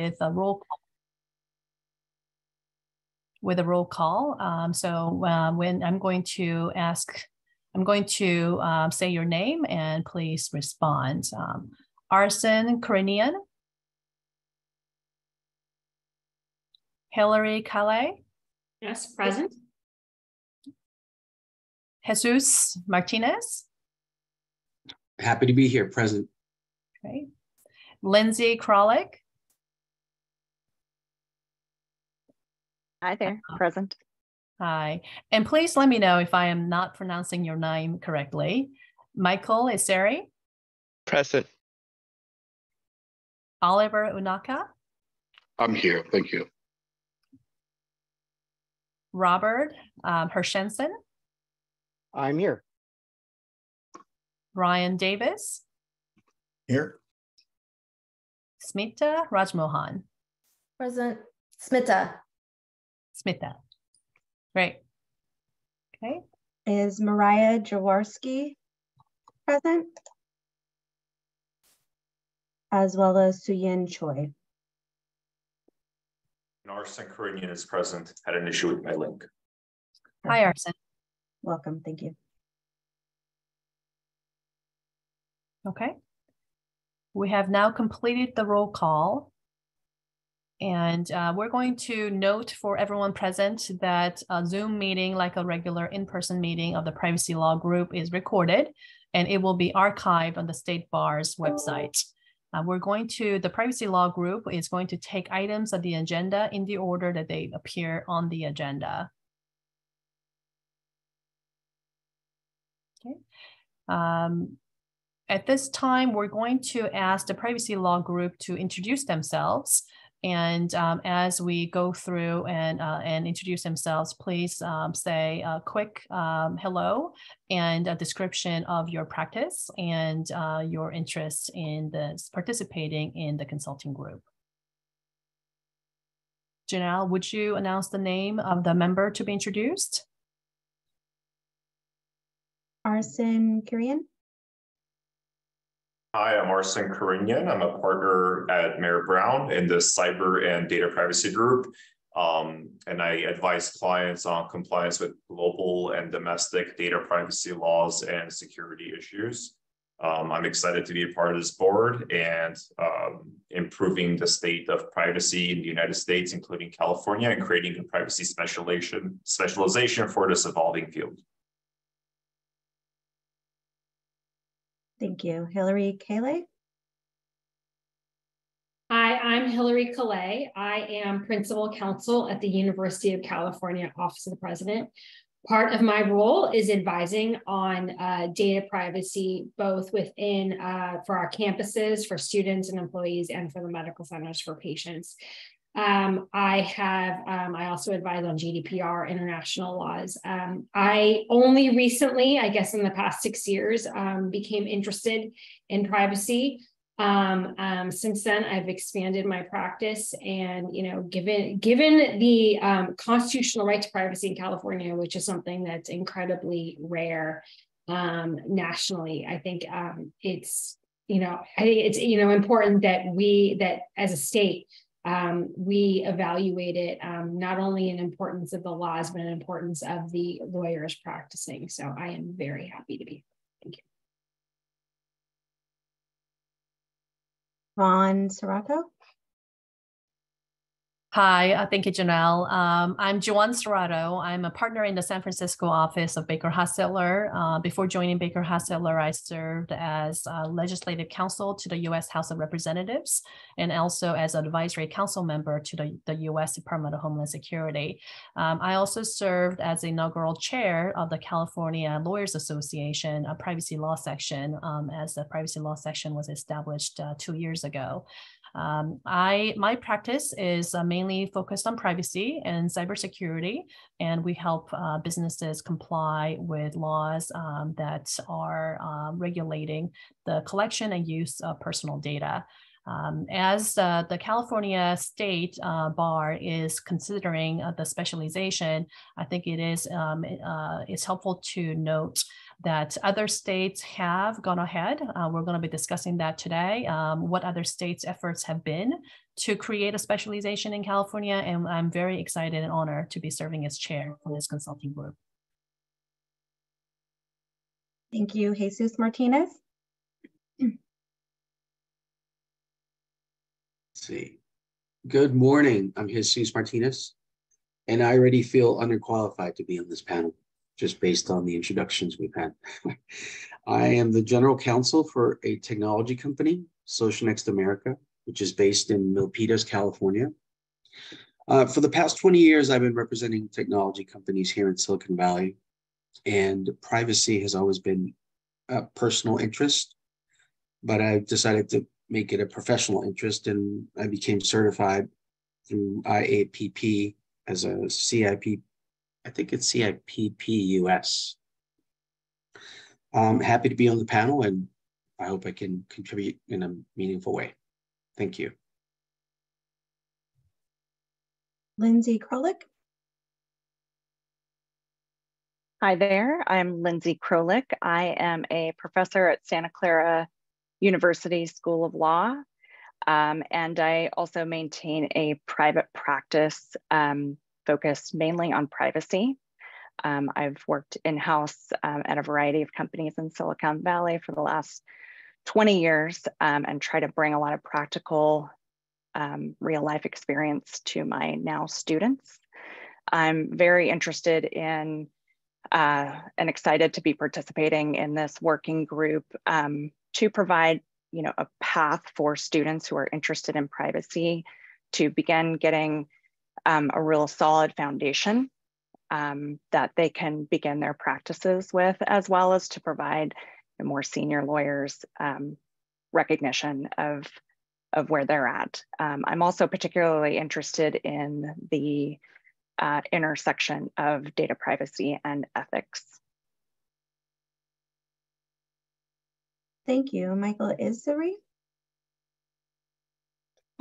with a roll call. With a roll call. Um, so uh, when I'm going to ask, I'm going to um, say your name and please respond. Um, Arsen Karinian. Hillary Calais. Yes, present. Jesus Martinez. Happy to be here, present. Okay. Lindsay Kralik. Hi there, present. Hi. And please let me know if I am not pronouncing your name correctly. Michael Iseri. Present. Oliver Unaka. I'm here. Thank you. Robert um, Hershenson. I'm here. Ryan Davis. Here. Smita Rajmohan. Present. Smita. Smita. Great. Okay. Is Mariah Jaworski present? As well as Suyin Choi. And Arsen Karinian is present. Had an issue with my link. Hi, Arsen. Welcome. Thank you. Okay. We have now completed the roll call. And uh, we're going to note for everyone present that a Zoom meeting, like a regular in-person meeting of the Privacy Law Group is recorded and it will be archived on the State Bar's website. Uh, we're going to, the Privacy Law Group is going to take items of the agenda in the order that they appear on the agenda. Okay. Um, at this time, we're going to ask the Privacy Law Group to introduce themselves. And um, as we go through and, uh, and introduce themselves, please um, say a quick um, hello and a description of your practice and uh, your interest in this participating in the consulting group. Janelle, would you announce the name of the member to be introduced? Arsen Kirian. Hi, I'm Arsen Karinian. I'm a partner at Mayer Brown in the cyber and data privacy group. Um, and I advise clients on compliance with global and domestic data privacy laws and security issues. Um, I'm excited to be a part of this board and um, improving the state of privacy in the United States, including California, and creating a privacy specialization, specialization for this evolving field. Thank you. Hillary Calais. Hi, I'm Hillary Calais. I am principal counsel at the University of California Office of the President. Part of my role is advising on uh, data privacy, both within uh, for our campuses, for students and employees, and for the medical centers for patients. Um, I have, um, I also advise on GDPR international laws. Um, I only recently, I guess in the past six years, um, became interested in privacy. Um, um, since then, I've expanded my practice and, you know, given, given the constitutional right to privacy in California, which is something that's incredibly rare nationally, I think it's, you know, I think it's, you know, important that we, that as a state, um, we evaluate it um, not only in importance of the laws, but in importance of the lawyers practicing. So I am very happy to be. Thank you. Ron Serrato. Hi, uh, thank you, Janelle. Um, I'm Joanne Serrato. I'm a partner in the San Francisco office of Baker Hostetler. Uh, before joining Baker Hostetler, I served as legislative counsel to the U.S. House of Representatives and also as advisory council member to the, the U.S. Department of Homeland Security. Um, I also served as inaugural chair of the California Lawyers Association, a privacy law section, um, as the privacy law section was established uh, two years ago. Um, I my practice is uh, mainly focused on privacy and cybersecurity, and we help uh, businesses comply with laws um, that are uh, regulating the collection and use of personal data. Um, as uh, the California State uh, Bar is considering uh, the specialization, I think it is um, uh, it's helpful to note that other states have gone ahead. Uh, we're going to be discussing that today. Um, what other states' efforts have been to create a specialization in California, and I'm very excited and honored to be serving as chair for this consulting group. Thank you, Jesus Martinez. Let's see. Good morning. I'm Jesus Martinez, and I already feel underqualified to be on this panel, just based on the introductions we've had. I am the general counsel for a technology company, Socionext America, which is based in Milpitas, California. Uh, for the past 20 years, I've been representing technology companies here in Silicon Valley, and privacy has always been a personal interest, but I decided to make it a professional interest, and I became certified through IAPP as a CIP, I think it's CIPPUS. I'm happy to be on the panel, and I hope I can contribute in a meaningful way. Thank you. Lindsay Krolik. Hi there, I'm Lindsay Krolik. I am a professor at Santa Clara University School of Law. Um, and I also maintain a private practice um, focused mainly on privacy. Um, I've worked in-house um, at a variety of companies in Silicon Valley for the last 20 years um, and try to bring a lot of practical um, real life experience to my now students. I'm very interested in uh, and excited to be participating in this working group um, to provide you know, a path for students who are interested in privacy to begin getting um, a real solid foundation um, that they can begin their practices with, as well as to provide the more senior lawyers um, recognition of, of where they're at. Um, I'm also particularly interested in the uh, intersection of data privacy and ethics. Thank you. Michael Isuri.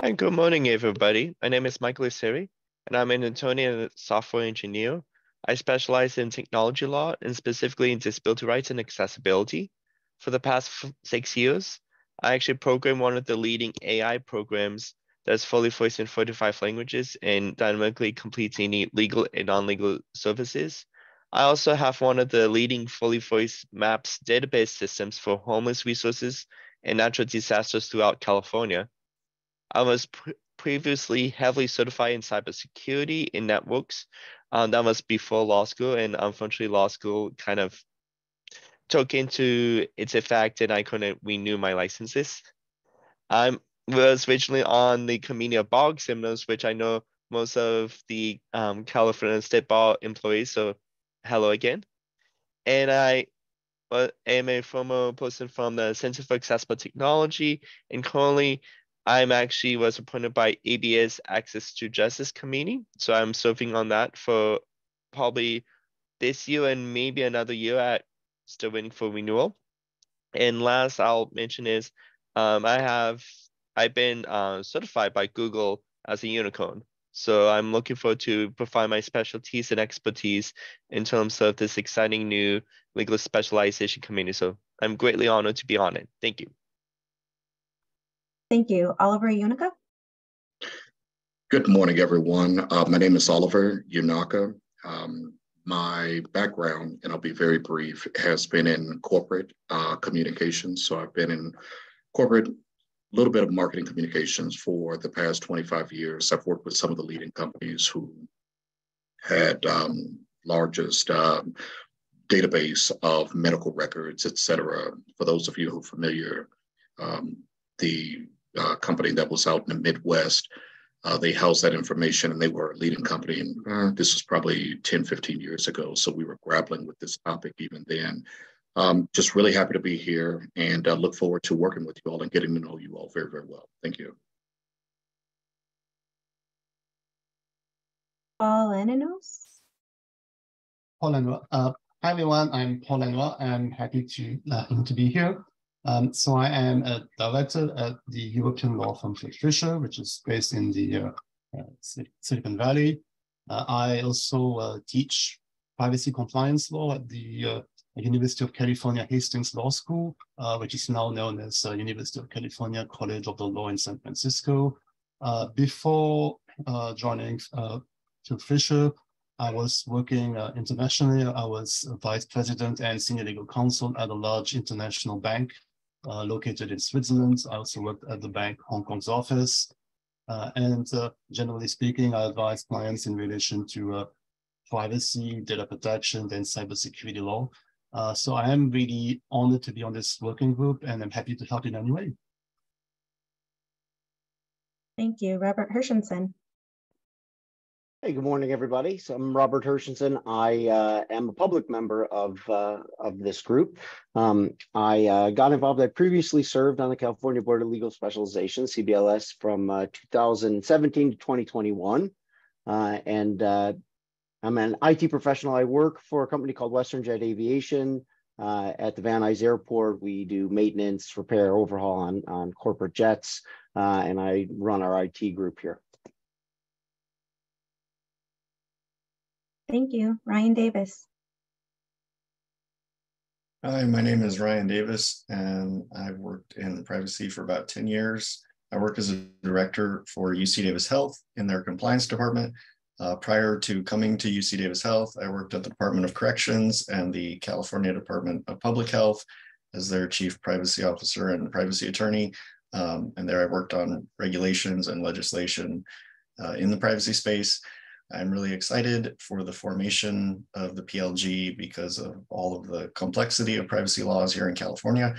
Hi, good morning, everybody. My name is Michael Isuri, and I'm an attorney and software engineer. I specialize in technology law and specifically in disability rights and accessibility. For the past six years, I actually programmed one of the leading AI programs that's fully voiced in 45 languages and dynamically completes any legal and non-legal services. I also have one of the leading fully voiced maps database systems for homeless resources and natural disasters throughout California. I was previously heavily certified in cybersecurity in networks. Um, that was before law school, and unfortunately, law school kind of took into its effect, and I couldn't renew my licenses. I was originally on the committee of bar which I know most of the um, California State Bar employees. So hello again. And I am a former person from the Center for Accessible Technology, and currently I'm actually was appointed by ABA's Access to Justice Committee. So I'm serving on that for probably this year and maybe another year at still waiting for renewal. And last I'll mention is um, I have I've been uh, certified by Google as a unicorn. So I'm looking forward to provide my specialties and expertise in terms of this exciting new legal specialization committee. So I'm greatly honored to be on it. Thank you. Thank you. Oliver Unaka. Good morning, everyone. Uh, my name is Oliver Unaka. Um, my background, and I'll be very brief, has been in corporate uh, communications. So I've been in corporate a little bit of marketing communications for the past 25 years. I've worked with some of the leading companies who had um, largest uh, database of medical records, et cetera. For those of you who are familiar, um, the uh, company that was out in the Midwest, uh, they housed that information and they were a leading company. And uh, this was probably 10, 15 years ago. So we were grappling with this topic even then. Um, just really happy to be here and uh, look forward to working with you all and getting to know you all very, very well. Thank you. Paul Ananos. Paul Lanois. Uh, hi everyone, I'm Paul Lanois. I'm happy to, uh, to be here. Um, so I am a director at the European law firm Fisher, which is based in the uh, uh Silicon Valley. Uh, I also uh, teach privacy compliance law at the University of California Hastings Law School, uh, which is now known as uh, University of California College of the Law in San Francisco. Uh, before uh, joining uh, Fisher, I was working uh, internationally. I was vice president and senior legal counsel at a large international bank uh, located in Switzerland. I also worked at the bank Hong Kong's office. Uh, and uh, generally speaking, I advise clients in relation to uh, privacy, data protection, and cybersecurity law. Uh, so I am really honored to be on this working group and I'm happy to help in any way. Thank you. Robert Hershenson. Hey, good morning, everybody. So I'm Robert Hershenson. I uh, am a public member of, uh, of this group. Um, I uh, got involved, I previously served on the California Board of Legal Specialization, CBLS, from uh, 2017 to 2021. Uh, and uh, I'm an IT professional. I work for a company called Western Jet Aviation. at the Van Nuys Airport, we do maintenance, repair, overhaul on, on corporate jets and I run our IT group here. Thank you. Ryan Davis. Hi, my name is Ryan Davis, and I've worked in privacy for about 10 years. I work as a director for UC Davis Health in their compliance department. Uh, prior to coming to UC Davis Health, I worked at the Department of Corrections and the California Department of Public Health as their chief privacy officer and privacy attorney. Um, and there I worked on regulations and legislation uh, in the privacy space. I'm really excited for the formation of the PLG because of all of the complexity of privacy laws here in California.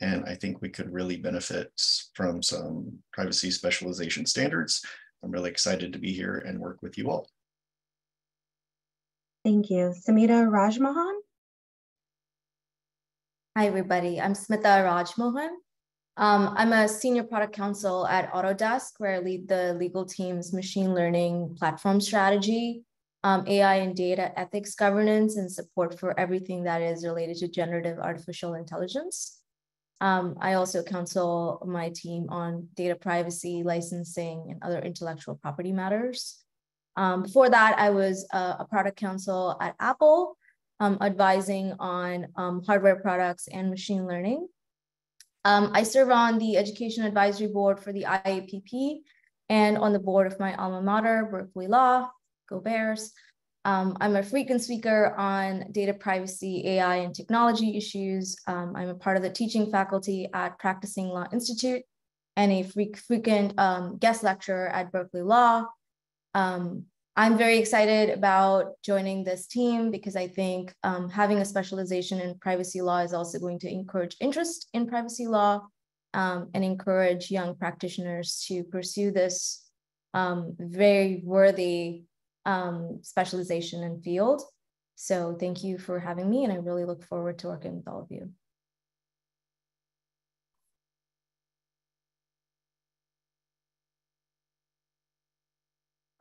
And I think we could really benefit from some privacy specialization standards. I'm really excited to be here and work with you all. Thank you. Smita Rajmohan. Hi, everybody. I'm Smita Rajmohan. Um, I'm a senior product counsel at Autodesk, where I lead the legal team's machine learning platform strategy, um, AI and data ethics governance, and support for everything that is related to generative artificial intelligence. Um, I also counsel my team on data privacy, licensing, and other intellectual property matters. Um, before that, I was a, a product counsel at Apple, um, advising on um, hardware products and machine learning. Um, I serve on the Education Advisory Board for the IAPP and on the board of my alma mater, Berkeley Law, go Bears. Um, I'm a frequent speaker on data privacy, AI, and technology issues. Um, I'm a part of the teaching faculty at Practicing Law Institute and a frequent um, guest lecturer at Berkeley Law. Um, I'm very excited about joining this team because I think um, having a specialization in privacy law is also going to encourage interest in privacy law um, and encourage young practitioners to pursue this um, very worthy um, specialization and field. So thank you for having me and I really look forward to working with all of you.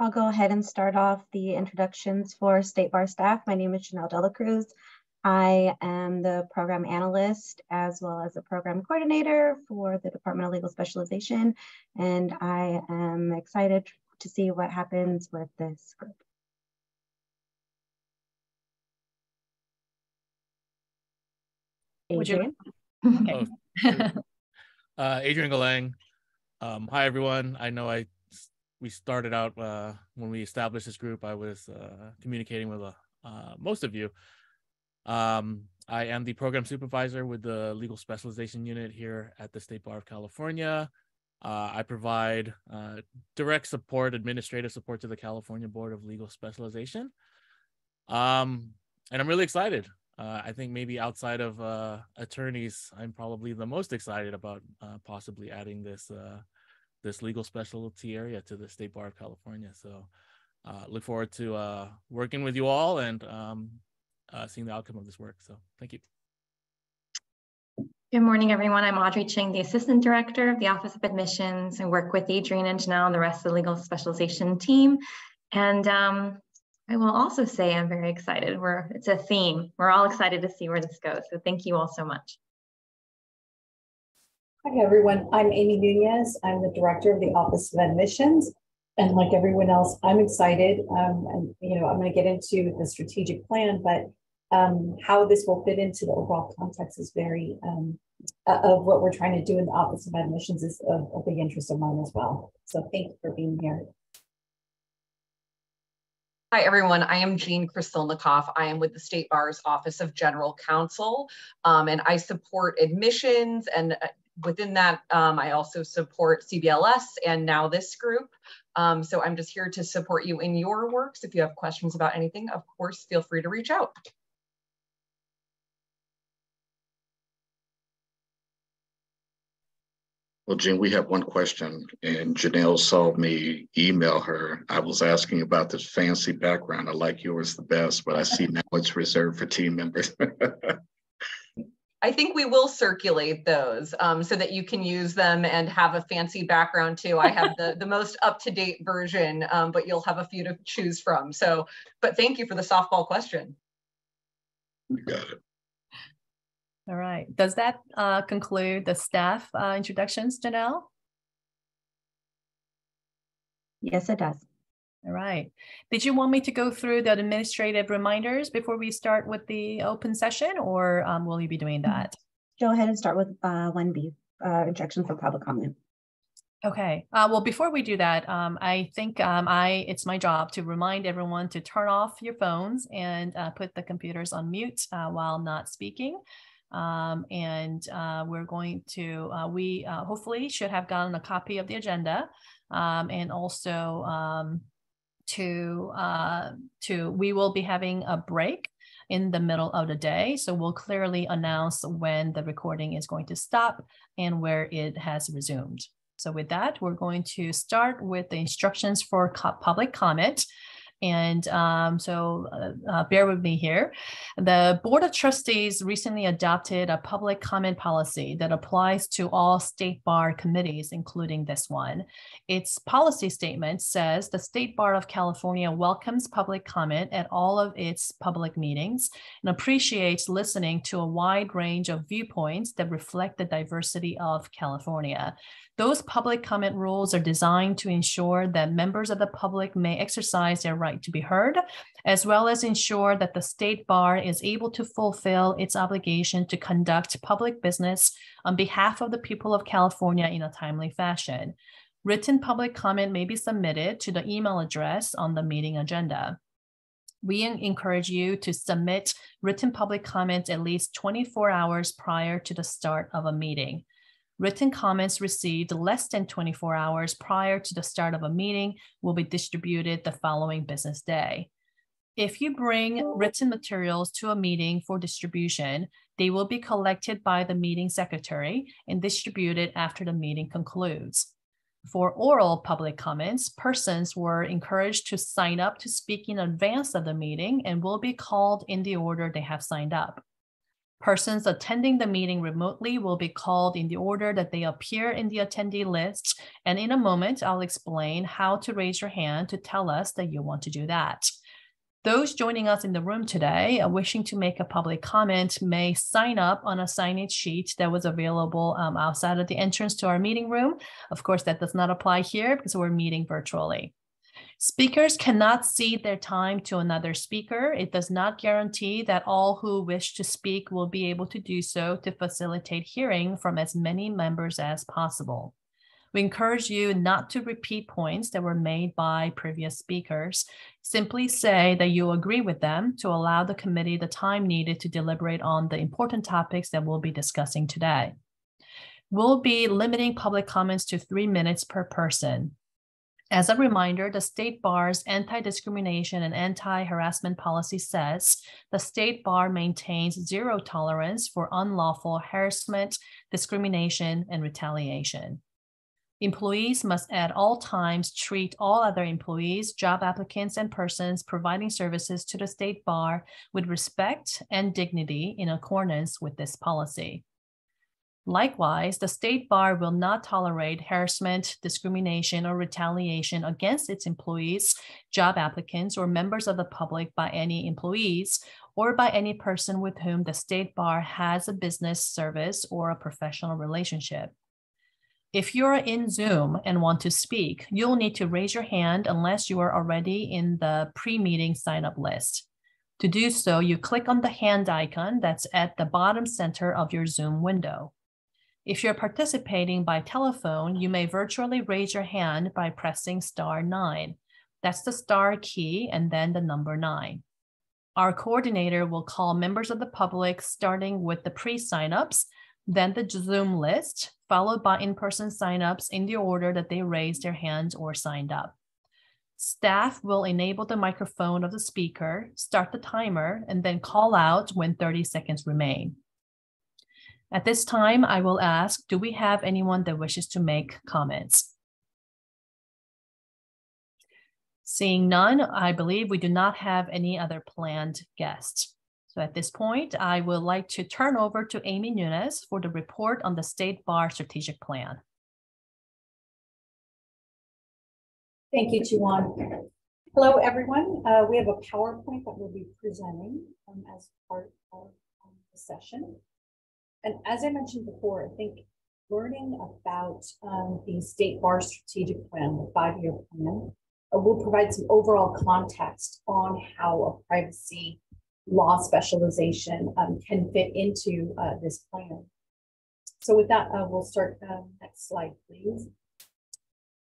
I'll go ahead and start off the introductions for State Bar staff. My name is Chanel Dela Cruz. I am the program analyst as well as a program coordinator for the Department of Legal Specialization, and I am excited to see what happens with this group. Adrian. Okay. Oh, uh, Adrian Galang. Um, hi, everyone. I know I we started out uh, when we established this group. I was uh, communicating with uh, most of you. Um, I am the program supervisor with the legal specialization unit here at the State Bar of California. Uh, I provide uh, direct support, administrative support to the California Board of Legal Specialization. Um, and I'm really excited. Uh, I think maybe outside of attorneys, I'm probably the most excited about possibly adding this this legal specialty area to the State Bar of California. So uh, look forward to uh, working with you all and um, uh, seeing the outcome of this work. So thank you. Good morning, everyone. I'm Audrey Ching, the Assistant Director of the Office of Admissions. I work with Adrian and Janelle and the rest of the legal specialization team. And um, I will also say I'm very excited. We're, it's a theme. We're all excited to see where this goes. So thank you all so much. Hi, everyone. I'm Amy Nunez. I'm the director of the Office of Admissions. And like everyone else, I'm excited. Um, and, you know, I'm going to get into the strategic plan, but um, how this will fit into the overall context is very um, of what we're trying to do in the Office of Admissions is a, big interest of mine as well. So thank you for being here. Hi, everyone. I am Jean Krasilnikoff. I am with the State Bar's Office of General Counsel, um, and I support admissions. And uh, within that, um, I also support CBLS and now this group. Um, so I'm just here to support you in your works. If you have questions about anything, of course, feel free to reach out. Well, Jean, we have one question, and Janelle saw me email her. I was asking about this fancy background. I like yours the best, but I see now it's reserved for team members. I think we will circulate those um, so that you can use them and have a fancy background too. I have the, the most up-to-date version, um, but you'll have a few to choose from. So, but thank you for the softball question. got it. All right. Does that uh, conclude the staff uh, introductions, Janelle? Yes, it does. All right. Did you want me to go through the administrative reminders before we start with the open session or um, will you be doing that? Go ahead and start with uh, 1B, uh, injections for public comment. Okay. Uh, well, before we do that, um, I think um, I it's my job to remind everyone to turn off your phones and uh, put the computers on mute uh, while not speaking. Um, and uh, we're going to, uh, we uh, hopefully should have gotten a copy of the agenda um, and also um, to, uh, to, we will be having a break in the middle of the day. So we'll clearly announce when the recording is going to stop and where it has resumed. So with that, we're going to start with the instructions for co public comment. And um, so uh, uh, bear with me here. The Board of Trustees recently adopted a public comment policy that applies to all state bar committees, including this one. Its policy statement says the State Bar of California welcomes public comment at all of its public meetings and appreciates listening to a wide range of viewpoints that reflect the diversity of California. Those public comment rules are designed to ensure that members of the public may exercise their right to be heard, as well as ensure that the state bar is able to fulfill its obligation to conduct public business on behalf of the people of California in a timely fashion. Written public comment may be submitted to the email address on the meeting agenda. We encourage you to submit written public comments at least 24 hours prior to the start of a meeting. Written comments received less than 24 hours prior to the start of a meeting will be distributed the following business day. If you bring written materials to a meeting for distribution, they will be collected by the meeting secretary and distributed after the meeting concludes. For oral public comments, persons were encouraged to sign up to speak in advance of the meeting and will be called in the order they have signed up. Persons attending the meeting remotely will be called in the order that they appear in the attendee list. And in a moment, I'll explain how to raise your hand to tell us that you want to do that. Those joining us in the room today, uh, wishing to make a public comment, may sign up on a signage sheet that was available um, outside of the entrance to our meeting room. Of course, that does not apply here because we're meeting virtually. Speakers cannot cede their time to another speaker. It does not guarantee that all who wish to speak will be able to do so to facilitate hearing from as many members as possible. We encourage you not to repeat points that were made by previous speakers. Simply say that you agree with them to allow the committee the time needed to deliberate on the important topics that we'll be discussing today. We'll be limiting public comments to three minutes per person. As a reminder, the state bar's anti-discrimination and anti-harassment policy says the state bar maintains zero tolerance for unlawful harassment, discrimination, and retaliation. Employees must at all times treat all other employees, job applicants, and persons providing services to the state bar with respect and dignity in accordance with this policy. Likewise, the state bar will not tolerate harassment, discrimination, or retaliation against its employees, job applicants, or members of the public by any employees or by any person with whom the state bar has a business service or a professional relationship. If you're in Zoom and want to speak, you'll need to raise your hand unless you are already in the pre-meeting sign-up list. To do so, you click on the hand icon that's at the bottom center of your Zoom window. If you're participating by telephone, you may virtually raise your hand by pressing star nine. That's the star key and then the number nine. Our coordinator will call members of the public starting with the pre-signups, then the Zoom list, followed by in-person signups in the order that they raised their hands or signed up. Staff will enable the microphone of the speaker, start the timer, and then call out when 30 seconds remain. At this time, I will ask, do we have anyone that wishes to make comments? Seeing none, I believe we do not have any other planned guests. So at this point, I would like to turn over to Amy Nunez for the report on the State Bar Strategic Plan. Thank you, Juwan. Hello, everyone. Uh, we have a PowerPoint that we'll be presenting um, as part of um, the session. And as I mentioned before, I think learning about um, the State Bar Strategic Plan, the five-year plan, uh, will provide some overall context on how a privacy law specialization um, can fit into uh, this plan. So with that, uh, we'll start. Um, next slide, please.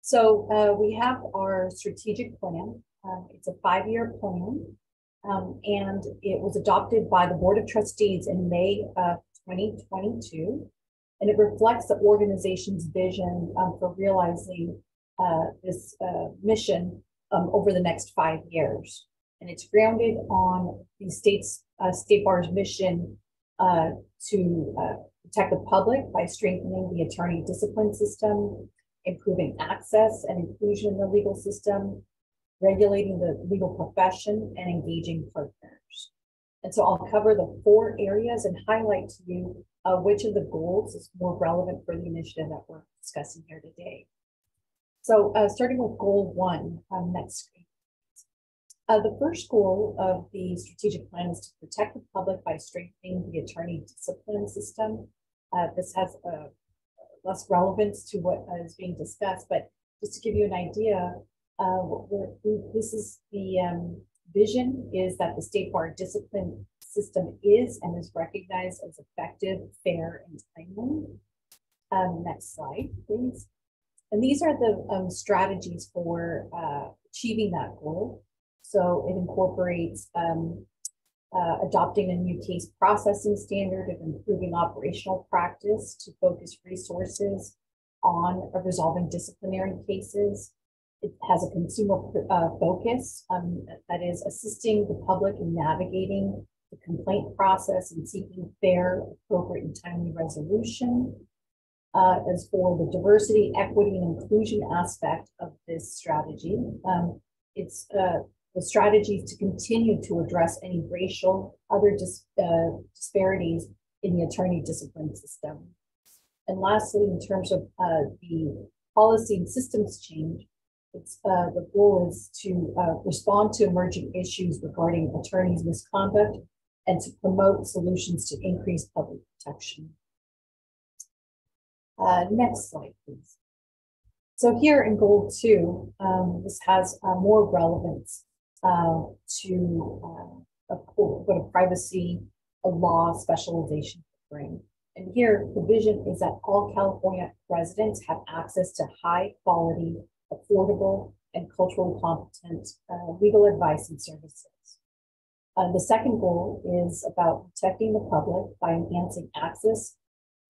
So uh, we have our strategic plan. Um, it's a five-year plan, um, and it was adopted by the Board of Trustees in May 2022, and it reflects the organization's vision um, for realizing uh, this uh, mission um, over the next five years. And it's grounded on the state's uh, state bar's mission uh, to uh, protect the public by strengthening the attorney discipline system, improving access and inclusion in the legal system, regulating the legal profession, and engaging partners. And so I'll cover the four areas and highlight to you uh, which of the goals is more relevant for the initiative that we're discussing here today. So uh, starting with goal one, um, next screen. Uh, the first goal of the strategic plan is to protect the public by strengthening the attorney discipline system. Uh, this has a less relevance to what is being discussed, but just to give you an idea, uh, this is the um, vision is that the state bar discipline system is and is recognized as effective, fair, and timely. Um, next slide, please. And these are the um, strategies for uh, achieving that goal. So it incorporates um, uh, adopting a new case processing standard of improving operational practice to focus resources on resolving disciplinary cases. It has a consumer uh, focus um, that is assisting the public in navigating the complaint process and seeking fair, appropriate, and timely resolution. Uh, as for the diversity, equity, and inclusion aspect of this strategy, um, it's uh, the strategies to continue to address any racial, other dis, uh, disparities in the attorney discipline system. And lastly, in terms of uh, the policy and systems change, it's, uh, the goal is to uh, respond to emerging issues regarding attorneys' misconduct and to promote solutions to increase public protection. Uh, next slide, please. So here in goal two, um, this has uh, more relevance uh, to uh, a, what a privacy, a law specialization bring. And here, the vision is that all California residents have access to high quality, affordable, and culturally competent uh, legal advice and services. Uh, the second goal is about protecting the public by enhancing access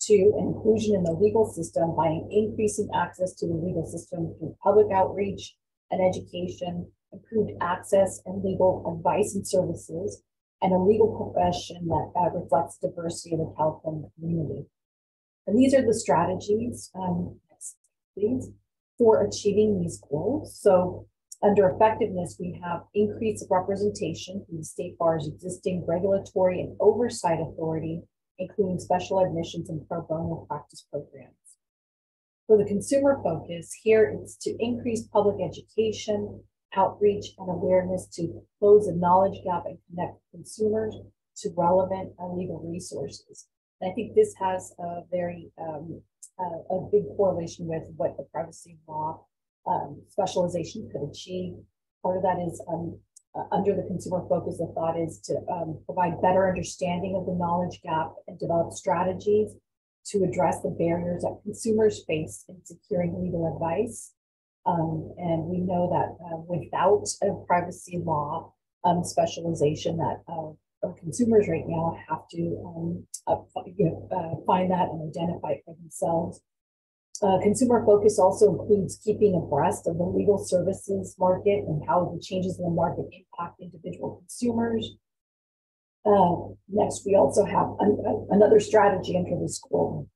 to inclusion in the legal system by increasing access to the legal system through public outreach and education improved access and legal advice and services, and a legal profession that uh, reflects diversity in the California community. And these are the strategies, um, next, please, for achieving these goals. So under effectiveness, we have increased representation from the state bar's existing regulatory and oversight authority, including special admissions and pro bono practice programs. For the consumer focus, here it's to increase public education, outreach and awareness to close the knowledge gap and connect consumers to relevant and legal resources. And I think this has a very um, uh, a big correlation with what the privacy law um, specialization could achieve. Part of that is um, uh, under the consumer focus, the thought is to um, provide better understanding of the knowledge gap and develop strategies to address the barriers that consumers face in securing legal advice. Um, and we know that uh, without a privacy law um, specialization that uh, consumers right now have to um, uh, you know, uh, find that and identify it for themselves. Uh, consumer focus also includes keeping abreast of the legal services market and how the changes in the market impact individual consumers. Uh, next, we also have an, another strategy under the school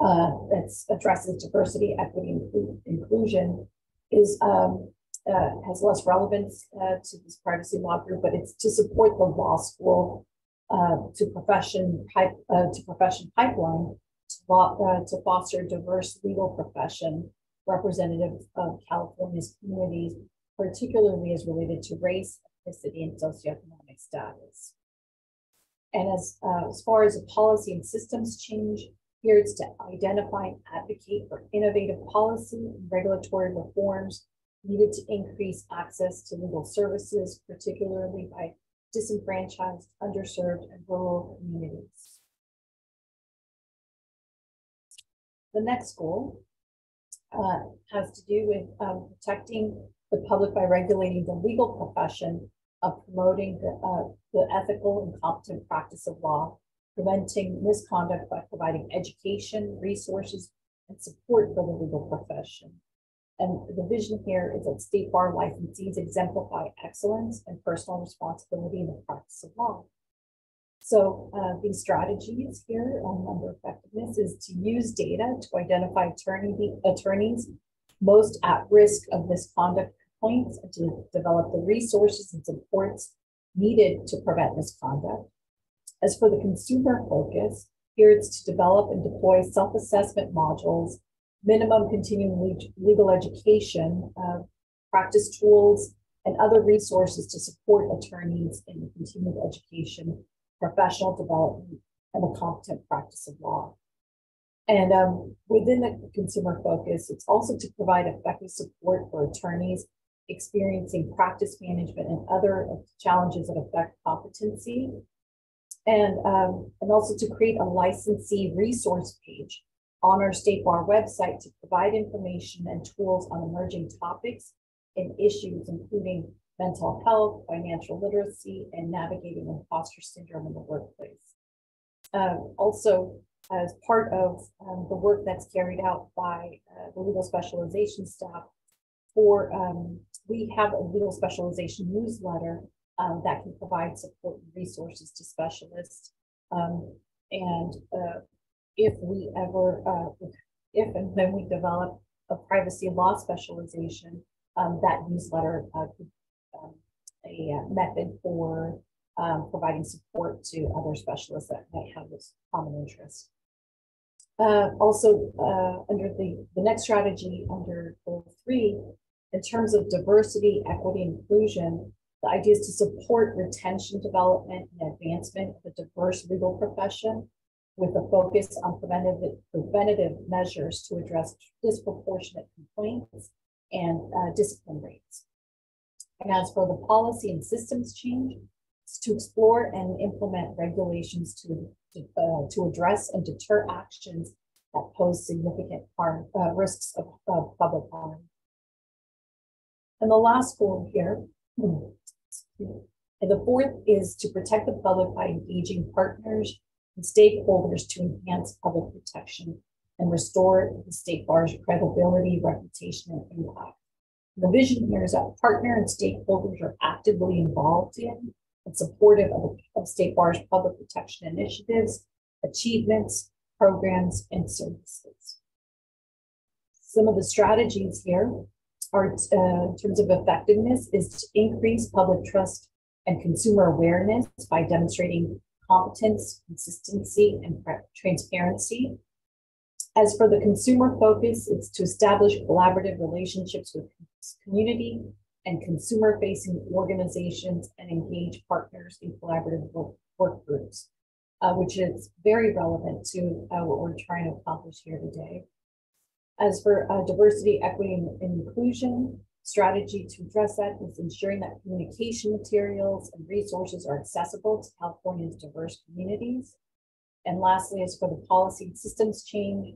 uh, that addresses diversity, equity, and inclusion is um, uh, has less relevance uh, to this privacy law group, but it's to support the law school uh, to profession pipe uh, to profession pipeline to, uh, to foster diverse legal profession representative of California's communities, particularly as related to race, ethnicity, and socioeconomic status. And as, uh, as far as policy and systems change, here it's to identify and advocate for innovative policy and regulatory reforms needed to increase access to legal services, particularly by disenfranchised, underserved, and rural communities. The next goal uh, has to do with um, protecting the public by regulating the legal profession of promoting the, uh, the ethical and competent practice of law, preventing misconduct by providing education, resources, and support for the legal profession, and the vision here is that state bar licensees exemplify excellence and personal responsibility in the practice of law. So uh, these strategies here on member effectiveness is to use data to identify attorney, attorneys most at risk of misconduct complaints and to develop the resources and supports needed to prevent misconduct. As for the consumer focus, here it's to develop and deploy self-assessment modules minimum continuing legal education, uh, practice tools, and other resources to support attorneys in the continued education, professional development, and the competent practice of law. And um, within the consumer focus, it's also to provide effective support for attorneys experiencing practice management and other challenges that affect competency. And, um, and also to create a licensee resource page on our State Bar website to provide information and tools on emerging topics and issues, including mental health, financial literacy, and navigating imposter syndrome in the workplace. Um, also, as part of um, the work that's carried out by uh, the legal specialization staff, for um, we have a legal specialization newsletter um, that can provide support and resources to specialists. Um, and uh, if we ever, uh, if and when we develop a privacy law specialization, um, that newsletter uh, could um, a uh, method for um, providing support to other specialists that might have this common interest. Uh, also, uh, under the, the next strategy under goal three, in terms of diversity, equity, inclusion, the idea is to support retention, development, and advancement of a diverse legal profession with a focus on preventative, preventative measures to address disproportionate complaints and uh, discipline rates. And as for the policy and systems change, to explore and implement regulations to, to, uh, to address and deter actions that pose significant harm, uh, risks of, of public harm. And the last goal here, and the fourth is to protect the public by engaging partners and stakeholders to enhance public protection and restore the state bar's credibility, reputation, and impact. The vision here is that partner and stakeholders are actively involved in and supportive of, of state bar's public protection initiatives, achievements, programs, and services. Some of the strategies here are, uh, in terms of effectiveness, is to increase public trust and consumer awareness by demonstrating competence, consistency, and transparency. As for the consumer focus, it's to establish collaborative relationships with community and consumer facing organizations and engage partners in collaborative work, groups, uh, which is very relevant to uh, what we're trying to accomplish here today. As for uh, diversity, equity, and inclusion, strategy to address that is ensuring that communication materials and resources are accessible to California's diverse communities. And lastly, is for the policy and systems change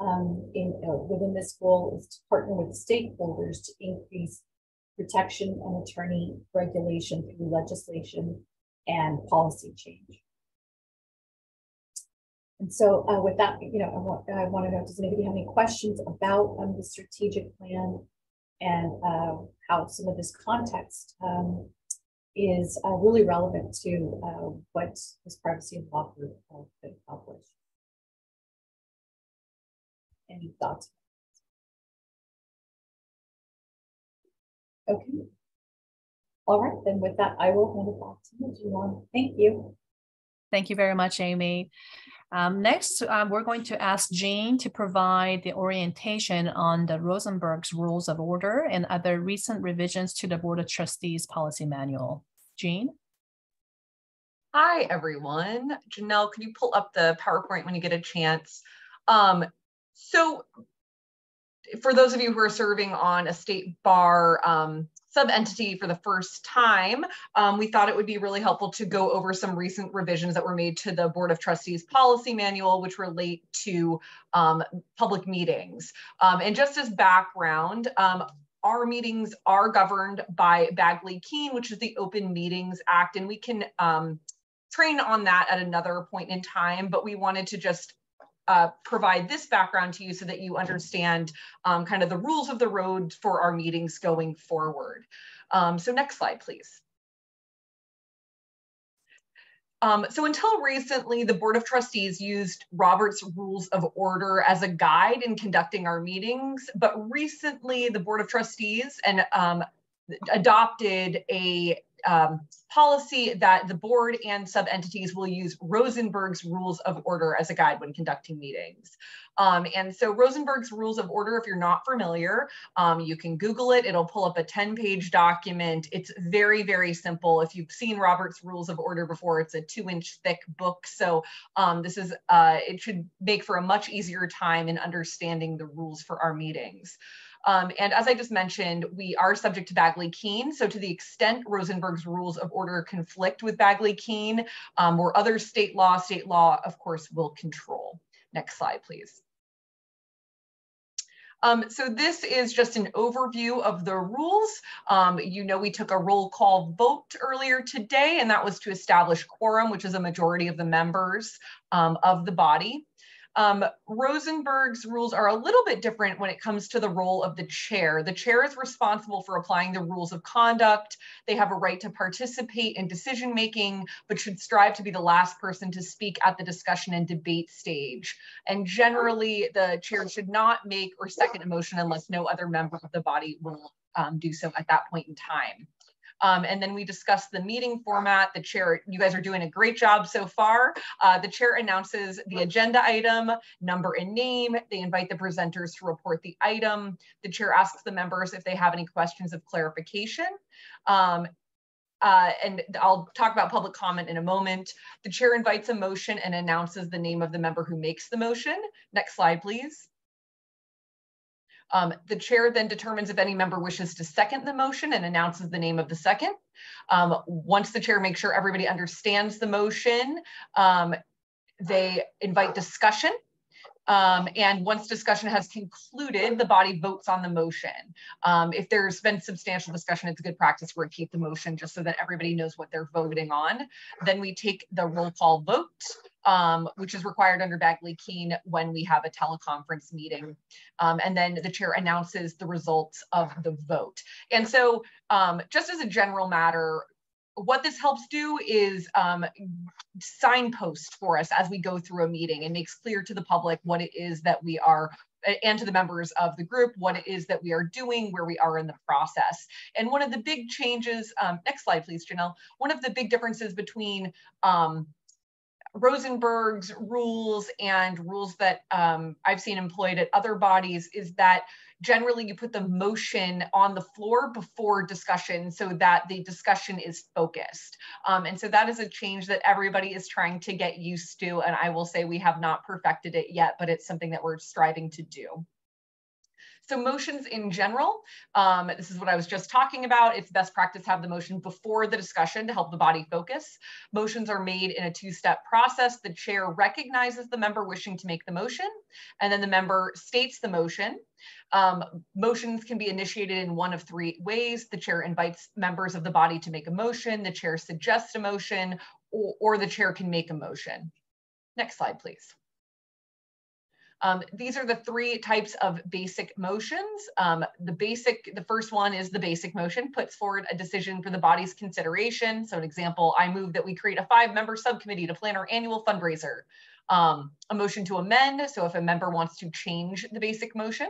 um, in uh, within this goal is to partner with stakeholders to increase protection and attorney regulation through legislation and policy change. And so uh, with that, you know, I want, I want to know, does anybody have any questions about um, the strategic plan and uh, how some of this context um, is uh, really relevant to uh, what this privacy and law group could accomplish? Any thoughts? Okay. All right, then with that, I will hand it back to you. Thank you. Thank you very much, Amy. Um, next, um, we're going to ask Jean to provide the orientation on the Rosenberg's Rules of Order and other recent revisions to the Board of Trustees Policy Manual. Jean? Hi, everyone. Janelle, can you pull up the PowerPoint when you get a chance? Um, so for those of you who are serving on a state bar um, sub-entity for the first time, um, we thought it would be really helpful to go over some recent revisions that were made to the Board of Trustees policy manual, which relate to um, public meetings. Um, and just as background, um, our meetings are governed by Bagley-Keene, which is the Open Meetings Act, and we can um, train on that at another point in time, but we wanted to just uh, provide this background to you so that you understand um, kind of the rules of the road for our meetings going forward. Um, so next slide, please. Um, so until recently, the Board of Trustees used Robert's Rules of Order as a guide in conducting our meetings, but recently the Board of Trustees and um, adopted a um, policy that the board and sub-entities will use Rosenberg's Rules of Order as a guide when conducting meetings. Um, and so Rosenberg's Rules of Order, if you're not familiar, um, you can Google it. It'll pull up a 10-page document. It's very, very simple. If you've seen Robert's Rules of Order before, it's a two-inch thick book. So um, this is, uh, it should make for a much easier time in understanding the rules for our meetings. Um, and as I just mentioned, we are subject to Bagley-Keene. So to the extent Rosenberg's rules of order conflict with Bagley-Keene um, or other state law, state law, of course, will control. Next slide, please. Um, so this is just an overview of the rules. Um, you know, we took a roll call vote earlier today, and that was to establish quorum, which is a majority of the members um, of the body. Um, Rosenberg's rules are a little bit different when it comes to the role of the chair. The chair is responsible for applying the rules of conduct. They have a right to participate in decision making, but should strive to be the last person to speak at the discussion and debate stage. And generally, the chair should not make or second a motion unless no other member of the body will um, do so at that point in time. Um, and then we discussed the meeting format. The chair, you guys are doing a great job so far. Uh, the chair announces the agenda item, number and name. They invite the presenters to report the item. The chair asks the members if they have any questions of clarification. Um, uh, and I'll talk about public comment in a moment. The chair invites a motion and announces the name of the member who makes the motion. Next slide, please. Um, the chair then determines if any member wishes to second the motion and announces the name of the second. Um, once the chair makes sure everybody understands the motion, um, they invite discussion. Um, and once discussion has concluded, the body votes on the motion. Um, if there's been substantial discussion, it's a good practice to repeat the motion just so that everybody knows what they're voting on. Then we take the roll call vote um, which is required under Bagley-Keene when we have a teleconference meeting. Um, and then the chair announces the results of the vote. And so um, just as a general matter, what this helps do is um, signpost for us as we go through a meeting and makes clear to the public what it is that we are and to the members of the group what it is that we are doing, where we are in the process. And one of the big changes, um, next slide please, Janelle, one of the big differences between um, Rosenberg's rules and rules that um, I've seen employed at other bodies is that generally you put the motion on the floor before discussion so that the discussion is focused. Um, and so that is a change that everybody is trying to get used to. And I will say we have not perfected it yet, but it's something that we're striving to do. So motions in general, um, this is what I was just talking about. It's best practice to have the motion before the discussion to help the body focus. Motions are made in a two-step process. The chair recognizes the member wishing to make the motion, and then the member states the motion. Um, motions can be initiated in one of three ways. The chair invites members of the body to make a motion, the chair suggests a motion, or, or the chair can make a motion. Next slide, please. Um, these are the three types of basic motions. Um, the basic, the first one is the basic motion, puts forward a decision for the body's consideration. So an example, I move that we create a five member subcommittee to plan our annual fundraiser. Um, a motion to amend, so if a member wants to change the basic motion.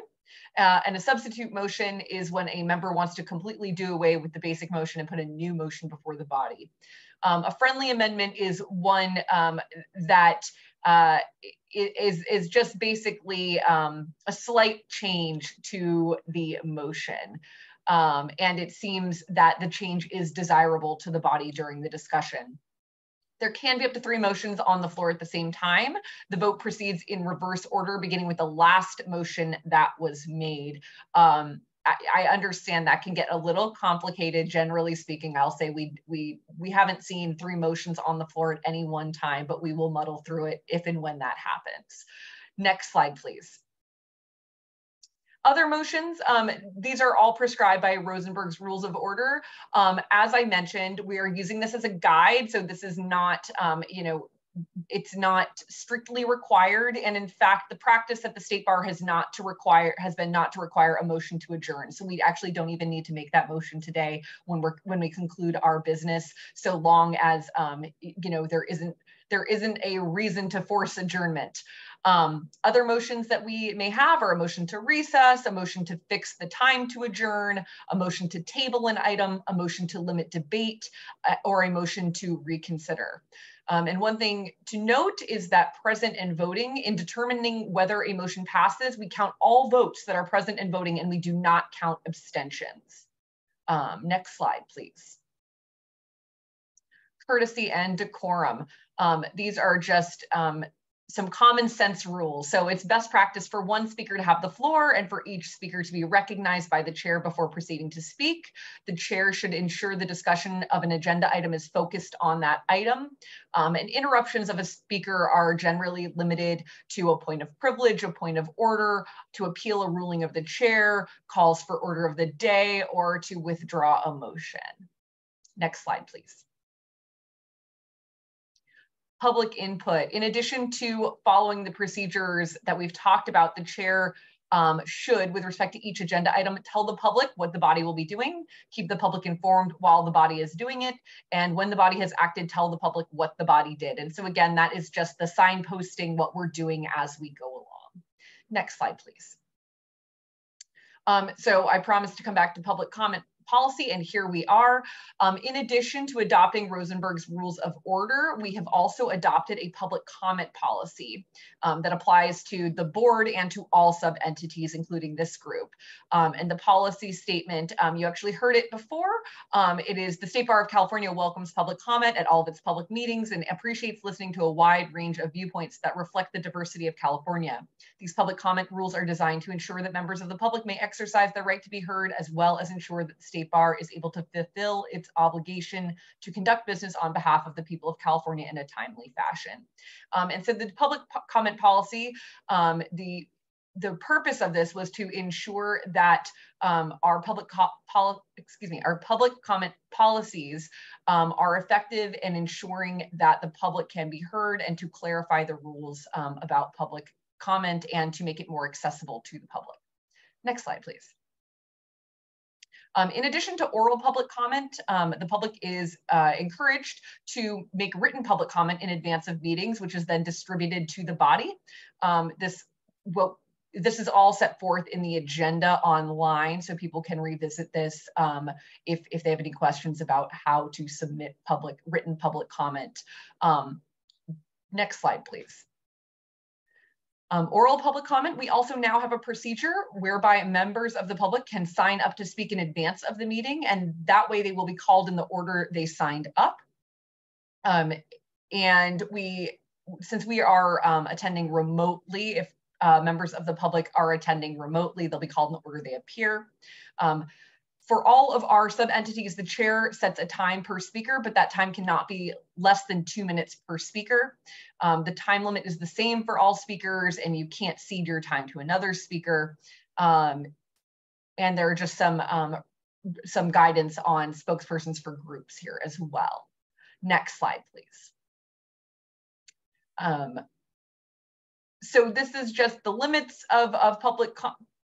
Uh, and a substitute motion is when a member wants to completely do away with the basic motion and put a new motion before the body. Um, a friendly amendment is one um, that uh, is, is just basically um, a slight change to the motion. Um, and it seems that the change is desirable to the body during the discussion. There can be up to three motions on the floor at the same time. The vote proceeds in reverse order, beginning with the last motion that was made. Um, I, understand that can get a little complicated. Generally speaking, I'll say we we we haven't seen three motions on the floor at any one time, but we will muddle through it if and when that happens. Next slide, please. Other motions, um, these are all prescribed by Rosenberg's Rules of Order. Um, as I mentioned, we are using this as a guide, so this is not, um, you know, it's not strictly required. And in fact the practice at the state bar has not to require has been not to require a motion to adjourn. So we actually don't even need to make that motion today when we're when we conclude our business so long as um, you know there isn't there isn't a reason to force adjournment. Um, other motions that we may have are a motion to recess, a motion to fix the time to adjourn, a motion to table an item, a motion to limit debate, uh, or a motion to reconsider. Um, and one thing to note is that present and voting in determining whether a motion passes, we count all votes that are present and voting and we do not count abstentions. Um, next slide, please. Courtesy and decorum. Um, these are just um, some common sense rules. So it's best practice for one speaker to have the floor and for each speaker to be recognized by the chair before proceeding to speak. The chair should ensure the discussion of an agenda item is focused on that item. Um, and interruptions of a speaker are generally limited to a point of privilege, a point of order, to appeal a ruling of the chair, calls for order of the day, or to withdraw a motion. Next slide, please public input. In addition to following the procedures that we've talked about, the chair um, should, with respect to each agenda item, tell the public what the body will be doing, keep the public informed while the body is doing it, and when the body has acted, tell the public what the body did. And so again, that is just the signposting what we're doing as we go along. Next slide, please. Um, so I promised to come back to public comment policy, and here we are. Um, in addition to adopting Rosenberg's rules of order, we have also adopted a public comment policy um, that applies to the board and to all sub-entities, including this group. Um, and the policy statement, um, you actually heard it before. Um, it is the State Bar of California welcomes public comment at all of its public meetings and appreciates listening to a wide range of viewpoints that reflect the diversity of California. These public comment rules are designed to ensure that members of the public may exercise their right to be heard, as well as ensure that the State Bar is able to fulfill its obligation to conduct business on behalf of the people of California in a timely fashion. Um, and so the public comment policy, um, the the purpose of this was to ensure that um, our public excuse me our public comment policies um, are effective in ensuring that the public can be heard and to clarify the rules um, about public comment and to make it more accessible to the public. Next slide, please. Um, in addition to oral public comment, um, the public is uh, encouraged to make written public comment in advance of meetings, which is then distributed to the body. Um, this will this is all set forth in the agenda online, so people can revisit this um, if, if they have any questions about how to submit public written public comment. Um, next slide, please. Um, oral public comment, we also now have a procedure whereby members of the public can sign up to speak in advance of the meeting, and that way they will be called in the order they signed up. Um, and we, since we are um, attending remotely, if uh, members of the public are attending remotely, they'll be called in the order they appear. For all of our sub-entities, the chair sets a time per speaker, but that time cannot be less than two minutes per speaker. Um, the time limit is the same for all speakers and you can't cede your time to another speaker. Um, and there are just some, um, some guidance on spokespersons for groups here as well. Next slide, please. Um, so this is just the limits of, of public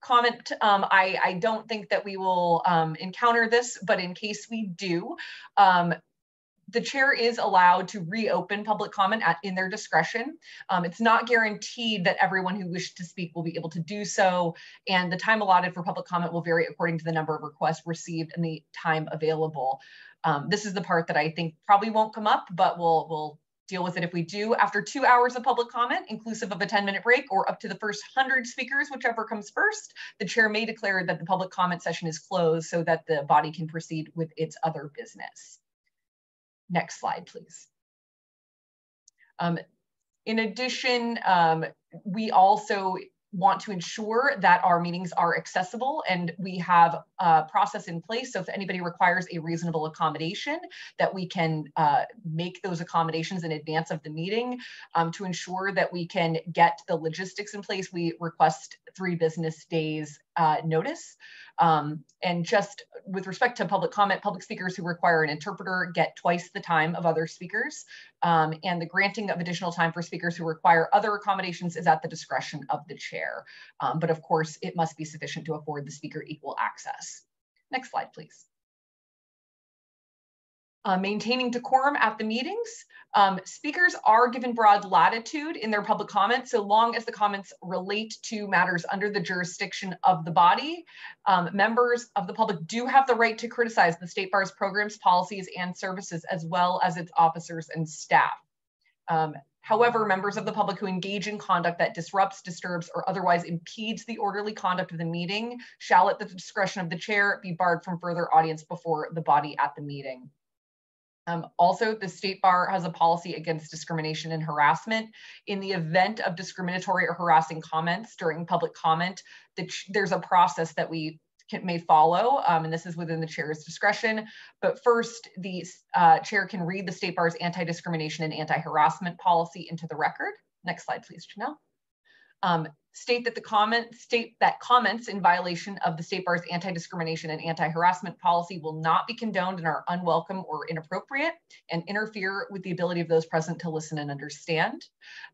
comment. Um, I, I, don't think that we will um, encounter this, but in case we do, um, the chair is allowed to reopen public comment at, in their discretion. Um, it's not guaranteed that everyone who wished to speak will be able to do so, and the time allotted for public comment will vary according to the number of requests received and the time available. Um, this is the part that I think probably won't come up, but we'll, we'll deal with it if we do. After two hours of public comment, inclusive of a 10 minute break or up to the first 100 speakers, whichever comes first, the chair may declare that the public comment session is closed so that the body can proceed with its other business. Next slide, please. Um, in addition, um, we also want to ensure that our meetings are accessible and we have a process in place. So if anybody requires a reasonable accommodation, that we can uh, make those accommodations in advance of the meeting um, to ensure that we can get the logistics in place. We request three business days uh, notice. Um, and just with respect to public comment, public speakers who require an interpreter get twice the time of other speakers. Um, and the granting of additional time for speakers who require other accommodations is at the discretion of the chair. Um, but of course, it must be sufficient to afford the speaker equal access. Next slide, please. Uh, maintaining decorum at the meetings. Um, speakers are given broad latitude in their public comments so long as the comments relate to matters under the jurisdiction of the body. Um, members of the public do have the right to criticize the State Bar's programs, policies, and services, as well as its officers and staff. Um, however, members of the public who engage in conduct that disrupts, disturbs, or otherwise impedes the orderly conduct of the meeting shall, at the discretion of the chair, be barred from further audience before the body at the meeting. Um, also, the state bar has a policy against discrimination and harassment. In the event of discriminatory or harassing comments during public comment, the there's a process that we can, may follow, um, and this is within the chair's discretion. But first, the uh, chair can read the state bar's anti-discrimination and anti-harassment policy into the record. Next slide, please, Janelle. Um, state that the comment state that comments in violation of the state bar's anti-discrimination and anti-harassment policy will not be condoned and are unwelcome or inappropriate and interfere with the ability of those present to listen and understand.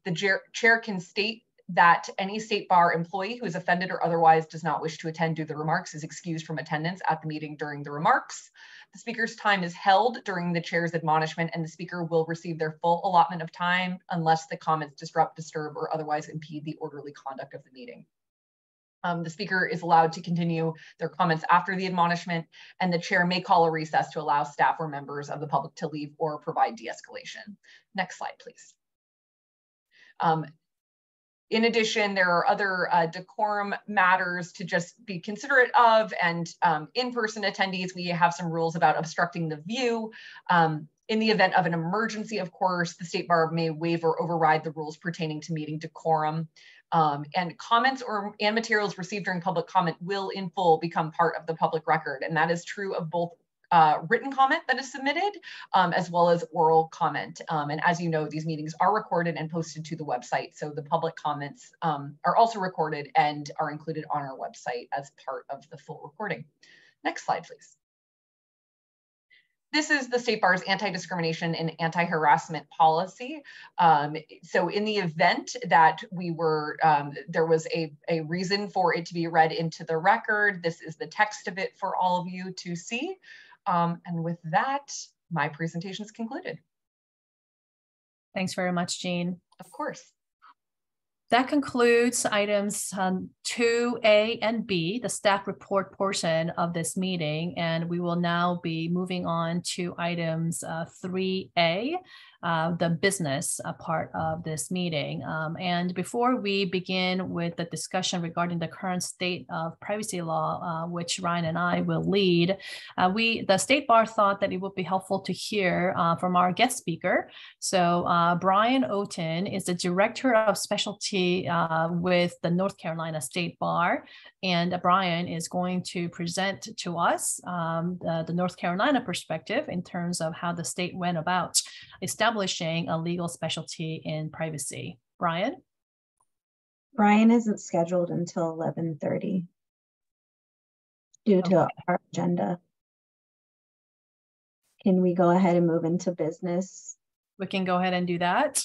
The chair, chair can state that any state bar employee who is offended or otherwise does not wish to attend due to the remarks is excused from attendance at the meeting during the remarks. The speaker's time is held during the chair's admonishment and the speaker will receive their full allotment of time unless the comments disrupt, disturb, or otherwise impede the orderly conduct of the meeting. Um, the speaker is allowed to continue their comments after the admonishment and the chair may call a recess to allow staff or members of the public to leave or provide de-escalation. Next slide, please. Um, in addition, there are other uh, decorum matters to just be considerate of and um, in-person attendees, we have some rules about obstructing the view. Um, in the event of an emergency, of course, the state bar may waive or override the rules pertaining to meeting decorum. Um, and comments or and materials received during public comment will in full become part of the public record. And that is true of both uh, written comment that is submitted, um, as well as oral comment. Um, and as you know, these meetings are recorded and posted to the website. So the public comments um, are also recorded and are included on our website as part of the full recording. Next slide, please. This is the State Bar's anti-discrimination and anti-harassment policy. Um, so in the event that we were, um, there was a, a reason for it to be read into the record, this is the text of it for all of you to see. Um, and with that, my presentation is concluded. Thanks very much, Jean. Of course. That concludes items um, 2A and B, the staff report portion of this meeting. And we will now be moving on to items uh, 3A, uh, the business uh, part of this meeting. Um, and before we begin with the discussion regarding the current state of privacy law, uh, which Ryan and I will lead, uh, we the state bar thought that it would be helpful to hear uh, from our guest speaker. So Brian Oten is the director of specialty uh, with the North Carolina State Bar. And Brian is going to present to us um, the, the North Carolina perspective in terms of how the state went about establishing a legal specialty in privacy. Brian? Brian isn't scheduled until 11.30 due to our agenda. Can we go ahead and move into business? We can go ahead and do that.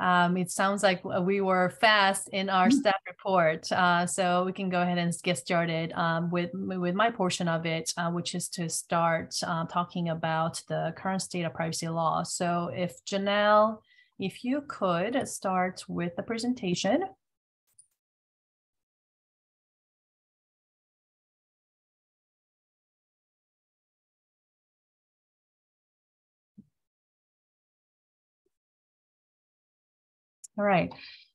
Um, it sounds like we were fast in our mm-hmm. staff report, uh, so we can go ahead and get started um, with with my portion of it, uh, which is to start uh, talking about the current state of privacy law. So, if Janelle, if you could start with the presentation. All right.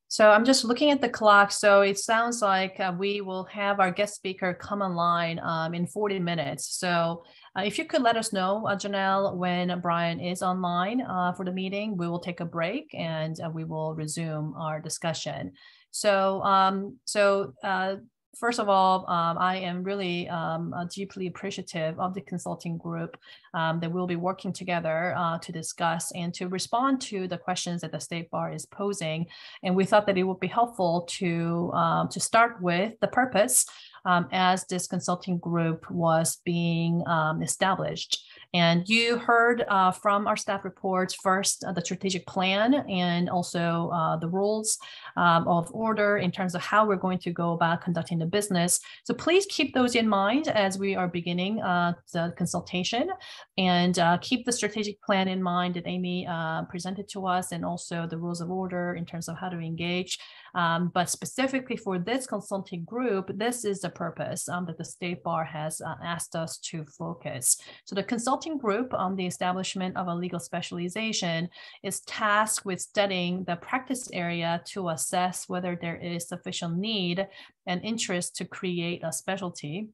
So I'm just looking at the clock. So it sounds like uh, we will have our guest speaker come online um, in 40 minutes. So uh, if you could let us know, uh, Janelle, when Brian is online uh, for the meeting, we will take a break and uh, we will resume our discussion. So, um, so uh, first of all, um, I am really um, uh, deeply appreciative of the consulting group um, that we'll be working together uh, to discuss and to respond to the questions that the State Bar is posing. And we thought that it would be helpful to, um, to start with the purpose um, as this consulting group was being um, established. And you heard uh, from our staff reports first uh, the strategic plan and also uh, the rules um, of order in terms of how we're going to go about conducting the business. So please keep those in mind as we are beginning uh, the consultation and uh, keep the strategic plan in mind that Amy uh, presented to us and also the rules of order in terms of how to engage. Um, but specifically for this consulting group, this is the purpose um, that the State Bar has asked us to focus. So the consulting group on the establishment of a legal specialization is tasked with studying the practice area to assess whether there is sufficient need and interest to create a specialty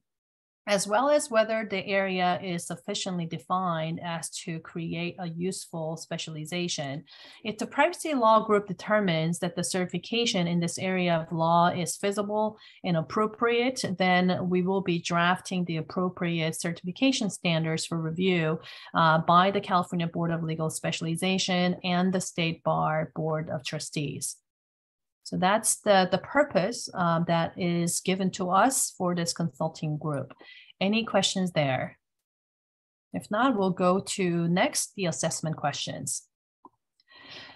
as well as whether the area is sufficiently defined as to create a useful specialization. If the privacy law group determines that the certification in this area of law is feasible and appropriate, then we will be drafting the appropriate certification standards for review uh, by the California Board of Legal Specialization and the State Bar Board of Trustees. So that's the, the purpose um, that is given to us for this consulting group. Any questions there? If not, we'll go to next, the assessment questions.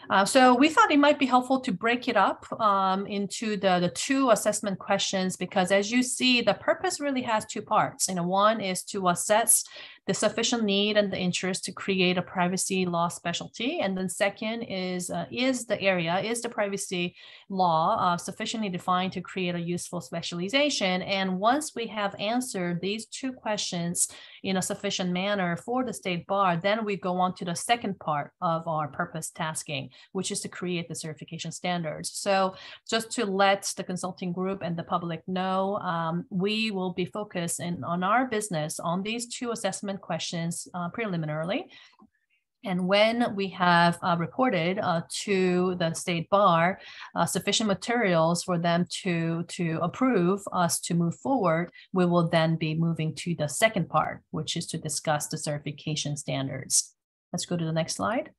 Uh, so we thought it might be helpful to break it up um, into the, the two assessment questions because as you see, the purpose really has two parts. You know, one is to assess the sufficient need and the interest to create a privacy law specialty. And then second is, uh, is the area, is the privacy law uh, sufficiently defined to create a useful specialization? And once we have answered these two questions in a sufficient manner for the state bar, then we go on to the second part of our purpose tasking, which is to create the certification standards. So just to let the consulting group and the public know, um, we will be focusing on our business on these two assessment questions uh, preliminarily. And when we have uh, reported uh, to the state bar uh, sufficient materials for them to, to approve us to move forward, we will then be moving to the second part, which is to discuss the certification standards. Let's go to the next slide.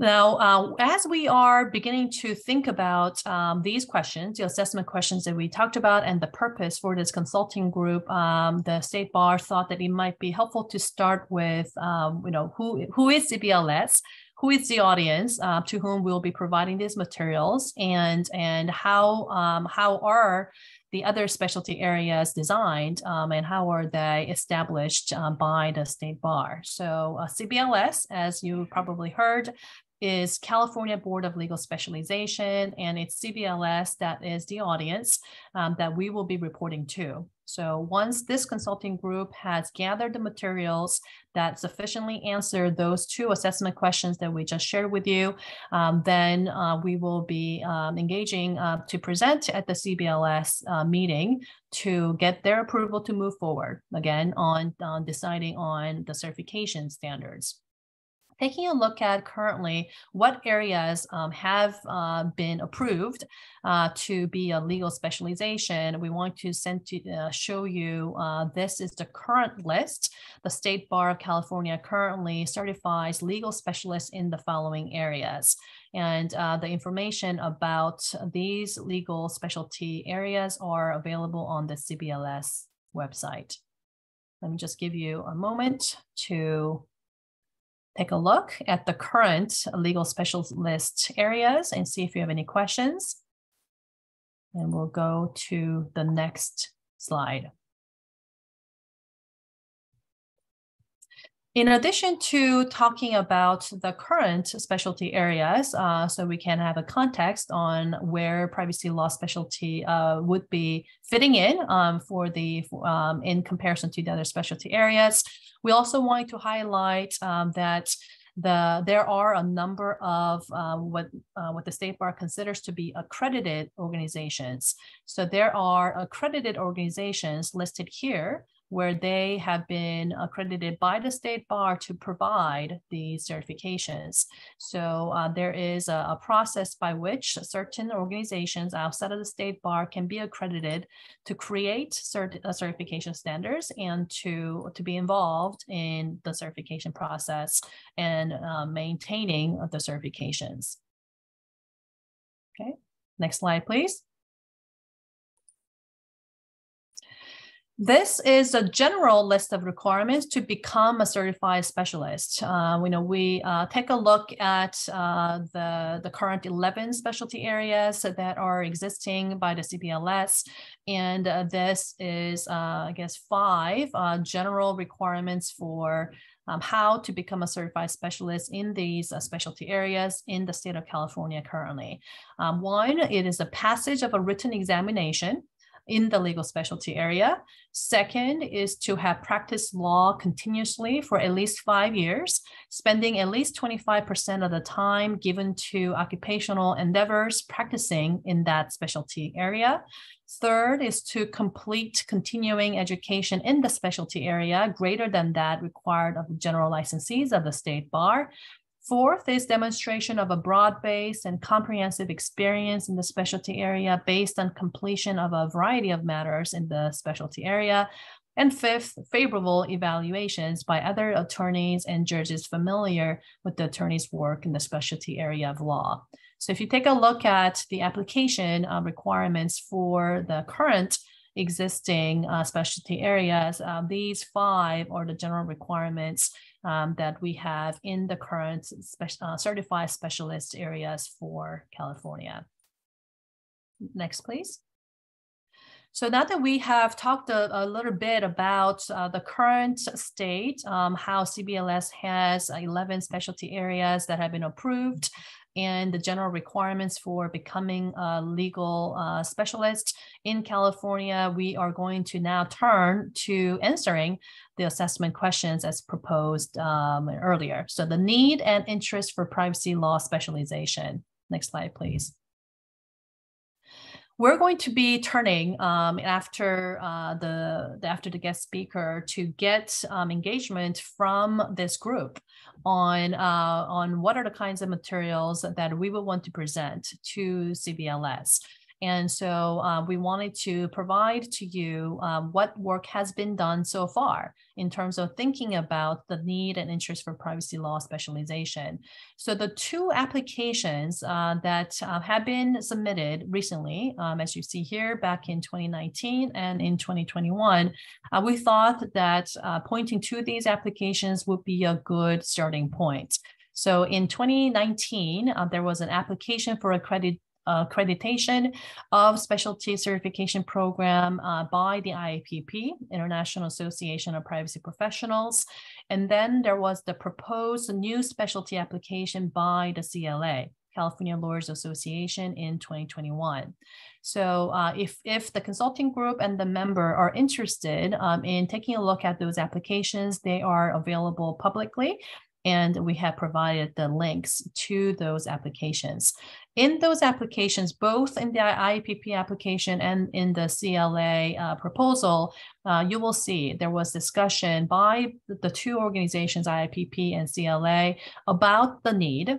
Now, uh, as we are beginning to think about um, these questions, the assessment questions that we talked about and the purpose for this consulting group, um, the state bar thought that it might be helpful to start with, um, you know, who, who is CBLS? Who is the audience uh, to whom we'll be providing these materials and, and how, um, how are the other specialty areas designed um, and how are they established uh, by the state bar. So uh, CBLS, as you probably heard, is California Board of Legal Specialization, and it's CBLS that is the audience um, that we will be reporting to. So once this consulting group has gathered the materials that sufficiently answer those two assessment questions that we just shared with you, um, then uh, we will be um, engaging uh, to present at the CBLS uh, meeting to get their approval to move forward, again, on, on deciding on the certification standards. Taking a look at currently what areas um, have uh, been approved uh, to be a legal specialization. We want to send to uh, show you uh, this is the current list. The State Bar of California currently certifies legal specialists in the following areas. And uh, the information about these legal specialty areas are available on the CBLS website. Let me just give you a moment to take a look at the current legal specialist areas and see if you have any questions. And we'll go to the next slide. In addition to talking about the current specialty areas, uh, so we can have a context on where privacy law specialty uh, would be fitting in um, for the um, in comparison to the other specialty areas, we also wanted to highlight um, that the, there are a number of uh, what, uh, what the State Bar considers to be accredited organizations. So there are accredited organizations listed here where they have been accredited by the state bar to provide these certifications. So uh, there is a, a, process by which certain organizations outside of the state bar can be accredited to create cert uh, certification standards and to, to be involved in the certification process and uh, maintaining the certifications. Okay, next slide, please. This is a general list of requirements to become a certified specialist. Uh, we know we uh, take a look at uh, the, the current 11 specialty areas that are existing by the CBLS. And uh, this is, uh, I guess, five uh, general requirements for um, how to become a certified specialist in these specialty areas in the state of California currently. Um, one, it is a passage of a written examination in the legal specialty area. Second is to have practiced law continuously for at least five years, spending at least 25% of the time given to occupational endeavors practicing in that specialty area. Third is to complete continuing education in the specialty area greater than that required of general licensees of the state bar. Fourth is demonstration of a broad-based and comprehensive experience in the specialty area based on completion of a variety of matters in the specialty area. And fifth, favorable evaluations by other attorneys and judges familiar with the attorney's work in the specialty area of law. So if you take a look at the application uh, requirements for the current existing uh, specialty areas, uh, these five are the general requirements um, that we have in the current spe- uh, certified specialist areas for California. Next, please. So now that we have talked a, a little bit about uh, the current state, um, how CBLS has 11 specialty areas that have been approved, and the general requirements for becoming a legal uh, specialist in California, we are going to now turn to answering the assessment questions as proposed um, earlier. So the need and interest for privacy law specialization. Next slide, please. We're going to be turning um, after uh, the, the, after the guest speaker to get um, engagement from this group on uh, on what are the kinds of materials that we would want to present to CBLS. And so uh, we wanted to provide to you um, what work has been done so far in terms of thinking about the need and interest for privacy law specialization. So the two applications uh, that uh, have been submitted recently, um, as you see here, back in 2019 and in 2021, uh, we thought that uh, pointing to these applications would be a good starting point. So in 2019, uh, there was an application for a credit accreditation of specialty certification program uh, by the IAPP, International Association of Privacy Professionals. And then there was the proposed new specialty application by the CLA. California Lawyers Association in 2021. So uh, if, if the consulting group and the member are interested um, in taking a look at those applications, they are available publicly and we have provided the links to those applications. In those applications, both in the IAPP application and in the CLA uh, proposal, uh, you will see there was discussion by the two organizations, IAPP and CLA, about the need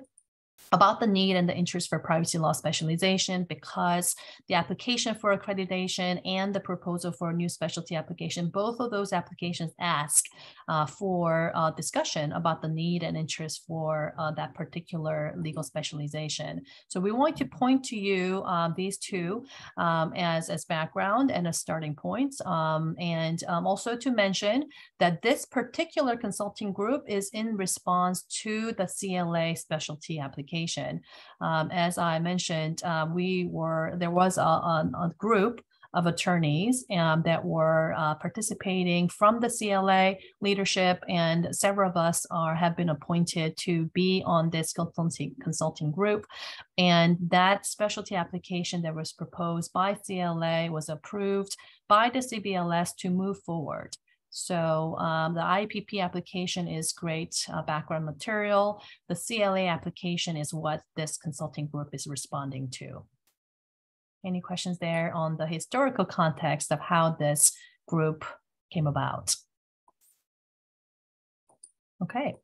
about the need and the interest for privacy law specialization because the application for accreditation and the proposal for a new specialty application, both of those applications ask uh, for uh, discussion about the need and interest for uh, that particular legal specialization. So we want to point to you um, these two um, as, as background and as starting points. Um, and um, also to mention that this particular consulting group is in response to the CLA specialty application education. Um, as I mentioned, uh, we were there was a, a, a group of attorneys um, that were uh, participating from the CLA leadership, and several of us are have been appointed to be on this consulting consulting group. And that specialty application that was proposed by CLA was approved by the CBLS to move forward. So um, the IAPP application is great uh, background material. The CLA application is what this consulting group is responding to. Any questions there on the historical context of how this group came about? Okay.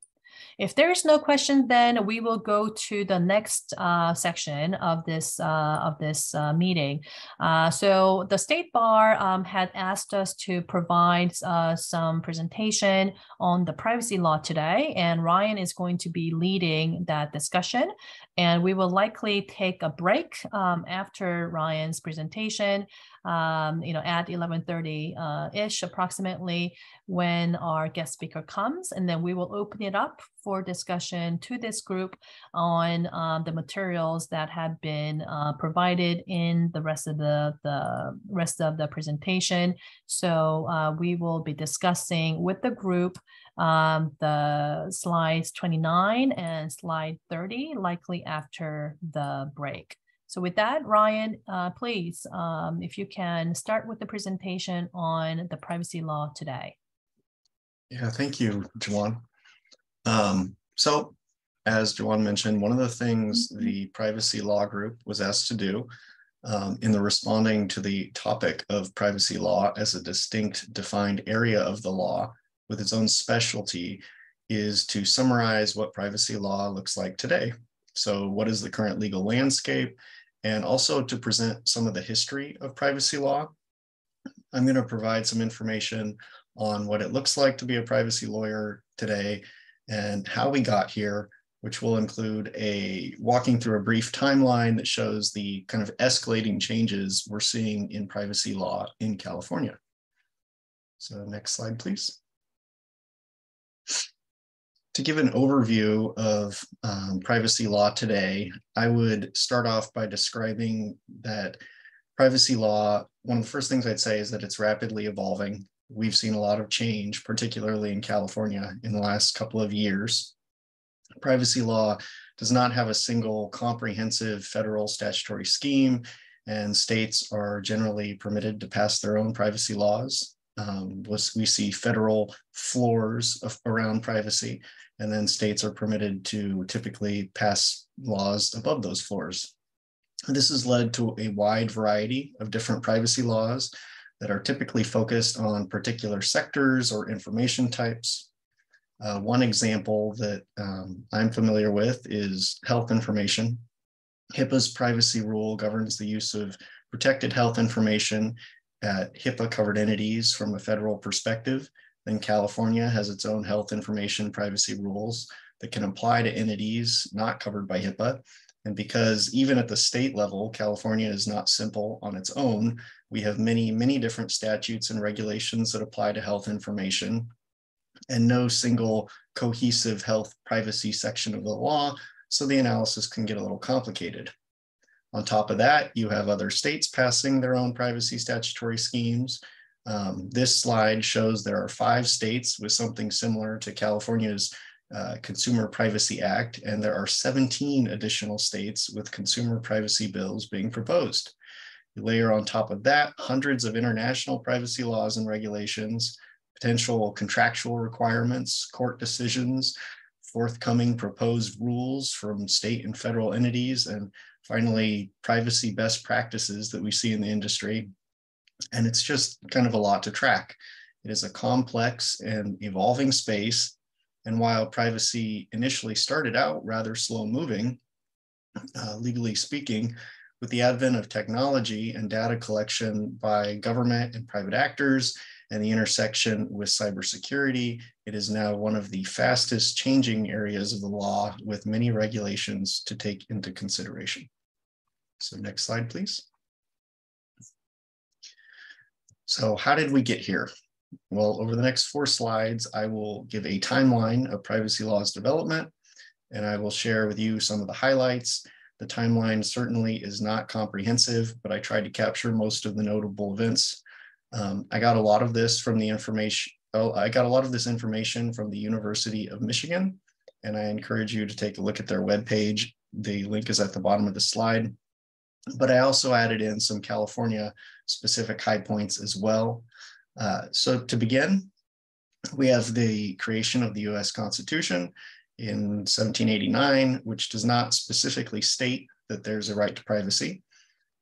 If there is no question, then we will go to the next uh, section of this uh, of this uh, meeting. Uh, so the State Bar um, had asked us to provide uh, some presentation on the privacy law today, and Ryan is going to be leading that discussion. And we will likely take a break um, after Ryan's presentation um, you know, at 11:30 uh, ish approximately when our guest speaker comes, and then we will open it up for discussion to this group on um, the materials that have been uh, provided in the rest of the the rest of the presentation. So uh, we will be discussing with the group um, the slides 29 and slide 30, likely after the break. So with that, Ryan, uh, please, um, if you can start with the presentation on the privacy law today. Yeah, thank you, Juwan. Um, so as Juwan mentioned, one of the things mm-hmm. the privacy law group was asked to do um, in the responding to the topic of privacy law as a distinct defined area of the law with its own specialty is to summarize what privacy law looks like today. So what is the current legal landscape and also to present some of the history of privacy law. I'm going to provide some information on what it looks like to be a privacy lawyer today and how we got here, which will include a walking through a brief timeline that shows the kind of escalating changes we're seeing in privacy law in California. So next slide, please to give an overview of um, privacy law today, I would start off by describing that privacy law, one of the first things I'd say is that it's rapidly evolving. We've seen a lot of change, particularly in California in the last couple of years. Privacy law does not have a single comprehensive federal statutory scheme, and states are generally permitted to pass their own privacy laws. Um, we see federal floors of, around privacy, and then states are permitted to typically pass laws above those floors. This has led to a wide variety of different privacy laws that are typically focused on particular sectors or information types. Uh, one example that um, I'm familiar with is health information. HIPAA's privacy rule governs the use of protected health information at HIPAA covered entities from a federal perspective then California has its own health information privacy rules that can apply to entities not covered by HIPAA. And because even at the state level, California is not simple on its own, we have many, many different statutes and regulations that apply to health information and no single cohesive health privacy section of the law. So the analysis can get a little complicated. On top of that, you have other states passing their own privacy statutory schemes. Um, this slide shows there are five states with something similar to California's uh, Consumer Privacy Act, and there are 17 additional states with consumer privacy bills being proposed. You layer on top of that hundreds of international privacy laws and regulations, potential contractual requirements, court decisions forthcoming proposed rules from state and federal entities, and finally, privacy best practices that we see in the industry. And it's just kind of a lot to track. It is a complex and evolving space. And while privacy initially started out rather slow moving, uh, legally speaking, with the advent of technology and data collection by government and private actors and the intersection with cybersecurity, it is now one of the fastest changing areas of the law with many regulations to take into consideration. So next slide, please. So how did we get here? Well, over the next four slides, I will give a timeline of privacy laws development, and I will share with you some of the highlights. The timeline certainly is not comprehensive, but I tried to capture most of the notable events. Um, I got a lot of this from the information, oh, I got a lot of this information from the University of Michigan, and I encourage you to take a look at their webpage. The link is at the bottom of the slide. But I also added in some California specific high points as well. Uh, so to begin, we have the creation of the US Constitution in 1789, which does not specifically state that there's a right to privacy,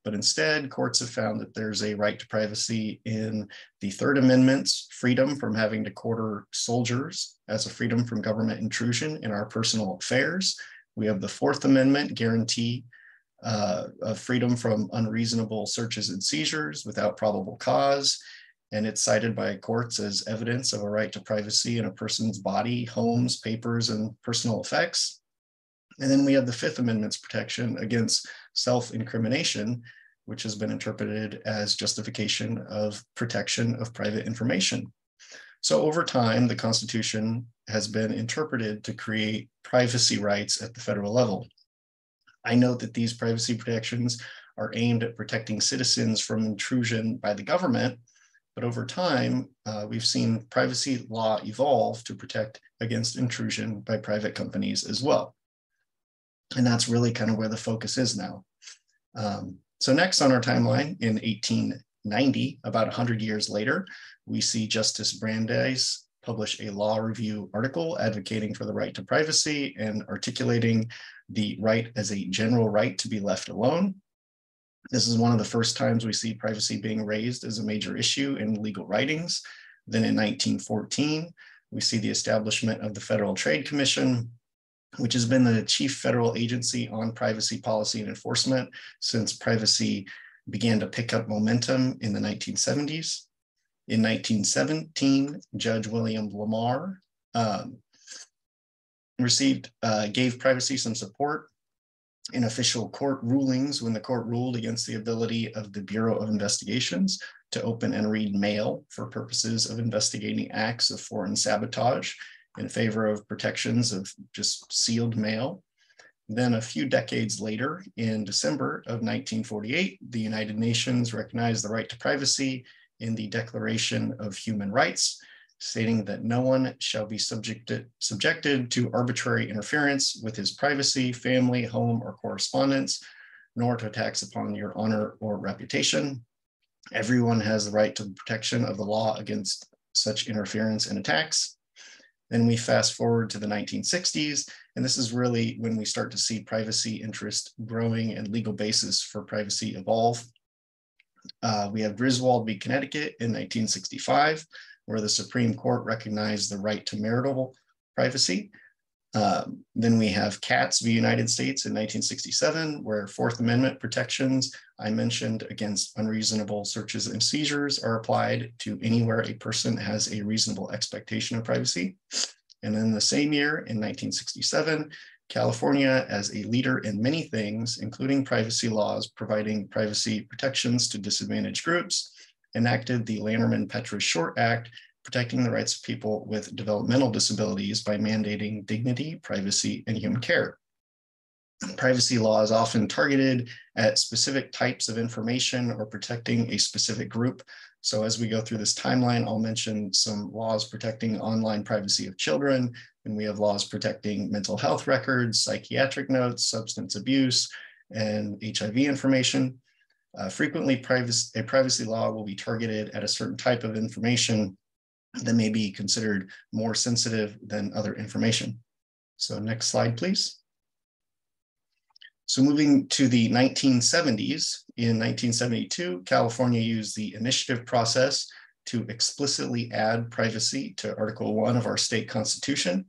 but instead courts have found that there's a right to privacy in the Third Amendment's freedom from having to quarter soldiers as a freedom from government intrusion in our personal affairs. We have the Fourth Amendment guarantee uh, of freedom from unreasonable searches and seizures without probable cause. And it's cited by courts as evidence of a right to privacy in a person's body, homes, papers, and personal effects. And then we have the Fifth Amendment's protection against self incrimination, which has been interpreted as justification of protection of private information. So over time, the Constitution has been interpreted to create privacy rights at the federal level. I note that these privacy protections are aimed at protecting citizens from intrusion by the government, but over time, uh, we've seen privacy law evolve to protect against intrusion by private companies as well. And that's really kind of where the focus is now. Um, so next on our timeline in 1890, about 100 years later, we see Justice Brandeis publish a law review article advocating for the right to privacy and articulating the right as a general right to be left alone. This is one of the first times we see privacy being raised as a major issue in legal writings. Then in 1914, we see the establishment of the Federal Trade Commission, which has been the chief federal agency on privacy policy and enforcement since privacy began to pick up momentum in the 1970s. In 1917, Judge William Lamar um, received, uh, gave privacy some support in official court rulings when the court ruled against the ability of the Bureau of Investigations to open and read mail for purposes of investigating acts of foreign sabotage in favor of protections of just sealed mail. Then a few decades later, in December of 1948, the United Nations recognized the right to privacy in the Declaration of Human Rights, stating that no one shall be subjected, subjected to arbitrary interference with his privacy, family, home, or correspondence, nor to attacks upon your honor or reputation. Everyone has the right to the protection of the law against such interference and attacks. Then we fast forward to the 1960s, and this is really when we start to see privacy interest growing and legal basis for privacy evolve. Uh, we have Griswold v. Connecticut in 1965, where the Supreme Court recognized the right to marital privacy. Um, then we have Katz v. United States in 1967, where Fourth Amendment protections I mentioned against unreasonable searches and seizures are applied to anywhere a person has a reasonable expectation of privacy. And then the same year in 1967, California, as a leader in many things, including privacy laws providing privacy protections to disadvantaged groups, enacted the Lanterman-Petris Short Act, protecting the rights of people with developmental disabilities by mandating dignity, privacy, and human care. Privacy law is often targeted at specific types of information or protecting a specific group. So as we go through this timeline, I'll mention some laws protecting online privacy of children, and we have laws protecting mental health records, psychiatric notes, substance abuse, and HIV information. Uh, frequently, privacy, a privacy law will be targeted at a certain type of information that may be considered more sensitive than other information. So next slide, please. So moving to the 1970s, in 1972, California used the initiative process to explicitly add privacy to Article 1 of our state constitution.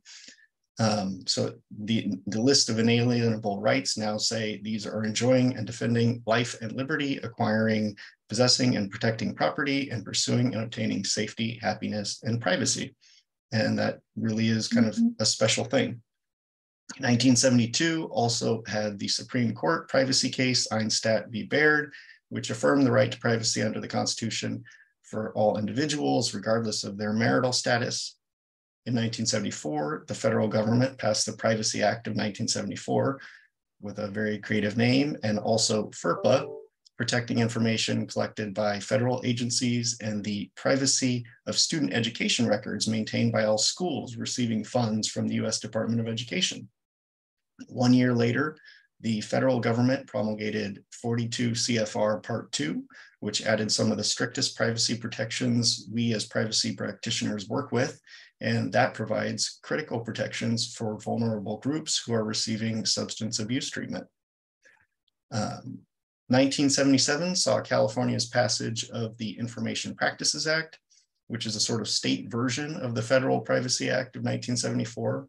Um, so the, the list of inalienable rights now say these are enjoying and defending life and liberty, acquiring, possessing and protecting property, and pursuing and obtaining safety, happiness, and privacy. And that really is kind mm -hmm. of mm-hmm. a special thing. 1972 also had the Supreme Court privacy case, Eisenstadt v. Baird, which affirmed the right to privacy under the Constitution for all individuals, regardless of their marital status. In 1974, the federal government passed the Privacy Act of 1974 with a very creative name, and also FERPA, protecting information collected by federal agencies and the privacy of student education records maintained by all schools receiving funds from the US Department of Education. One year later, the federal government promulgated 42 CFR Part 2, which added some of the strictest privacy protections we as privacy practitioners work with, and that provides critical protections for vulnerable groups who are receiving substance abuse treatment. Um, 1977 saw California's passage of the Information Practices Act, which is a sort of state version of the Federal Privacy Act of 1974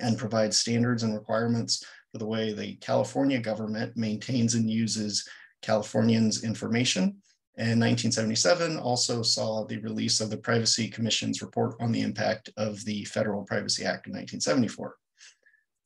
and provides standards and requirements for the way the California government maintains and uses Californians' information. And 1977 also saw the release of the Privacy Commission's report on the impact of the Federal Privacy Act of 1974.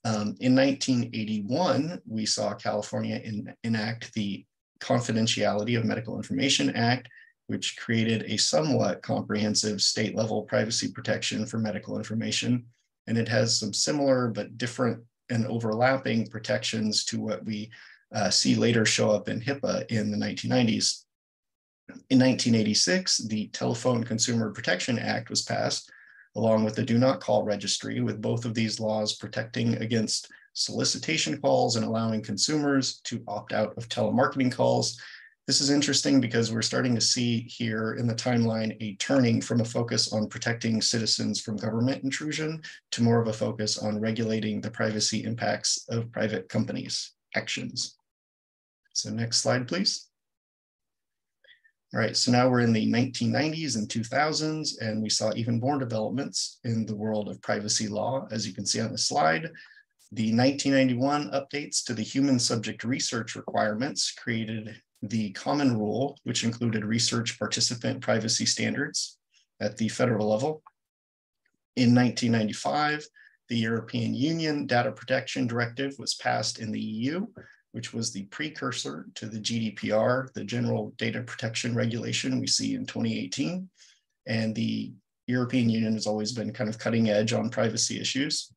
Um, in 1981, we saw California in, enact the Confidentiality of Medical Information Act, which created a somewhat comprehensive state level privacy protection for medical information and it has some similar but different and overlapping protections to what we uh, see later show up in HIPAA in the 1990s. In 1986, the Telephone Consumer Protection Act was passed, along with the Do Not Call Registry, with both of these laws protecting against solicitation calls and allowing consumers to opt out of telemarketing calls this is interesting because we're starting to see here in the timeline a turning from a focus on protecting citizens from government intrusion to more of a focus on regulating the privacy impacts of private companies' actions. So next slide, please. All right, so now we're in the 1990s and 2000s, and we saw even more developments in the world of privacy law, as you can see on the slide. The 1991 updates to the human subject research requirements created the common rule, which included research participant privacy standards at the federal level. In 1995, the European Union Data Protection Directive was passed in the EU, which was the precursor to the GDPR, the General Data Protection Regulation we see in 2018. And the European Union has always been kind of cutting edge on privacy issues.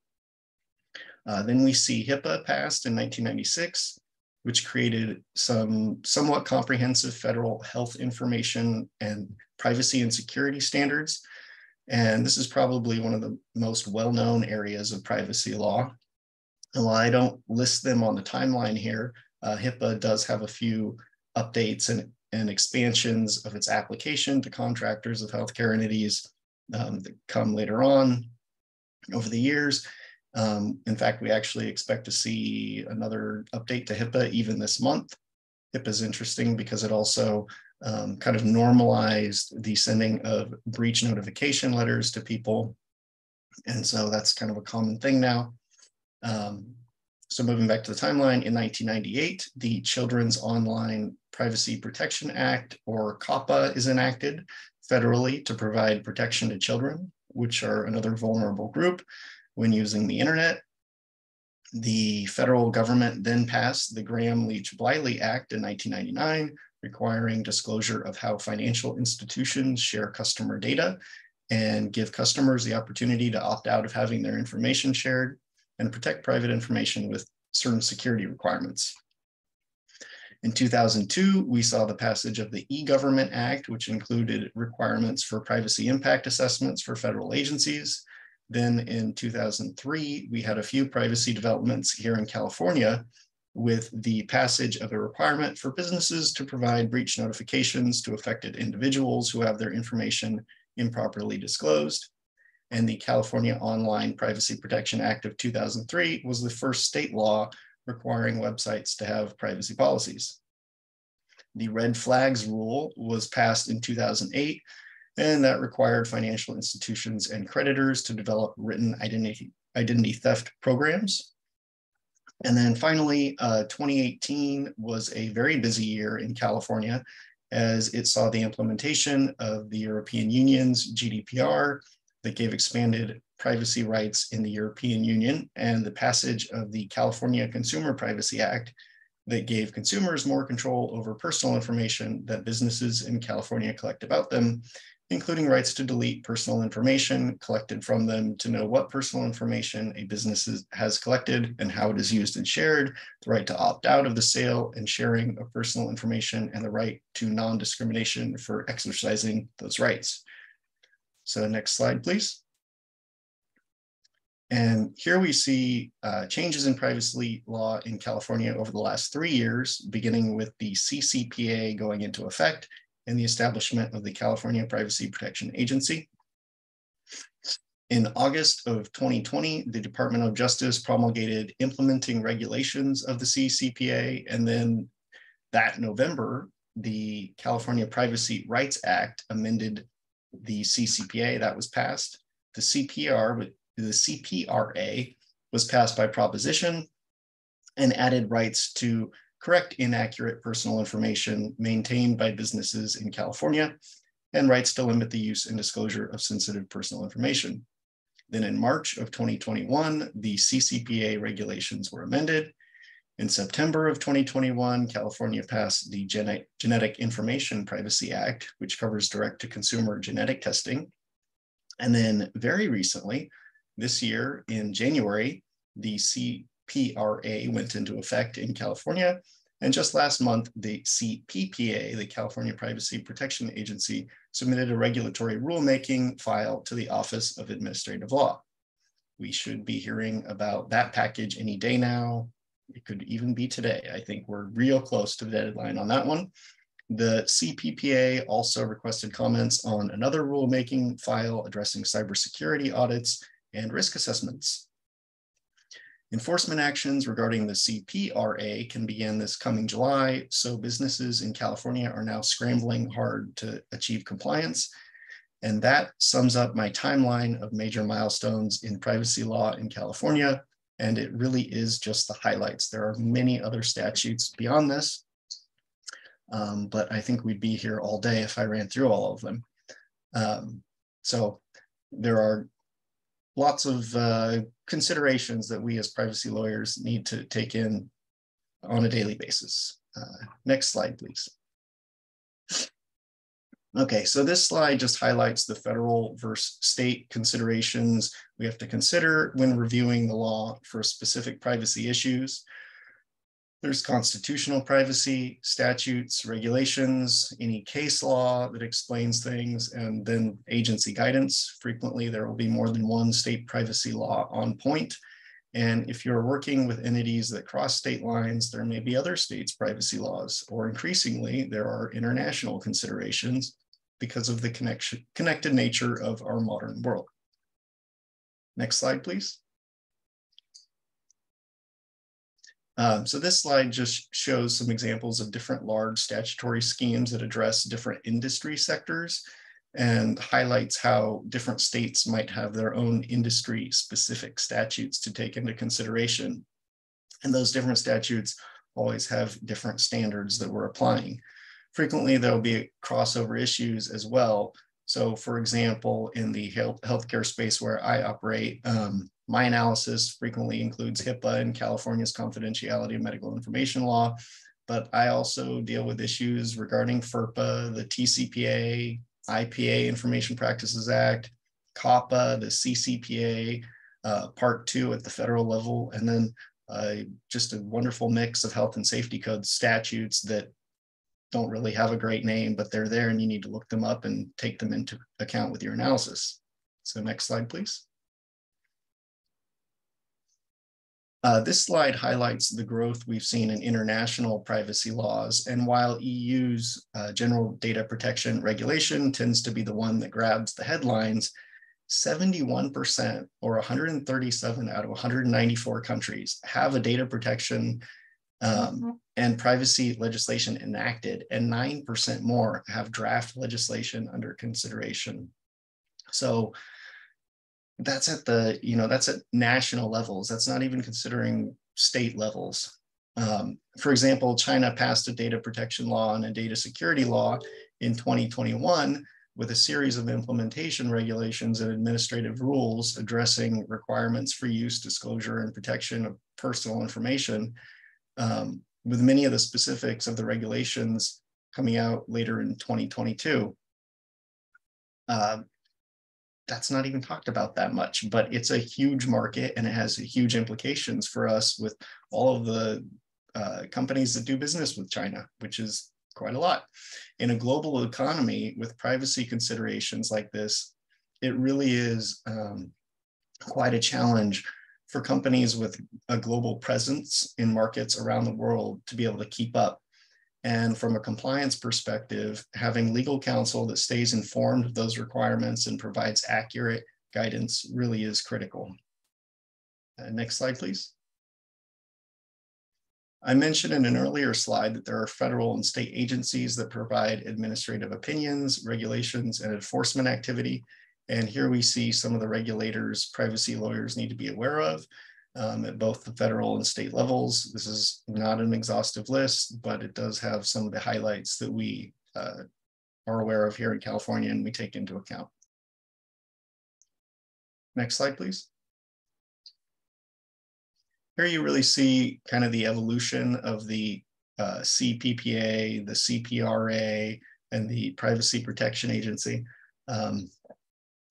Uh, then we see HIPAA passed in 1996, which created some somewhat comprehensive federal health information and privacy and security standards. And this is probably one of the most well-known areas of privacy law. And while I don't list them on the timeline here, uh, HIPAA does have a few updates and, and expansions of its application to contractors of healthcare entities um, that come later on over the years. Um, in fact, we actually expect to see another update to HIPAA even this month. HIPAA is interesting because it also um, kind of normalized the sending of breach notification letters to people. And so that's kind of a common thing now. Um, so moving back to the timeline, in 1998, the Children's Online Privacy Protection Act, or COPPA, is enacted federally to provide protection to children, which are another vulnerable group when using the internet. The federal government then passed the Gramm-Leach-Bliley Act in 1999, requiring disclosure of how financial institutions share customer data and give customers the opportunity to opt out of having their information shared and protect private information with certain security requirements. In 2002, we saw the passage of the E-Government Act, which included requirements for privacy impact assessments for federal agencies, then in 2003, we had a few privacy developments here in California with the passage of a requirement for businesses to provide breach notifications to affected individuals who have their information improperly disclosed. And the California Online Privacy Protection Act of 2003 was the first state law requiring websites to have privacy policies. The red flags rule was passed in 2008, and that required financial institutions and creditors to develop written identity, identity theft programs. And then finally, uh, 2018 was a very busy year in California as it saw the implementation of the European Union's GDPR that gave expanded privacy rights in the European Union and the passage of the California Consumer Privacy Act that gave consumers more control over personal information that businesses in California collect about them, including rights to delete personal information collected from them, to know what personal information a business has collected and how it is used and shared, the right to opt out of the sale and sharing of personal information, and the right to non-discrimination for exercising those rights. So next slide, please. And here we see uh, changes in privacy law in California over the last three years, beginning with the CCPA going into effect and the establishment of the California Privacy Protection Agency. In August of 2020, the Department of Justice promulgated implementing regulations of the CCPA, and then that November, the California Privacy Rights Act amended the CCPA that was passed. The CPR, the CPRA was passed by proposition and added rights to correct inaccurate personal information maintained by businesses in California and rights to limit the use and disclosure of sensitive personal information. Then in March of 2021, the CCPA regulations were amended. In September of 2021, California passed the Gen Genetic Information Privacy Act, which covers direct to consumer genetic testing. And then very recently, this year in January, the CPRA went into effect in California. And just last month, the CPPA, the California Privacy Protection Agency, submitted a regulatory rulemaking file to the Office of Administrative Law. We should be hearing about that package any day now. It could even be today. I think we're real close to the deadline on that one. The CPPA also requested comments on another rulemaking file addressing cybersecurity audits and risk assessments. Enforcement actions regarding the CPRA can begin this coming July, so businesses in California are now scrambling hard to achieve compliance. And that sums up my timeline of major milestones in privacy law in California. And it really is just the highlights. There are many other statutes beyond this, um, but I think we'd be here all day if I ran through all of them. Um, so there are lots of uh, considerations that we as privacy lawyers need to take in on a daily basis. Uh, next slide, please. Okay, so this slide just highlights the federal versus state considerations we have to consider when reviewing the law for specific privacy issues. There's constitutional privacy, statutes, regulations, any case law that explains things, and then agency guidance. Frequently, there will be more than one state privacy law on point. And if you're working with entities that cross state lines, there may be other states' privacy laws, or increasingly, there are international considerations because of the connection, connected nature of our modern world. Next slide, please. Um, so this slide just shows some examples of different large statutory schemes that address different industry sectors and highlights how different states might have their own industry specific statutes to take into consideration. And those different statutes always have different standards that we're applying. Frequently, there'll be crossover issues as well. So for example, in the health, healthcare space where I operate, um, my analysis frequently includes HIPAA and California's confidentiality of medical information law, but I also deal with issues regarding FERPA, the TCPA, IPA Information Practices Act, COPPA, the CCPA, uh, Part 2 at the federal level, and then uh, just a wonderful mix of health and safety code statutes that don't really have a great name, but they're there and you need to look them up and take them into account with your analysis. So next slide, please. Uh, this slide highlights the growth we've seen in international privacy laws. And while EU's uh, general data protection regulation tends to be the one that grabs the headlines, 71% or 137 out of 194 countries have a data protection um, mm-hmm. and privacy legislation enacted, and 9% more have draft legislation under consideration. So that's at the, you know, that's at national levels. That's not even considering state levels. Um, for example, China passed a data protection law and a data security law in 2021 with a series of implementation regulations and administrative rules addressing requirements for use, disclosure, and protection of personal information, um, with many of the specifics of the regulations coming out later in 2022. Uh, that's not even talked about that much, but it's a huge market and it has huge implications for us with all of the uh, companies that do business with China, which is quite a lot. In a global economy with privacy considerations like this, it really is um, quite a challenge for companies with a global presence in markets around the world to be able to keep up. And from a compliance perspective, having legal counsel that stays informed of those requirements and provides accurate guidance really is critical. Uh, next slide, please. I mentioned in an earlier slide that there are federal and state agencies that provide administrative opinions, regulations, and enforcement activity. And here we see some of the regulators privacy lawyers need to be aware of um, at both the federal and state levels. This is not an exhaustive list, but it does have some of the highlights that we uh, are aware of here in California and we take into account. Next slide, please. Here you really see kind of the evolution of the uh, CPPA, the CPRA, and the Privacy Protection Agency. Um,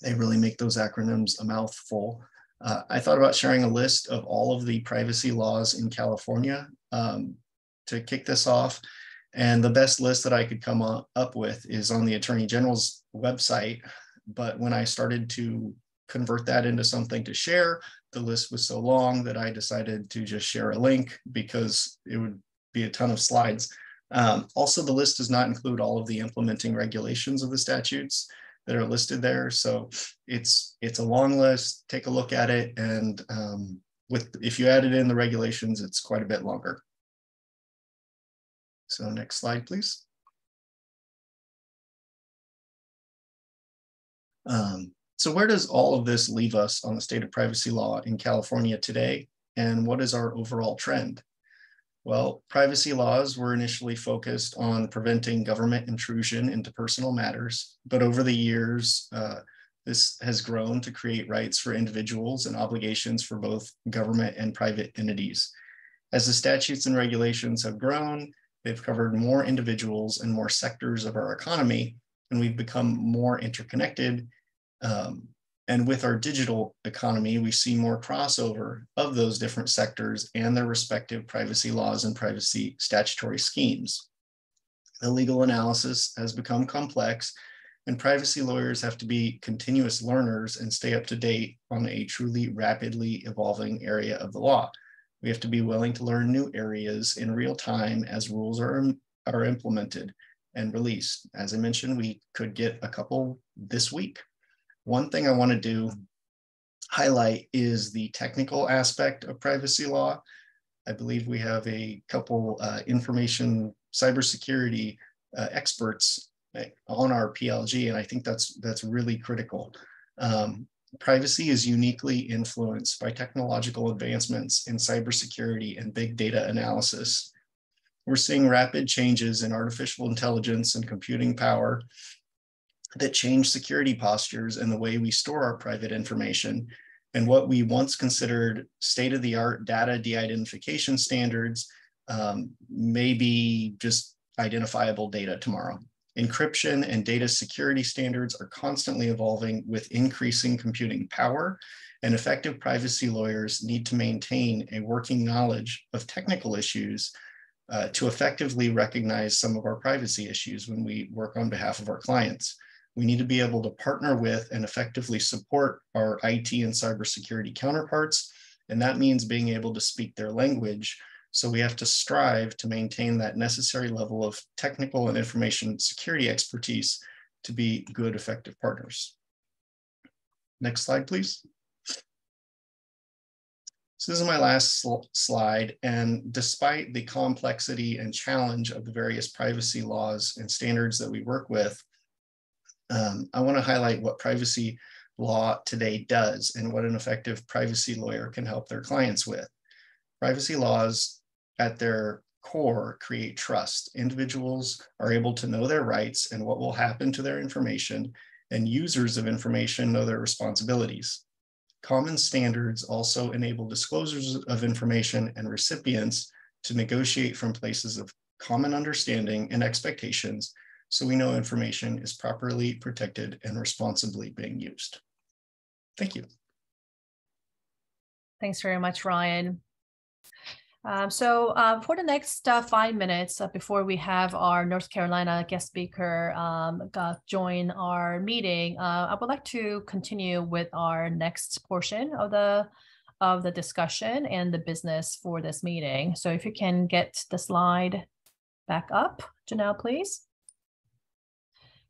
they really make those acronyms a mouthful. Uh, I thought about sharing a list of all of the privacy laws in California um, to kick this off. And the best list that I could come up with is on the Attorney General's website. But when I started to convert that into something to share, the list was so long that I decided to just share a link because it would be a ton of slides. Um, also, the list does not include all of the implementing regulations of the statutes that are listed there. So it's it's a long list. Take a look at it, and um, with if you added in the regulations, it's quite a bit longer. So next slide, please. Um, so where does all of this leave us on the state of privacy law in California today? And what is our overall trend? Well, privacy laws were initially focused on preventing government intrusion into personal matters, but over the years, uh, this has grown to create rights for individuals and obligations for both government and private entities. As the statutes and regulations have grown, they've covered more individuals and more sectors of our economy, and we've become more interconnected um, and with our digital economy, we see more crossover of those different sectors and their respective privacy laws and privacy statutory schemes. The legal analysis has become complex, and privacy lawyers have to be continuous learners and stay up to date on a truly rapidly evolving area of the law. We have to be willing to learn new areas in real time as rules are, are implemented and released. As I mentioned, we could get a couple this week. One thing I want to do highlight is the technical aspect of privacy law. I believe we have a couple uh, information cybersecurity uh, experts uh, on our PLG, and I think that's that's really critical. Um, privacy is uniquely influenced by technological advancements in cybersecurity and big data analysis. We're seeing rapid changes in artificial intelligence and computing power that change security postures and the way we store our private information. And what we once considered state of the art data de identification standards um, may be just identifiable data tomorrow. Encryption and data security standards are constantly evolving with increasing computing power, and effective privacy lawyers need to maintain a working knowledge of technical issues uh, to effectively recognize some of our privacy issues when we work on behalf of our clients. We need to be able to partner with and effectively support our IT and cybersecurity counterparts. And that means being able to speak their language. So we have to strive to maintain that necessary level of technical and information security expertise to be good, effective partners. Next slide, please. So this is my last sl slide. And despite the complexity and challenge of the various privacy laws and standards that we work with, um, I wanna highlight what privacy law today does and what an effective privacy lawyer can help their clients with. Privacy laws at their core create trust. Individuals are able to know their rights and what will happen to their information, and users of information know their responsibilities. Common standards also enable disclosures of information and recipients to negotiate from places of common understanding and expectations so we know information is properly protected and responsibly being used. Thank you. Thanks very much, Ryan. Um, so uh, for the next uh, five minutes uh, before we have our North Carolina guest speaker um, join our meeting, uh, I would like to continue with our next portion of the of the discussion and the business for this meeting. So if you can get the slide back up, Janelle, please.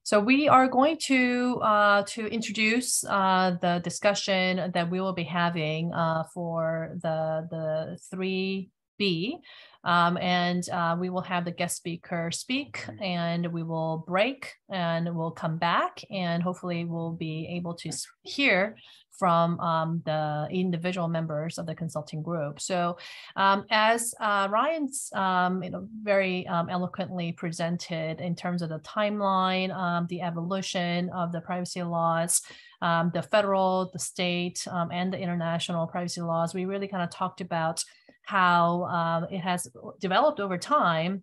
So we are going to uh, to introduce uh, the discussion that we will be having uh, for the the three B. Um, and uh, we will have the guest speaker speak and we will break and we'll come back and hopefully we'll be able to hear from um, the individual members of the consulting group. So um, as uh, Ryan's um, you know, very um, eloquently presented in terms of the timeline, um, the evolution of the privacy laws, the federal, the state, and the international privacy laws, we really kind of talked about how um, it has developed over time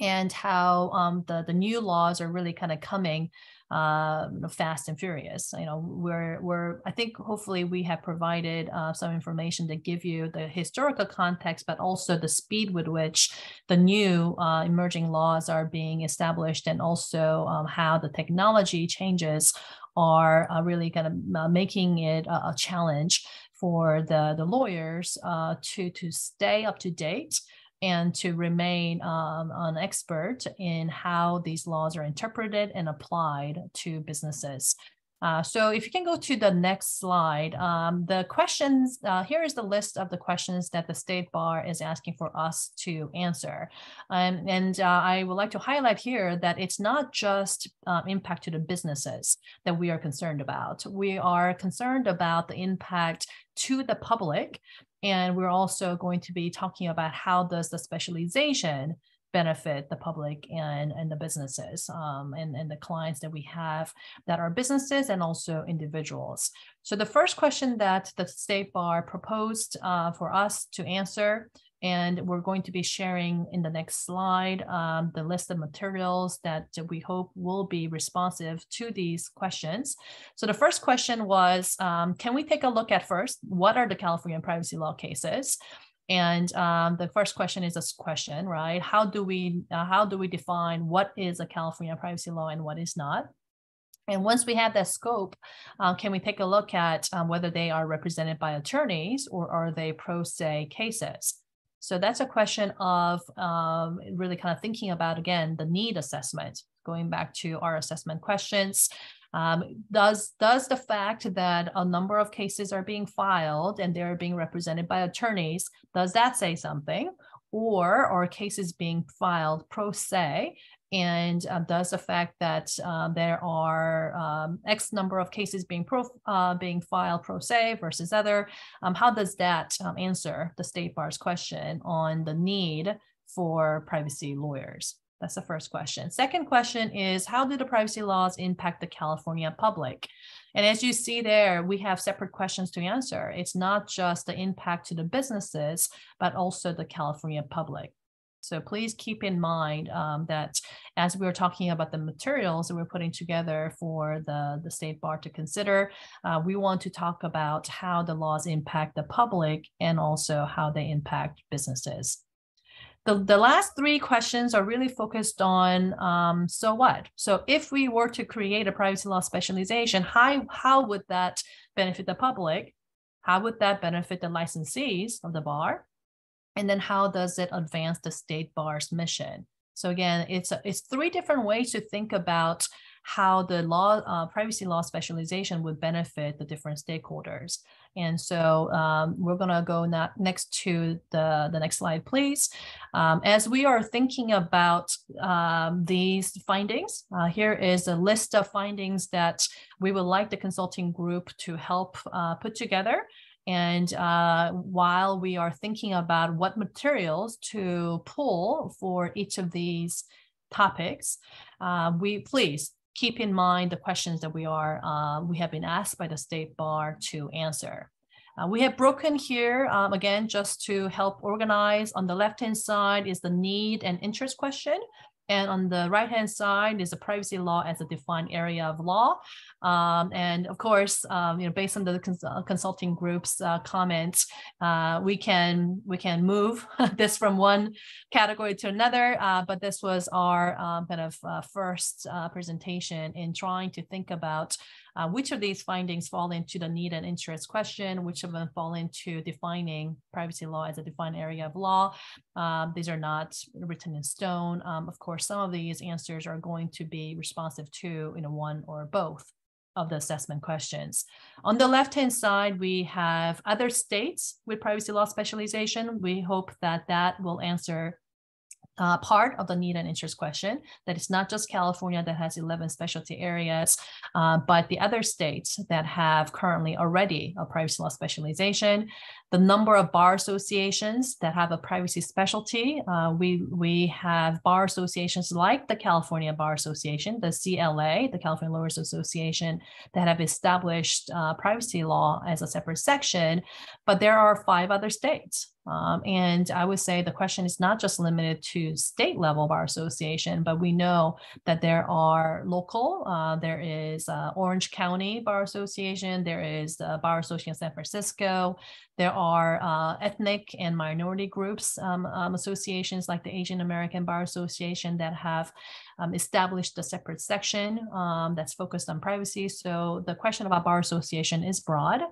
and how um, the, the new laws are really kind of coming uh, fast and furious. You know, we're, we're, I think hopefully we have provided uh, some information to give you the historical context, but also the speed with which the new uh, emerging laws are being established and also um, how the technology changes are uh, really kind of uh, making it a, a challenge for the, the lawyers uh, to, to stay up to date and to remain um, an expert in how these laws are interpreted and applied to businesses. Uh, so if you can go to the next slide, um, the questions, uh, here is the list of the questions that the State Bar is asking for us to answer. Um, and uh, I would like to highlight here that it's not just uh, impact to the businesses that we are concerned about. We are concerned about the impact to the public and we're also going to be talking about how does the specialization benefit the public and, and the businesses um, and, and the clients that we have that are businesses and also individuals. So the first question that the State Bar proposed uh, for us to answer and we're going to be sharing in the next slide um, the list of materials that we hope will be responsive to these questions. So the first question was, um, can we take a look at first, what are the California privacy law cases? And um, the first question is this question, right? How do we uh, how do we define what is a California privacy law and what is not? And once we have that scope, uh, can we take a look at um, whether they are represented by attorneys or are they pro se cases? So that's a question of um, really kind of thinking about, again, the need assessment, going back to our assessment questions. Um, does, does the fact that a number of cases are being filed and they're being represented by attorneys, does that say something? Or are cases being filed pro se and uh, does the fact that uh, there are um, X number of cases being pro, uh, being filed pro se versus other, um, how does that um, answer the state bar's question on the need for privacy lawyers? That's the first question. Second question is how do the privacy laws impact the California public? And as you see there, we have separate questions to answer. It's not just the impact to the businesses, but also the California public. So please keep in mind um, that as we are talking about the materials that we're putting together for the, the state bar to consider, uh, we want to talk about how the laws impact the public and also how they impact businesses. The, the last three questions are really focused on um, so what? So if we were to create a privacy law specialization, how, how would that benefit the public? How would that benefit the licensees of the bar? And then how does it advance the state bar's mission? So again, it's, it's three different ways to think about how the law, uh, privacy law specialization would benefit the different stakeholders. And so um, we're gonna go next to the, the next slide, please. Um, as we are thinking about um, these findings, uh, here is a list of findings that we would like the consulting group to help uh, put together. And uh, while we are thinking about what materials to pull for each of these topics, uh, we please keep in mind the questions that we are uh, we have been asked by the state bar to answer. Uh, we have broken here um, again just to help organize. On the left hand side is the need and interest question. And on the right hand side is the privacy law as a defined area of law. Um, and of course, um, you know, based on the cons uh, consulting group's uh, comments, uh, we can we can move this from one category to another. Uh, but this was our um, kind of uh, first presentation in trying to think about uh, which of these findings fall into the need and interest question? Which of them fall into defining privacy law as a defined area of law? Um, these are not written in stone. Um, of course, some of these answers are going to be responsive to you know, one or both of the assessment questions. On the left-hand side, we have other states with privacy law specialization. We hope that that will answer uh, part of the need and interest question that it's not just California that has 11 specialty areas, uh, but the other states that have currently already a privacy law specialization the number of bar associations that have a privacy specialty. Uh, we, we have bar associations like the California Bar Association, the CLA, the California Lawyers Association, that have established uh, privacy law as a separate section, but there are five other states. Um, and I would say the question is not just limited to state level bar association, but we know that there are local, uh, there is uh, Orange County Bar Association, there is the Bar Association San Francisco, there are uh, ethnic and minority groups um, um, associations like the Asian American Bar Association that have um, established a separate section um, that's focused on privacy. So the question about bar association is broad.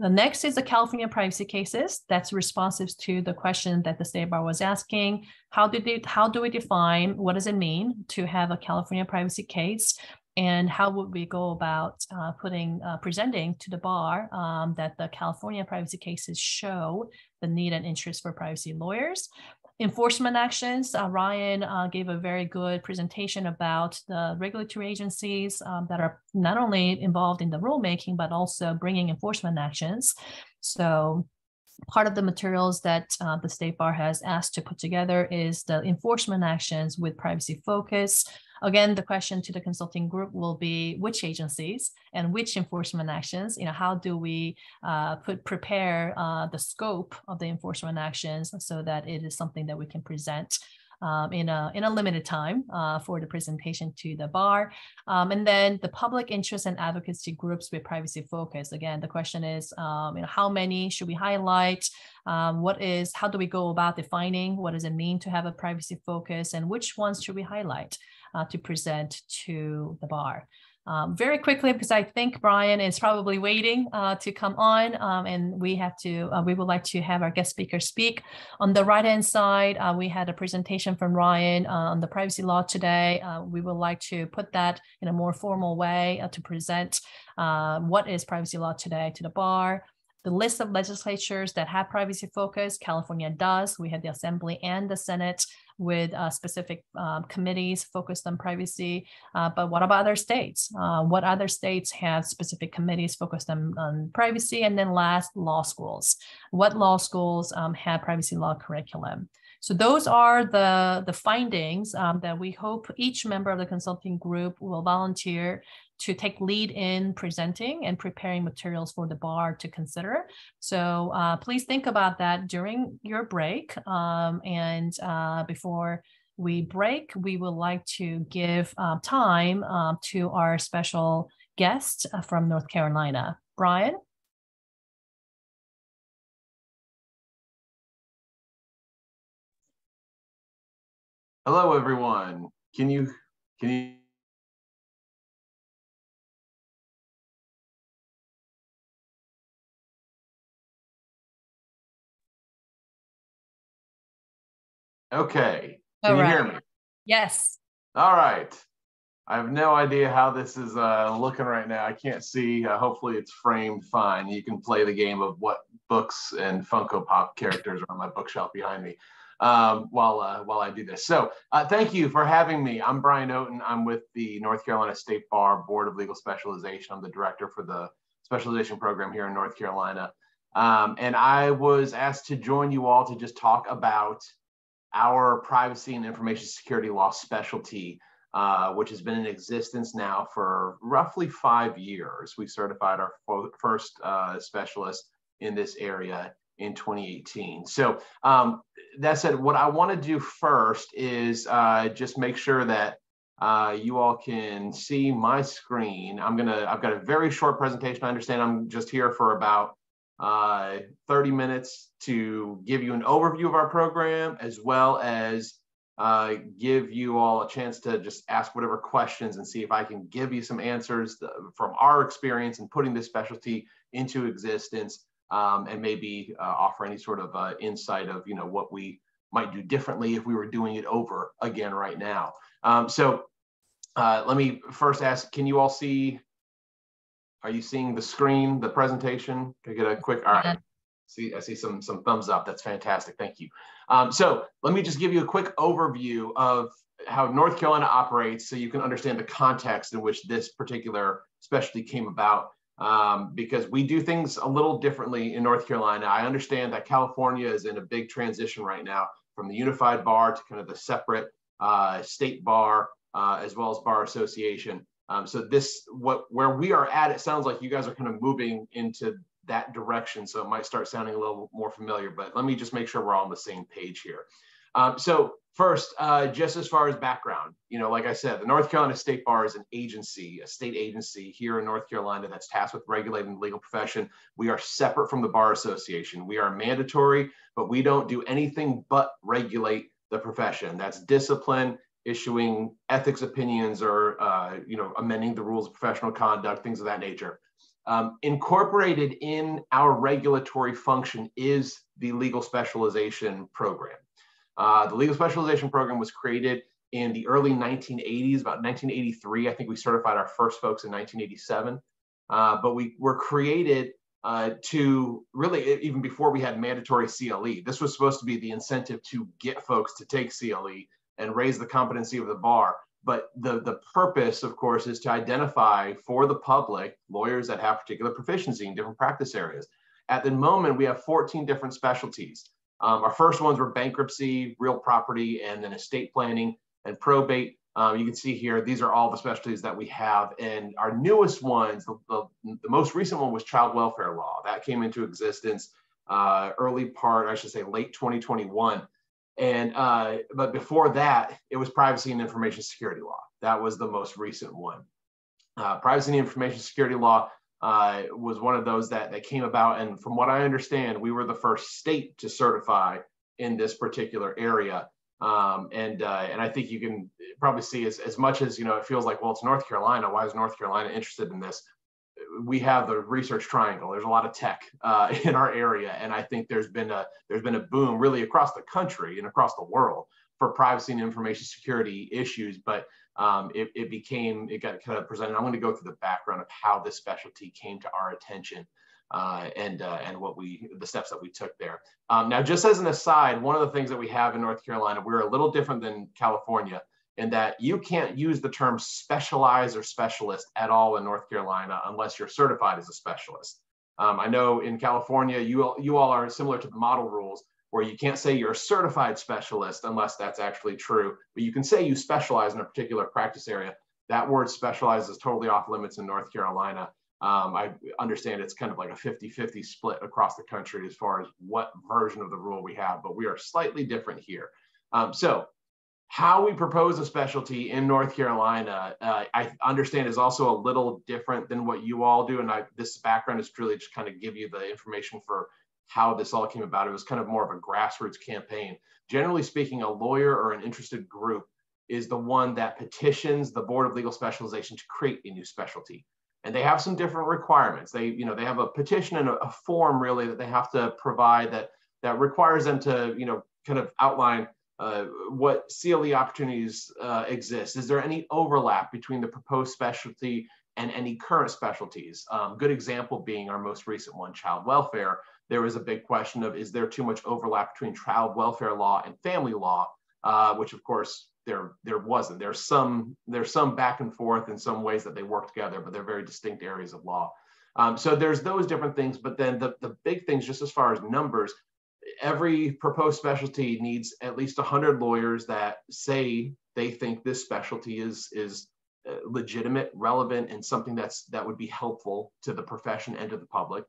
The next is the California privacy cases. That's responsive to the question that the state bar was asking. How did they, how do we define what does it mean to have a California privacy case? and how would we go about uh, putting uh, presenting to the bar um, that the California privacy cases show the need and interest for privacy lawyers. Enforcement actions, uh, Ryan uh, gave a very good presentation about the regulatory agencies um, that are not only involved in the rulemaking, but also bringing enforcement actions. So part of the materials that uh, the state bar has asked to put together is the enforcement actions with privacy focus, Again, the question to the consulting group will be which agencies and which enforcement actions, you know, how do we uh, put prepare uh, the scope of the enforcement actions so that it is something that we can present um, in a in a limited time uh, for the presentation to the bar. Um, and then the public interest and advocacy groups with privacy focus. Again, the question is, um, you know, how many should we highlight? Um, what is, how do we go about defining what does it mean to have a privacy focus and which ones should we highlight? Uh, to present to the bar. Um, very quickly, because I think Brian is probably waiting uh, to come on um, and we have to, uh, we would like to have our guest speaker speak. On the right-hand side, uh, we had a presentation from Ryan uh, on the privacy law today. Uh, we would like to put that in a more formal way to present what is privacy law today to the bar. The list of legislatures that have privacy focus, California does. We have the Assembly and the Senate with uh, specific um, committees focused on privacy. Uh, but what about other states? Uh, what other states have specific committees focused on, on, privacy? And then last, law schools. What law schools um, have privacy law curriculum? So those are the, the findings um, that we hope each member of the consulting group will volunteer to take lead in presenting and preparing materials for the bar to consider. So uh, please think about that during your break. Um, and uh, before we break, we would like to give uh, time uh, to our special guest uh, from North Carolina. Brian? Hello, everyone. Can you can you Okay. Can All you right. hear me? Yes. All right. I have no idea how this is uh, looking right now. I can't see. Uh, hopefully, it's framed fine. You can play the game of what books and Funko Pop characters are on my bookshelf behind me um, while uh, while I do this. So, uh, thank you for having me. I'm Brian Oten. I'm with the North Carolina State Bar Board of Legal Specialization. I'm the director for the specialization program here in North Carolina, um, and I was asked to join you all to just talk about our privacy and information security law specialty uh, which has been in existence now for roughly five years. We certified our first uh, specialist in this area in 2018. So um, that said, what I want to do first is uh, just make sure that uh, you all can see my screen. I'm gonna, I've got a very short presentation. I understand I'm just here for about uh, 30 minutes to give you an overview of our program as well as uh, give you all a chance to just ask whatever questions and see if I can give you some answers from our experience in putting this specialty into existence um, and maybe uh, offer any sort of uh, insight of you know what we might do differently if we were doing it over again right now. Um, so uh, let me first ask, can you all see, are you seeing the screen, the presentation? Can I get a quick, all right. See, I see some some thumbs up. That's fantastic. Thank you. Um, so let me just give you a quick overview of how North Carolina operates so you can understand the context in which this particular specialty came about. Um, because we do things a little differently in North Carolina. I understand that California is in a big transition right now from the unified bar to kind of the separate uh, state bar uh, as well as bar association. Um, so this, what where we are at, it sounds like you guys are kind of moving into that direction. So it might start sounding a little more familiar, but let me just make sure we're all on the same page here. Um, so first, uh, just as far as background, you know, like I said, the North Carolina State Bar is an agency, a state agency here in North Carolina that's tasked with regulating the legal profession. We are separate from the Bar Association. We are mandatory, but we don't do anything but regulate the profession. That's discipline, issuing ethics opinions, or uh, you know, amending the rules of professional conduct, things of that nature. Um, incorporated in our regulatory function is the legal specialization program. Uh, the legal specialization program was created in the early 1980s, about 1983. I think we certified our first folks in 1987. Uh, but we were created uh, to really, even before we had mandatory CLE, this was supposed to be the incentive to get folks to take CLE and raise the competency of the bar. But the, the purpose, of course, is to identify for the public lawyers that have particular proficiency in different practice areas. At the moment, we have 14 different specialties. Um, our first ones were bankruptcy, real property, and then estate planning and probate. Um, you can see here, these are all the specialties that we have. And our newest ones, the, the, the most recent one was child welfare law. That came into existence uh, early part, I should say late 2021. And uh, but before that, it was privacy and information security law. That was the most recent one. Uh, privacy and information security law uh, was one of those that that came about, and from what I understand, we were the first state to certify in this particular area. Um, and uh, and I think you can probably see as, as much as you know it feels like well it's North Carolina. Why is North Carolina interested in this? We have the research triangle. There's a lot of tech uh, in our area, and I think there's been a there's been a boom really across the country and across the world for privacy and information security issues. But um, it, it, became it got kind of presented. I'm going to go through the background of how this specialty came to our attention uh, and uh, and what we the steps that we took there. Um, now, just as an aside, one of the things that we have in North Carolina, we're a little different than California in that you can't use the term specialized or specialist at all in North Carolina unless you're certified as a specialist. Um, I know in California, you all, you all are similar to the model rules where you can't say you're a certified specialist unless that's actually true, but you can say you specialize in a particular practice area. That word specialize is totally off limits in North Carolina. Um, I understand it's kind of like a 50 50 split across the country as far as what version of the rule we have, but we are slightly different here. Um, so how we propose a specialty in North Carolina, uh, I understand is also a little different than what you all do. And I, this background is truly just kind of give you the information for how this all came about. It was kind of more of a grassroots campaign. Generally speaking, a lawyer or an interested group is the one that petitions the Board of Legal Specialization to create a new specialty. And they have some different requirements. They, you know, they have a petition and a, a form really that they have to provide that that requires them to, you know, kind of outline uh, what CLE opportunities uh, exist. Is there any overlap between the proposed specialty and any current specialties? Um, good example being our most recent one, child welfare. There was a big question of is there too much overlap between child welfare law and family law, uh, which of course there there wasn't. There's some there's some back and forth in some ways that they work together, but they're very distinct areas of law. Um, so there's those different things, but then the, the big things, just as far as numbers, every proposed specialty needs at least 100 lawyers that say they think this specialty is is uh, legitimate, relevant, and something that's that would be helpful to the profession and to the public.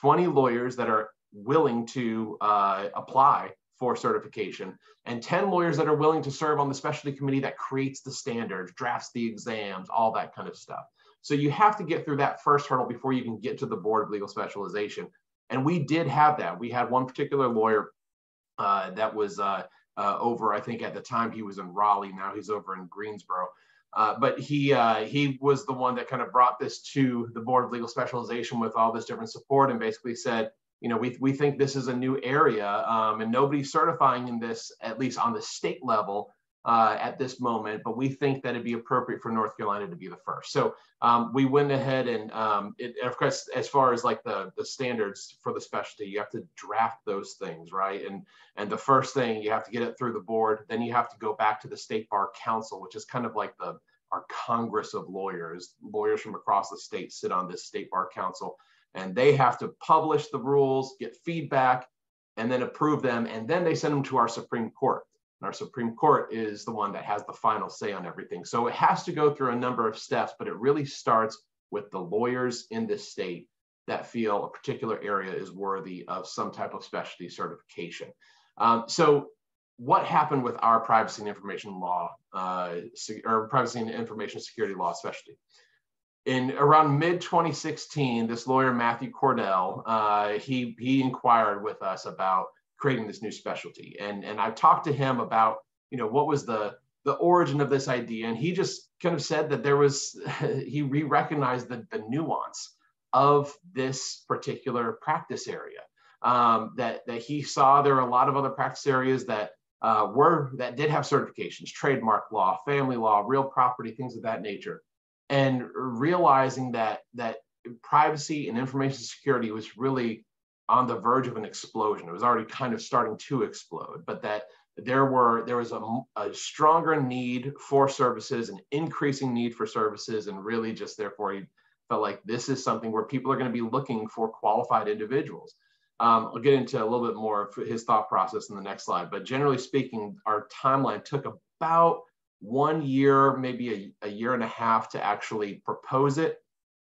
20 lawyers that are willing to uh, apply for certification, and 10 lawyers that are willing to serve on the specialty committee that creates the standards, drafts the exams, all that kind of stuff. So you have to get through that first hurdle before you can get to the board of legal specialization. And we did have that. We had one particular lawyer uh, that was uh, uh, over, I think at the time he was in Raleigh, now he's over in Greensboro. Uh, but he uh, he was the one that kind of brought this to the Board of Legal Specialization with all this different support and basically said, you know, we, we think this is a new area um, and nobody's certifying in this, at least on the state level, uh, at this moment, but we think that it'd be appropriate for North Carolina to be the first. So um, we went ahead and, um, it, of course, as far as like the, the standards for the specialty, you have to draft those things, right? And, and the first thing, you have to get it through the board, then you have to go back to the State Bar Council, which is kind of like the our Congress of lawyers. Lawyers from across the state sit on this State Bar Council, and they have to publish the rules, get feedback, and then approve them, and then they send them to our Supreme Court our Supreme Court is the one that has the final say on everything. So it has to go through a number of steps, but it really starts with the lawyers in this state that feel a particular area is worthy of some type of specialty certification. Um, so what happened with our privacy and information law uh, or privacy and information security law specialty? In around mid 2016, this lawyer Matthew Cordell, uh, he he inquired with us about creating this new specialty. And, and I've talked to him about, you know, what was the, the origin of this idea. And he just kind of said that there was, he re-recognized the, the nuance of this particular practice area. Um, that, that he saw there are a lot of other practice areas that uh, were, that did have certifications, trademark law, family law, real property, things of that nature. And realizing that, that privacy and information security was really on the verge of an explosion. It was already kind of starting to explode, but that there were there was a, a, stronger need for services, an increasing need for services, and really just therefore he felt like this is something where people are going to be looking for qualified individuals. Um, I'll get into a little bit more of his thought process in the next slide, but generally speaking, our timeline took about one year, maybe a, a year and a half to actually propose it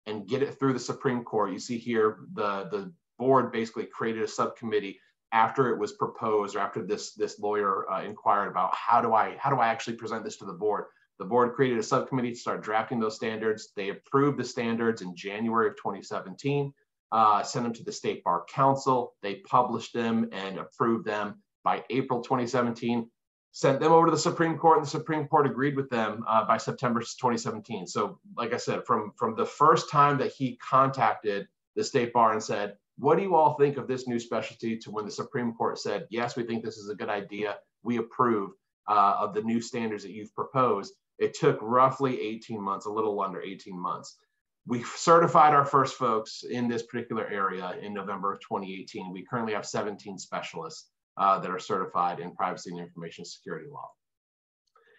and get it through the Supreme Court. You see here the the board basically created a subcommittee after it was proposed or after this this lawyer uh, inquired about how do I how do I actually present this to the board. The board created a subcommittee to start drafting those standards. They approved the standards in January of 2017, uh, sent them to the State Bar Council. They published them and approved them by April 2017 sent them over to the Supreme Court, and the Supreme Court agreed with them uh, by September 2017. So, like I said, from from the first time that he contacted the State Bar and said, what do you all think of this new specialty to when the Supreme Court said, yes, we think this is a good idea. We approve uh, of the new standards that you've proposed. It took roughly 18 months, a little under 18 months. We certified our first folks in this particular area in November of 2018. We currently have 17 specialists uh, that are certified in privacy and information security law.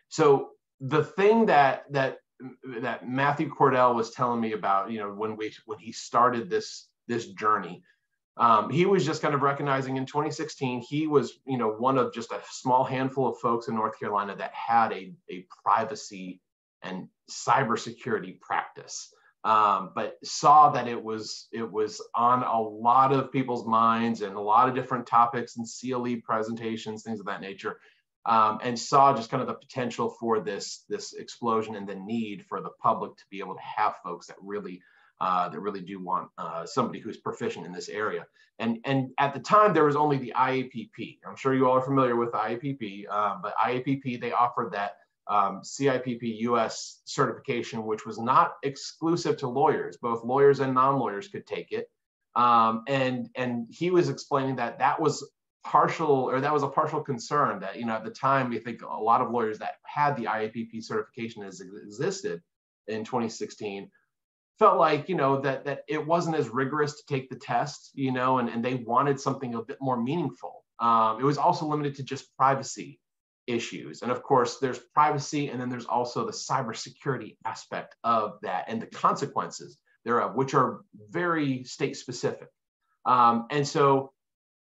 So the thing that that that Matthew Cordell was telling me about, you know, when we when he started this this journey. Um, he was just kind of recognizing in 2016 he was you know one of just a small handful of folks in North Carolina that had a, a privacy and cybersecurity practice. Um, but saw that it was it was on a lot of people's minds and a lot of different topics and CLE presentations, things of that nature, um, and saw just kind of the potential for this this explosion and the need for the public to be able to have folks that really uh, that really do want uh, somebody who's proficient in this area. And, and at the time, there was only the IAPP. I'm sure you all are familiar with IAPP, uh, but IAPP, they offered that um, CIPP US certification, which was not exclusive to lawyers. Both lawyers and non-lawyers could take it. Um, and, and he was explaining that that was partial or that was a partial concern that you know at the time we think a lot of lawyers that had the IAPP certification as existed in 2016 felt like you know that that it wasn't as rigorous to take the test you know and, and they wanted something a bit more meaningful. Um, it was also limited to just privacy issues. And of course there's privacy and then there's also the cybersecurity aspect of that and the consequences thereof which are very state specific um, and so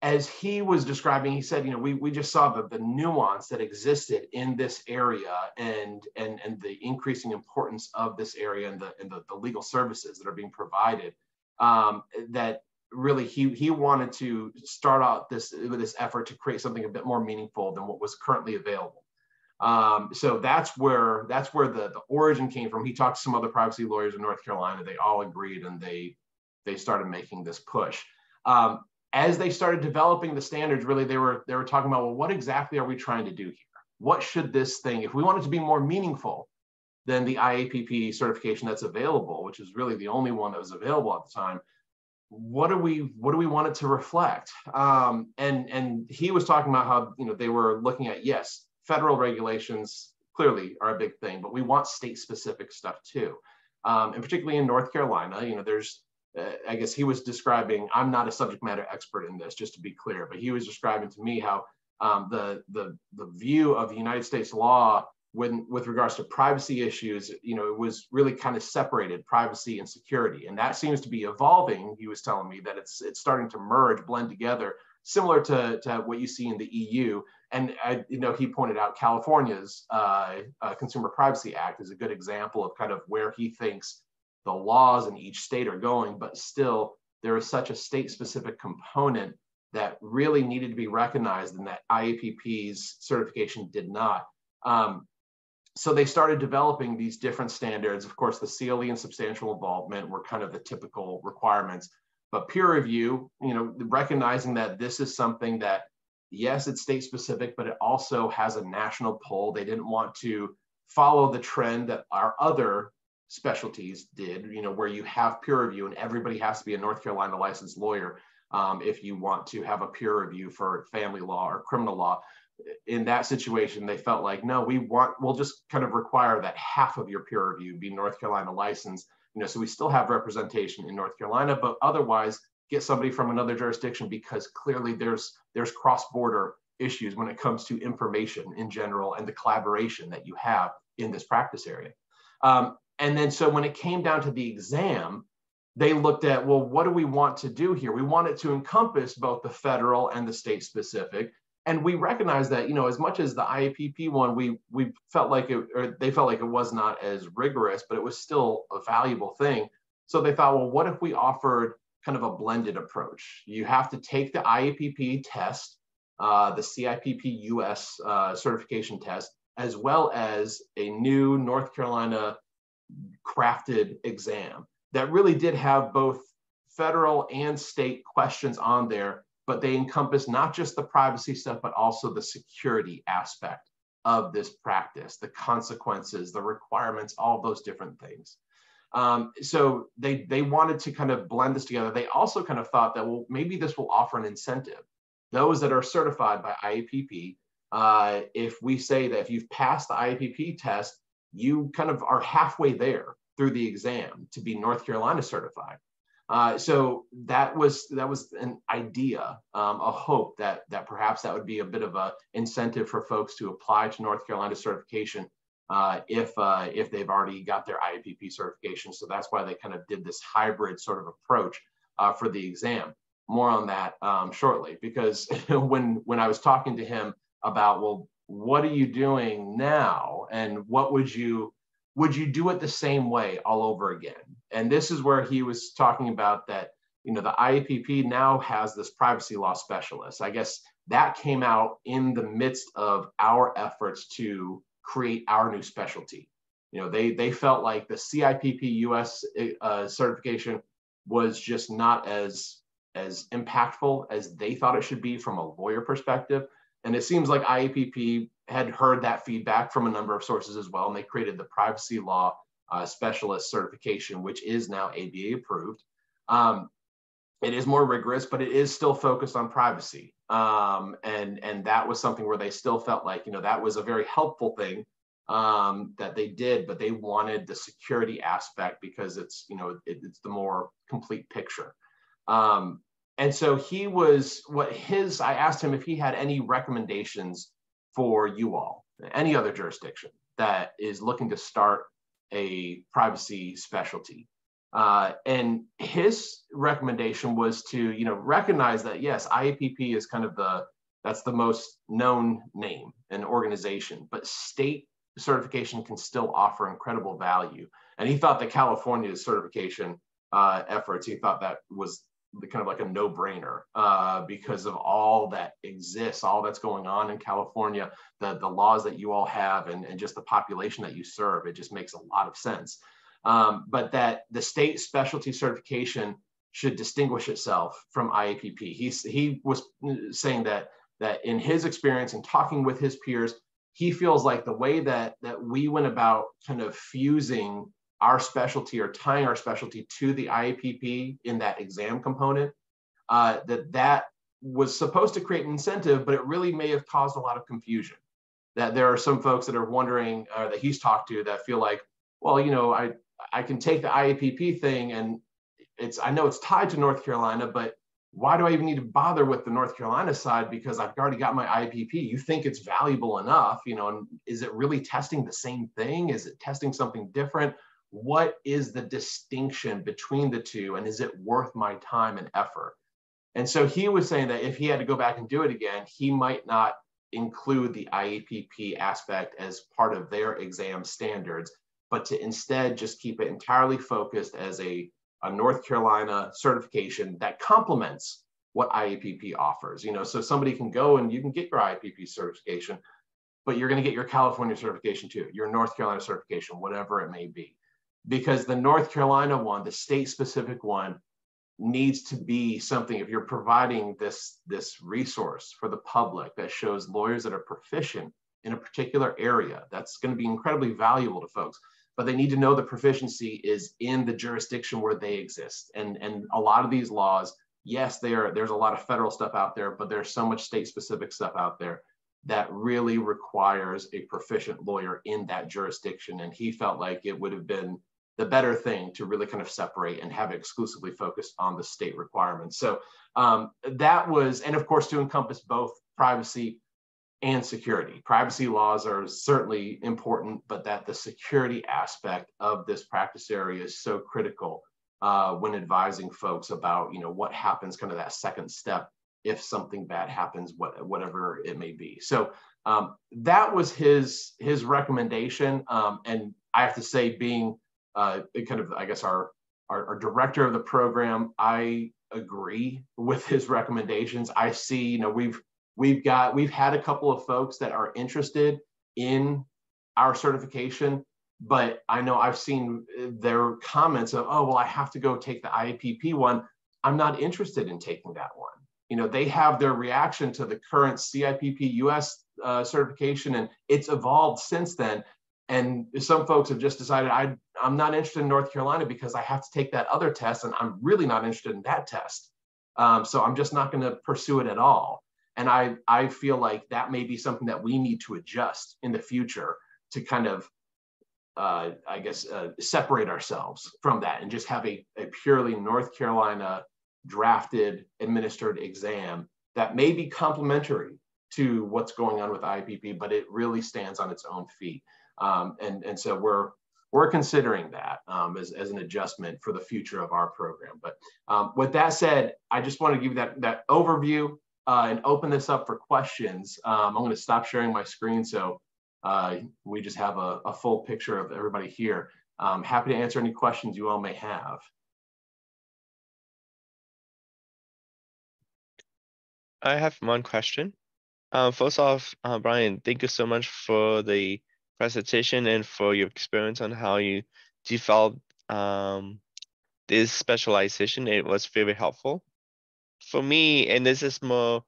as he was describing, he said, you know, we, we just saw the, the nuance that existed in this area and, and, and the increasing importance of this area and the, and the, the legal services that are being provided. Um, that really he, he wanted to start out this with this effort to create something a bit more meaningful than what was currently available. Um, so that's where that's where the, the origin came from. He talked to some other privacy lawyers in North Carolina. They all agreed and they they started making this push. Um, as they started developing the standards, really they were they were talking about, well, what exactly are we trying to do here? What should this thing, if we want it to be more meaningful than the IAPP certification that's available, which is really the only one that was available at the time, what do we what do we want it to reflect? Um, and and he was talking about how you know they were looking at yes, federal regulations clearly are a big thing, but we want state specific stuff too. Um, and particularly in North Carolina, you know, there's I guess he was describing, I'm not a subject matter expert in this, just to be clear, but he was describing to me how um, the, the, the view of the United States law when, with regards to privacy issues, you know, it was really kind of separated privacy and security. And that seems to be evolving. He was telling me that it's, it's starting to merge, blend together, similar to, to what you see in the EU. And I, you know, he pointed out California's uh, uh, Consumer Privacy Act is a good example of kind of where he thinks the laws in each state are going, but still there is such a state specific component that really needed to be recognized and that IAPP's certification did not. Um, so they started developing these different standards. Of course, the CLE and substantial involvement were kind of the typical requirements, but peer review, you know, recognizing that this is something that, yes, it's state specific, but it also has a national pull. They didn't want to follow the trend that our other specialties did, you know, where you have peer review and everybody has to be a North Carolina licensed lawyer um, if you want to have a peer review for family law or criminal law. In that situation, they felt like, no, we want, we'll just kind of require that half of your peer review be North Carolina licensed, you know, so we still have representation in North Carolina, but otherwise get somebody from another jurisdiction because clearly there's there's cross-border issues when it comes to information in general and the collaboration that you have in this practice area. Um, and then so when it came down to the exam, they looked at, well, what do we want to do here? We want it to encompass both the federal and the state specific. And we recognize that, you know, as much as the IAPP one, we we felt like it, or they felt like it was not as rigorous, but it was still a valuable thing. So they thought, well, what if we offered kind of a blended approach? You have to take the IAPP test, uh, the CIPP US uh, certification test, as well as a new North Carolina crafted exam that really did have both federal and state questions on there, but they encompass not just the privacy stuff, but also the security aspect of this practice, the consequences, the requirements, all those different things. Um, so they they wanted to kind of blend this together. They also kind of thought that well maybe this will offer an incentive. Those that are certified by IAPP, uh, if we say that if you've passed the IAPP test, you kind of are halfway there through the exam to be North Carolina certified. Uh, so that was that was an idea, um, a hope that that perhaps that would be a bit of a incentive for folks to apply to North Carolina certification uh, if uh, if they've already got their IAPP certification. So that's why they kind of did this hybrid sort of approach uh, for the exam. More on that um, shortly, because when when I was talking to him about well, what are you doing now? And what would you would you do it the same way all over again? And this is where he was talking about that you know the IAPP now has this privacy law specialist. I guess that came out in the midst of our efforts to create our new specialty. You know they they felt like the CIPP US uh, certification was just not as as impactful as they thought it should be from a lawyer perspective and it seems like IAPP had heard that feedback from a number of sources as well, and they created the privacy law uh, specialist certification, which is now ABA approved. Um, it is more rigorous, but it is still focused on privacy. Um, and and that was something where they still felt like you know that was a very helpful thing um, that they did, but they wanted the security aspect because it's you know it, it's the more complete picture. Um, and so he was what his. I asked him if he had any recommendations for you all, any other jurisdiction that is looking to start a privacy specialty. Uh, and his recommendation was to, you know, recognize that yes, IAPP is kind of the that's the most known name and organization, but state certification can still offer incredible value. And he thought that California's certification uh, efforts, he thought that was kind of like a no-brainer uh, because of all that exists, all that's going on in California, the, the laws that you all have and, and just the population that you serve. It just makes a lot of sense. Um, but that the state specialty certification should distinguish itself from IAPP. He's, he was saying that, that in his experience and talking with his peers, he feels like the way that, that we went about kind of fusing our specialty or tying our specialty to the IAPP in that exam component, uh, that that was supposed to create an incentive, but it really may have caused a lot of confusion. That there are some folks that are wondering, uh, that he's talked to, that feel like, well, you know, I I can take the IAPP thing and it's I know it's tied to North Carolina, but why do I even need to bother with the North Carolina side because I've already got my IAPP? You think it's valuable enough, you know, and is it really testing the same thing? Is it testing something different? What is the distinction between the two and is it worth my time and effort and so he was saying that if he had to go back and do it again he might not include the IAPP aspect as part of their exam standards but to instead just keep it entirely focused as a, a North Carolina certification that complements what IAPP offers. You know, so somebody can go and you can get your IAPP certification, but you're going to get your California certification too, your North Carolina certification, whatever it may be because the North Carolina one, the state specific one, needs to be something. If you're providing this this resource for the public that shows lawyers that are proficient in a particular area that's going to be incredibly valuable to folks. But they need to know the proficiency is in the jurisdiction where they exist. And and a lot of these laws yes there there's a lot of federal stuff out there but there's so much state specific stuff out there that really requires a proficient lawyer in that jurisdiction. And he felt like it would have been the better thing to really kind of separate and have it exclusively focused on the state requirements. So um, that was, and of course, to encompass both privacy and security. Privacy laws are certainly important, but that the security aspect of this practice area is so critical uh, when advising folks about, you know, what happens, kind of that second step if something bad happens, what, whatever it may be. So um, that was his his recommendation, um, and I have to say, being uh, kind of, I guess, our, our, our director of the program, I agree with his recommendations. I see, you know, we've we've got we've had a couple of folks that are interested in our certification, but I know I've seen their comments of, oh, well, I have to go take the IAPP one. I'm not interested in taking that one. You know, they have their reaction to the current CIPP US uh, certification, and it's evolved since then. And some folks have just decided I I'm not interested in North Carolina because I have to take that other test, and I'm really not interested in that test. Um, so I'm just not going to pursue it at all. And I I feel like that may be something that we need to adjust in the future to kind of uh, I guess uh, separate ourselves from that and just have a, a purely North Carolina drafted administered exam that may be complementary to what's going on with IPP, but it really stands on its own feet. Um, and, and so we're, we're considering that um, as, as an adjustment for the future of our program. But um, with that said, I just want to give you that, that overview uh, and open this up for questions. Um, I'm going to stop sharing my screen so uh, we just have a, a, full picture of everybody here. I'm happy to answer any questions you all may have. I have one question. Um, first off, uh, Brian, thank you so much for the presentation and for your experience on how you developed um, this specialization. It was very helpful. For me, and this is more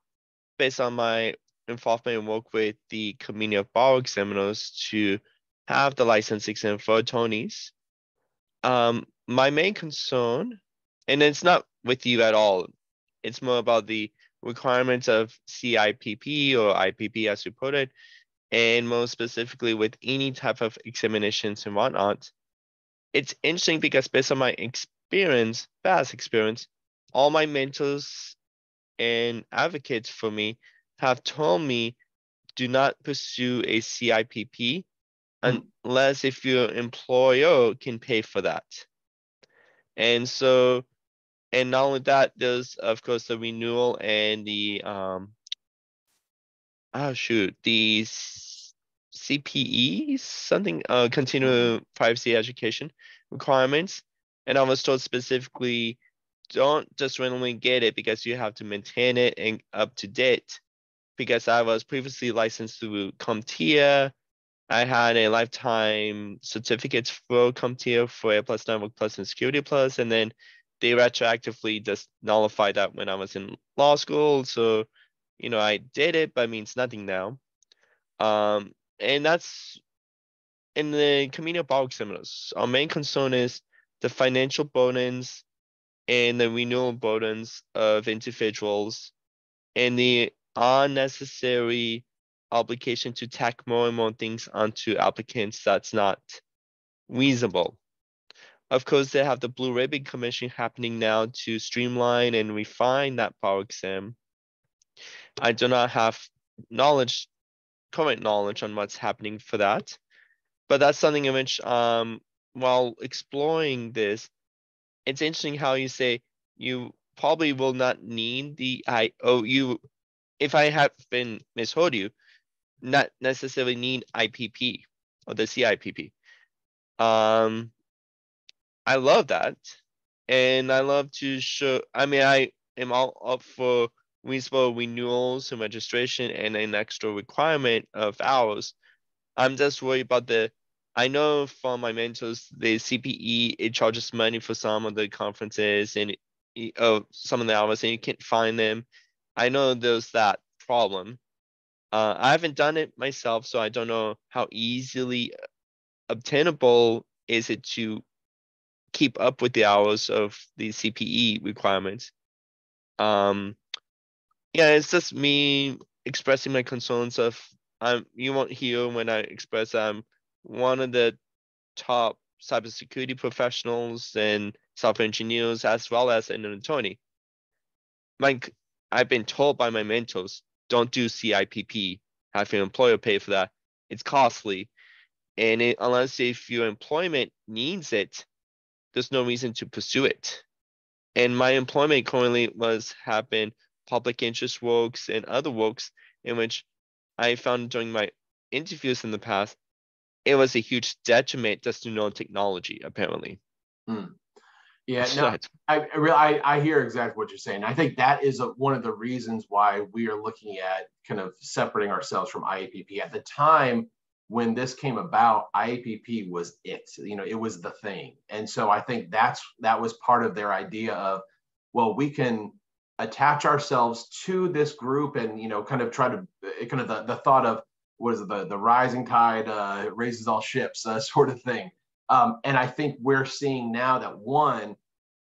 based on my involvement and work with the community of bar examiners to have the license exam for attorneys. Um, my main concern and it's not with you at all. It's more about the requirements of CIPP or IPP, as you put it, and most specifically with any type of examinations and whatnot. It's interesting because based on my experience, past experience, all my mentors and advocates for me have told me do not pursue a CIPP unless if your employer can pay for that. And so, and not only that, there's of course the renewal and the um oh shoot, the CPE something uh continual privacy education requirements. And I was told specifically don't just randomly get it because you have to maintain it and up to date. Because I was previously licensed through CompTIA. I had a lifetime certificates for CompTIA for A plus Network Plus and Security Plus, and then they retroactively just nullified that when I was in law school. So, you know, I did it, but it means nothing now. Um, and that's in the community bar examiners. Our main concern is the financial burdens and the renewal burdens of individuals and the unnecessary obligation to tack more and more things onto applicants that's not reasonable. Of course, they have the Blue Ribbon Commission happening now to streamline and refine that power exam. I do not have knowledge, current knowledge on what's happening for that, but that's something in which, um, while exploring this, it's interesting how you say you probably will not need the I oh you if I have been misheard you, not necessarily need IPP or the CIPP. Um, I love that, and I love to show. I mean, I am all up for reasonable renewals and registration and an extra requirement of hours. I'm just worried about the I know from my mentors, the CPE, it charges money for some of the conferences and oh, some of the hours and you can't find them. I know there's that problem. Uh, I haven't done it myself, so I don't know how easily obtainable is it to keep up with the hours of the CPE requirements. Um, yeah, it's just me expressing my concerns of um, you won't hear when I express I'm one of the top cybersecurity professionals and software engineers, as well as an attorney. Like I've been told by my mentors, don't do CIPP, have your employer pay for that. It's costly. And it, unless if your employment needs it, there's no reason to pursue it. And my employment currently was been public interest works and other works in which I found during my interviews in the past it was a huge detriment just to know technology, apparently. Hmm. Yeah, no, I, I really I, I hear exactly what you're saying. I think that is a, one of the reasons why we are looking at kind of separating ourselves from IAPP. At the time when this came about, IAPP was it. You know, it was the thing, and so I think that's that was part of their idea of, well, we can attach ourselves to this group and you know kind of try to kind of the, the thought of what is it, the the rising tide uh, raises all ships uh, sort of thing. Um, and I think we're seeing now that one,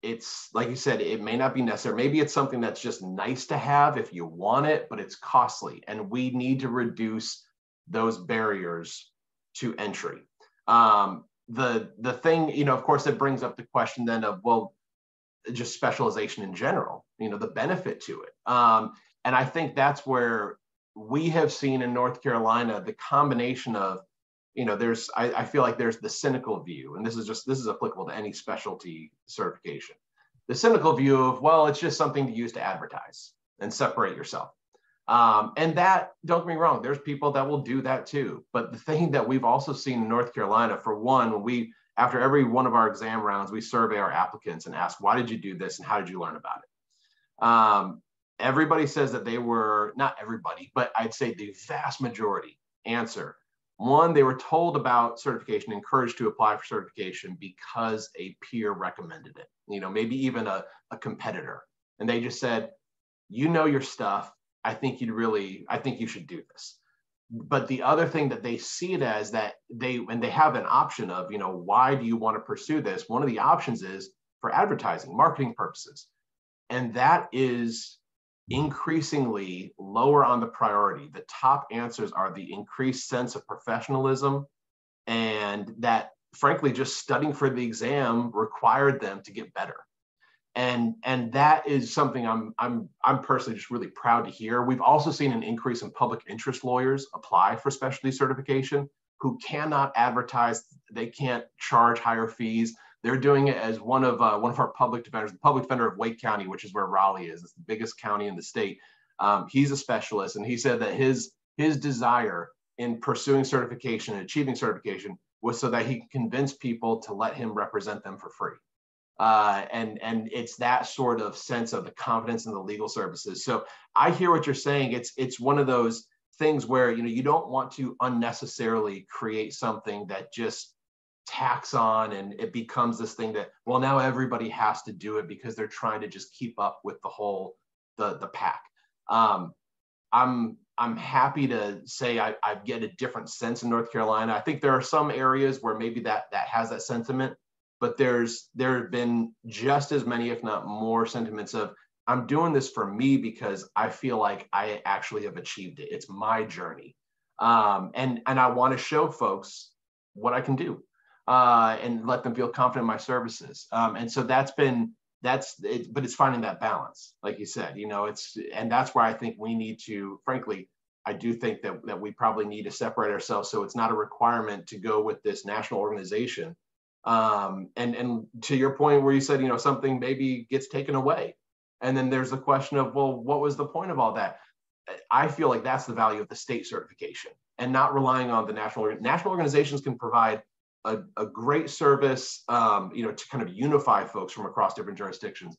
it's like you said, it may not be necessary. Maybe it's something that's just nice to have if you want it, but it's costly, and we need to reduce those barriers to entry. Um, the the thing, you know, of course, it brings up the question then of well, just specialization in general. You know, the benefit to it. Um, and I think that's where we have seen in North Carolina the combination of, you know, there's, I, I, feel like there's the cynical view, and this is just, this is applicable to any specialty certification. The cynical view of, well, it's just something to use to advertise and separate yourself. Um, and that, don't get me wrong, there's people that will do that too. But the thing that we've also seen in North Carolina, for one, we, after every one of our exam rounds, we survey our applicants and ask, why did you do this and how did you learn about it? Um, everybody says that they were not everybody, but I'd say the vast majority answer. One, they were told about certification, encouraged to apply for certification because a peer recommended it, you know, maybe even a, a competitor. And they just said, you know your stuff. I think you'd really, I think you should do this. But the other thing that they see it as that they, when they have an option of, you know, why do you want to pursue this? One of the options is for advertising, marketing purposes. And that is increasingly lower on the priority. The top answers are the increased sense of professionalism and that frankly just studying for the exam required them to get better. And, and that is something I'm, I'm, I'm personally just really proud to hear. We've also seen an increase in public interest lawyers apply for specialty certification who cannot advertise, they can't charge higher fees. They're doing it as one of uh, one of our public defenders, the public defender of Wake County, which is where Raleigh is. It's the biggest county in the state. Um, he's a specialist, and he said that his his desire in pursuing certification and achieving certification was so that he can convince people to let him represent them for free. Uh, and and it's that sort of sense of the confidence in the legal services. So I hear what you're saying. It's it's one of those things where you know you don't want to unnecessarily create something that just tax on and it becomes this thing that well now everybody has to do it because they're trying to just keep up with the whole the the pack. Um, i'm i'm happy to say I, I get a different sense in north carolina. I think there are some areas where maybe that that has that sentiment but there's there have been just as many if not more sentiments of i'm doing this for me because i feel like i actually have achieved it. It's my journey. Um, and and i want to show folks what i can do uh, and let them feel confident in my services. Um, and so that's been that's it, but it's finding that balance, like you said, you know, it's and that's where I think we need to, frankly, I do think that that we probably need to separate ourselves so it's not a requirement to go with this national organization. Um, and and to your point where you said, you know, something maybe gets taken away, and then there's the question of, well, what was the point of all that? I feel like that's the value of the state certification and not relying on the national national organizations can provide a, a great service, um, you know, to kind of unify folks from across different jurisdictions.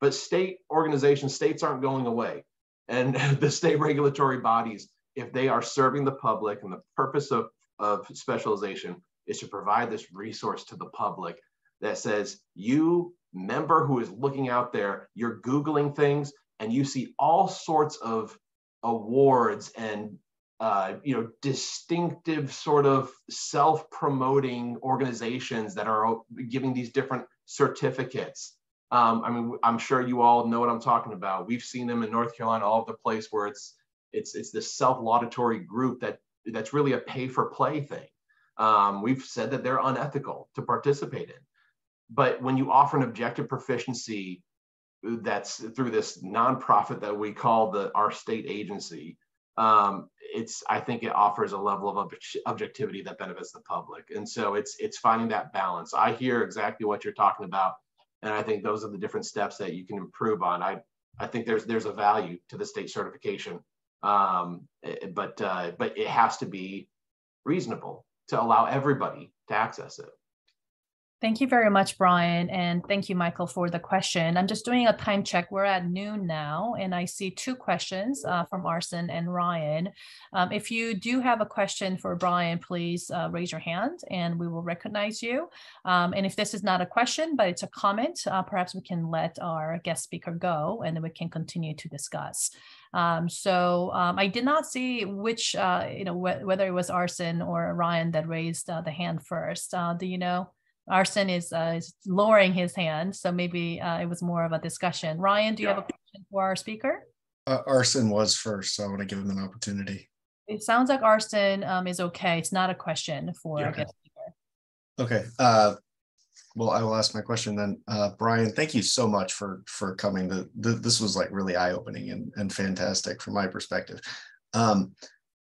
But state organizations, states aren't going away. And the state regulatory bodies, if they are serving the public and the purpose of, of specialization is to provide this resource to the public that says, you member who is looking out there, you're Googling things and you see all sorts of awards and uh, you know, distinctive sort of self-promoting organizations that are giving these different certificates. Um, I mean, I'm sure you all know what I'm talking about. We've seen them in North Carolina, all over the place where it's it's it's this self-laudatory group that that's really a pay-for-play thing. Um, we've said that they're unethical to participate in. But when you offer an objective proficiency that's through this nonprofit that we call the our state agency, um, it's I think it offers a level of ob objectivity that benefits the public, and so it's it's finding that balance. I hear exactly what you're talking about, and I think those are the different steps that you can improve on. I I think there's there's a value to the state certification, um, eh, but uh, but it has to be reasonable to allow everybody to access it. Thank you very much, Brian. And thank you, Michael, for the question. I'm just doing a time check. We're at noon now, and I see two questions uh, from Arson and Ryan. Um, if you do have a question for Brian, please uh, raise your hand and we will recognize you. Um, and if this is not a question, but it's a comment, uh, perhaps we can let our guest speaker go and then we can continue to discuss. Um, so um, I did not see which, uh, you know, wh whether it was Arson or Ryan that raised uh, the hand first. Uh, do you know? Arson is, uh, is lowering his hand, so maybe uh, it was more of a discussion. Ryan, do you yeah. have a question for our speaker? Uh, Arson was first, so I want to give him an opportunity. It sounds like Arson um, is okay. It's not a question for yeah. guest speaker. Okay. Uh, well, I will ask my question then. Uh, Brian, thank you so much for for coming. The, the this was like really eye opening and, and fantastic from my perspective. Um,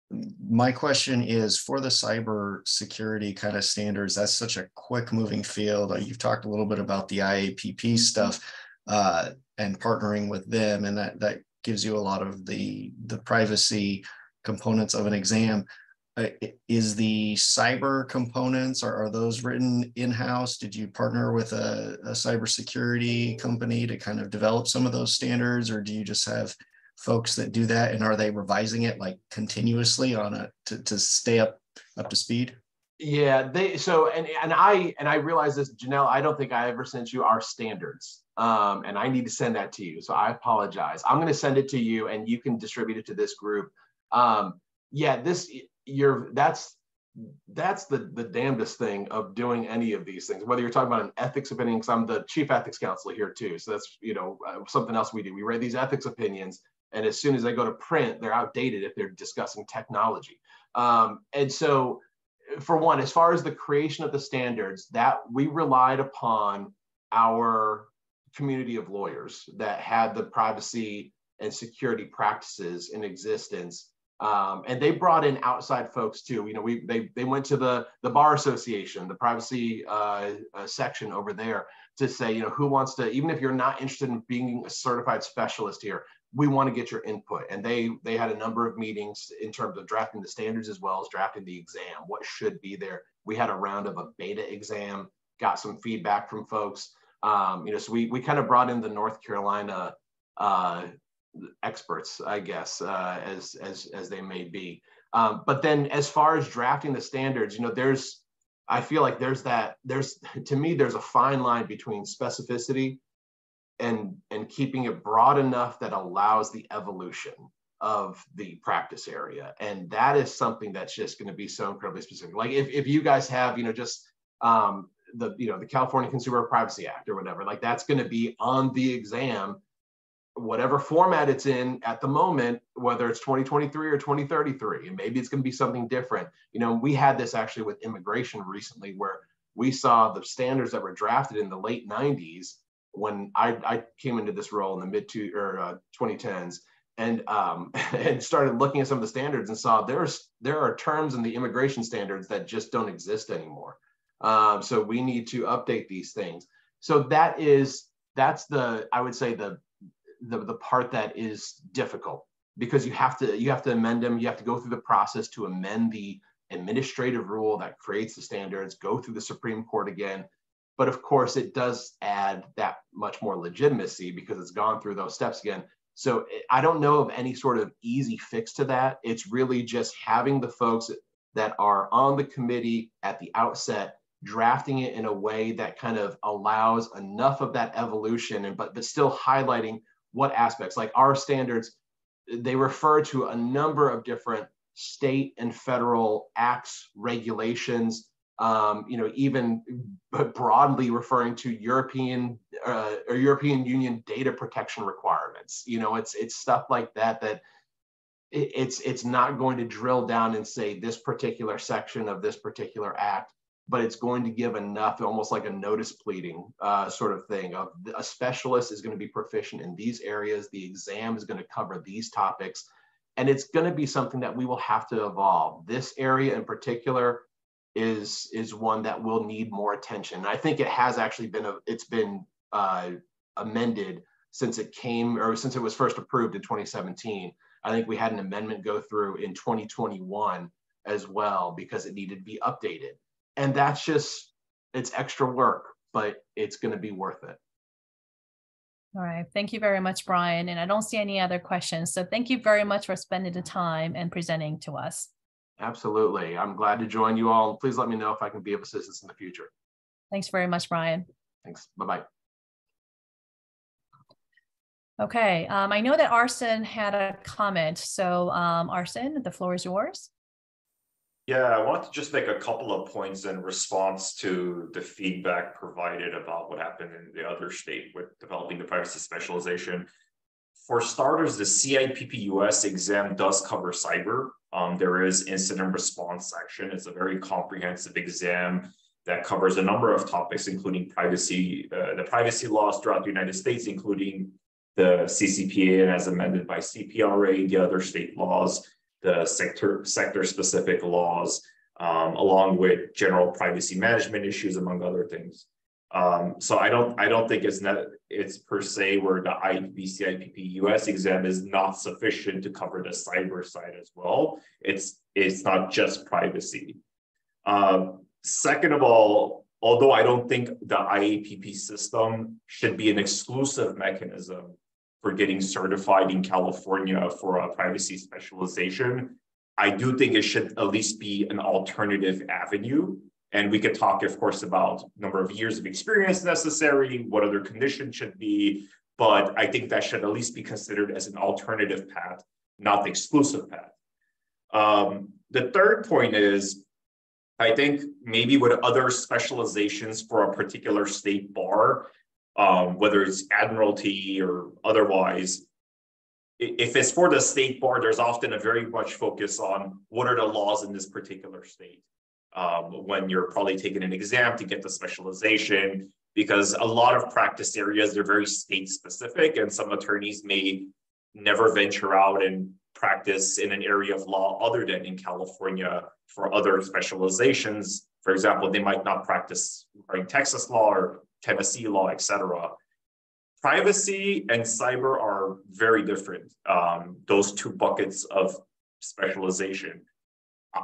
my question is for the cyber security kind of standards that's such a quick moving field. Uh, you've talked a little bit about the iapp mm-hmm. stuff uh, and partnering with them and that that gives you a lot of the the privacy components of an exam. Uh, is the cyber components are, are those written in-house? Did you partner with a, a cybersecurity company to kind of develop some of those standards or do you just have folks that do that and are they revising it like continuously on a to, to stay up up to speed? Yeah they so and and i and i realize this janelle i don't think i ever sent you our standards um, and i need to send that to you so i apologize. I'm going to send it to you and you can distribute it to this group. Um, yeah this you're that's that's the the damnedest thing of doing any of these things whether you're talking about an ethics opinion because i'm the chief ethics counselor here too so that's you know uh, something else we do. We write these ethics opinions and as soon as they go to print they're outdated if they're discussing technology um, and so for one as far as the creation of the standards that we relied upon our community of lawyers that had the privacy and security practices in existence um, and they brought in outside folks too. You know, we they they went to the the bar association, the privacy uh, uh, section over there to say, you know, who wants to, even if you're not interested in being a certified specialist here, we want to get your input. And they they had a number of meetings in terms of drafting the standards as well as drafting the exam. What should be there? We had a round of a beta exam, got some feedback from folks. Um, you know, so we we kind of brought in the North Carolina uh, experts, I guess, uh, as as as they may be. Um, but then, as far as drafting the standards, you know, there's I feel like there's that there's to me there's a fine line between specificity and and keeping it broad enough that allows the evolution of the practice area and that is something that's just going to be so incredibly specific like if, if you guys have you know just um the you know the california consumer privacy act or whatever like that's going to be on the exam whatever format it's in at the moment, whether it's 2023 or 2033, and maybe it's going to be something different. You know, we had this actually with immigration recently where we saw the standards that were drafted in the late 90s when I, I came into this role in the mid to or uh, 2010s and um, and started looking at some of the standards and saw there's there are terms in the immigration standards that just don't exist anymore. Um, so we need to update these things. So that is that's the I would say the the, the part that is difficult because you have to you have to amend them you have to go through the process to amend the administrative rule that creates the standards go through the supreme court again but of course it does add that much more legitimacy because it's gone through those steps again. So i don't know of any sort of easy fix to that. It's really just having the folks that are on the committee at the outset drafting it in a way that kind of allows enough of that evolution and but but still highlighting what aspects like our standards they refer to a number of different state and federal acts regulations um, you know even broadly referring to european uh, or european union data protection requirements you know it's it's stuff like that that it's it's not going to drill down and say this particular section of this particular act but it's going to give enough, almost like a notice pleading uh, sort of thing. Of a specialist is going to be proficient in these areas. The exam is going to cover these topics, and it's going to be something that we will have to evolve. This area in particular is is one that will need more attention. I think it has actually been a, it's been uh, amended since it came or since it was first approved in 2017. I think we had an amendment go through in 2021 as well because it needed to be updated. And that's just it's extra work but it's going to be worth it. All right. Thank you very much brian. And i don't see any other questions. So thank you very much for spending the time and presenting to us absolutely i'm glad to join you all please let me know if i can be of assistance in the future thanks very much brian thanks bye-bye Okay, um, I know that Arsen had a comment. So um, Arsen, the floor is yours. Yeah, I want to just make a couple of points in response to the feedback provided about what happened in the other state with developing the privacy specialization. For starters, the CIPP US exam does cover cyber. Um, there is incident response section. It's a very comprehensive exam that covers a number of topics, including privacy, uh, the privacy laws throughout the United States, including the CCPA and as amended by CPRA, the other state laws, the sector sector specific laws, um, along with general privacy management issues, among other things. Um, so I don't I don't think it's not it's per se where the IPCIPP US exam is not sufficient to cover the cyber side as well. It's it's not just privacy. Um, second of all, although I don't think the IAPP system should be an exclusive mechanism for getting certified in California for a privacy specialization, I do think it should at least be an alternative avenue. And we could talk, of course, about number of years of experience necessary, what other conditions should be, but I think that should at least be considered as an alternative path, not the exclusive path. Um, the third point is I think maybe with other specializations for a particular state bar, um, whether it's admiralty or otherwise, if it's for the state bar, there's often a very much focus on what are the laws in this particular state. Um, when you're probably taking an exam to get the specialization, because a lot of practice areas, they're very state specific and some attorneys may never venture out and practice in an area of law other than in California for other specializations. For example, they might not practice regarding Texas law or Tennessee law, et cetera. Privacy and cyber are very different, um, those two buckets of specialization.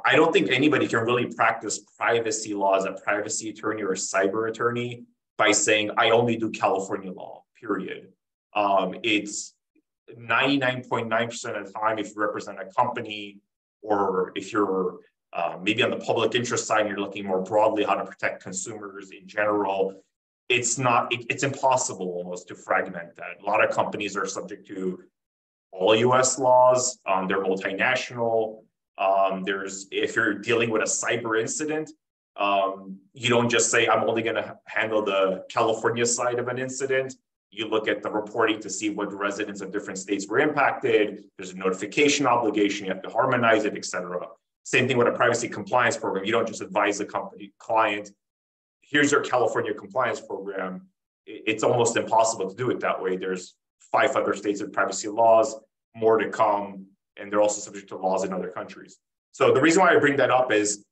I don't think anybody can really practice privacy law as a privacy attorney or a cyber attorney by saying, I only do California law, period. Um, it's 99.9% of the time, if you represent a company or if you're uh, maybe on the public interest side, and you're looking more broadly how to protect consumers in general. It's not, it, it's impossible almost to fragment that. A lot of companies are subject to all US laws, um, they're multinational. Um, there's, if you're dealing with a cyber incident, um, you don't just say, I'm only going to handle the California side of an incident. You look at the reporting to see what residents of different states were impacted. There's a notification obligation. You have to harmonize it, et cetera. Same thing with a privacy compliance program. You don't just advise the company client, here's your California compliance program. It's almost impossible to do it that way. There's five other states with privacy laws, more to come, and they're also subject to laws in other countries. So the reason why I bring that up is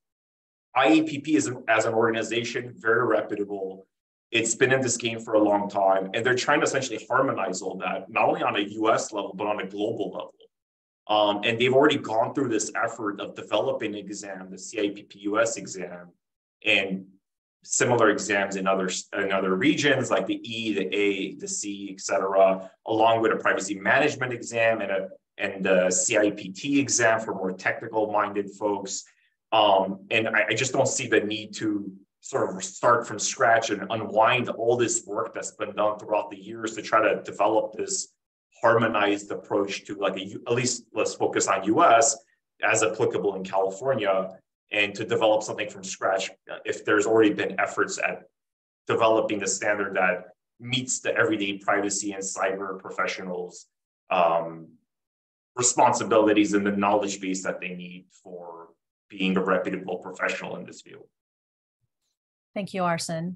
IAPP is as an organization very reputable. It's been in this game for a long time, and they're trying to essentially harmonize all that, not only on a US level, but on a global level. Um, and they've already gone through this effort of developing exam, the CIPP US exam, and similar exams in other, in other regions like the E, the A, the C, et cetera, along with a privacy management exam and a and the CIPT exam for more technical minded folks. Um, and I, I, just don't see the need to sort of start from scratch and unwind all this work that's been done throughout the years to try to develop this harmonized approach to like a, at least let's focus on US as applicable in California and to develop something from scratch if there's already been efforts at developing the standard that meets the everyday privacy and cyber professionals um, responsibilities and the knowledge base that they need for being a reputable professional in this field. Thank you, Arsen.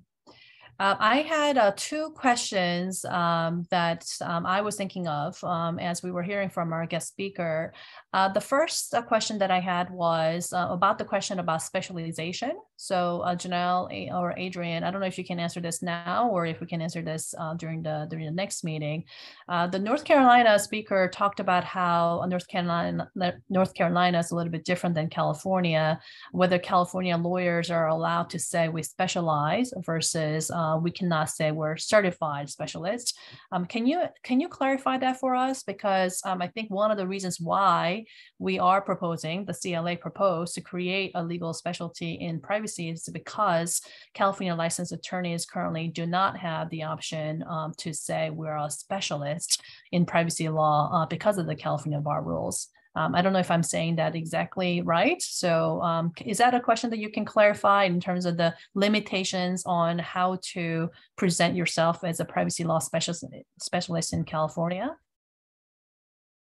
Uh, I had uh, two questions um, that um, I was thinking of um, as we were hearing from our guest speaker. Uh, the first uh, question that I had was uh, about the question about specialization. So uh, Janelle or Adrian, I don't know if you can answer this now or if we can answer this during the during the next meeting. the North Carolina speaker talked about how North Carolina North Carolina is a little bit different than California, whether California lawyers are allowed to say we specialize versus uh, we cannot say we're certified specialists. Um, can you can you clarify that for us? Because um, I think one of the reasons why we are proposing the CLA proposed to create a legal specialty in privacy is because California licensed attorneys currently do not have the option um, to say we're a specialist in privacy law uh, because of the California bar rules. Um, I don't know if I'm saying that exactly right. So um, is that a question that you can clarify in terms of the limitations on how to present yourself as a privacy law specialist, specialist in California?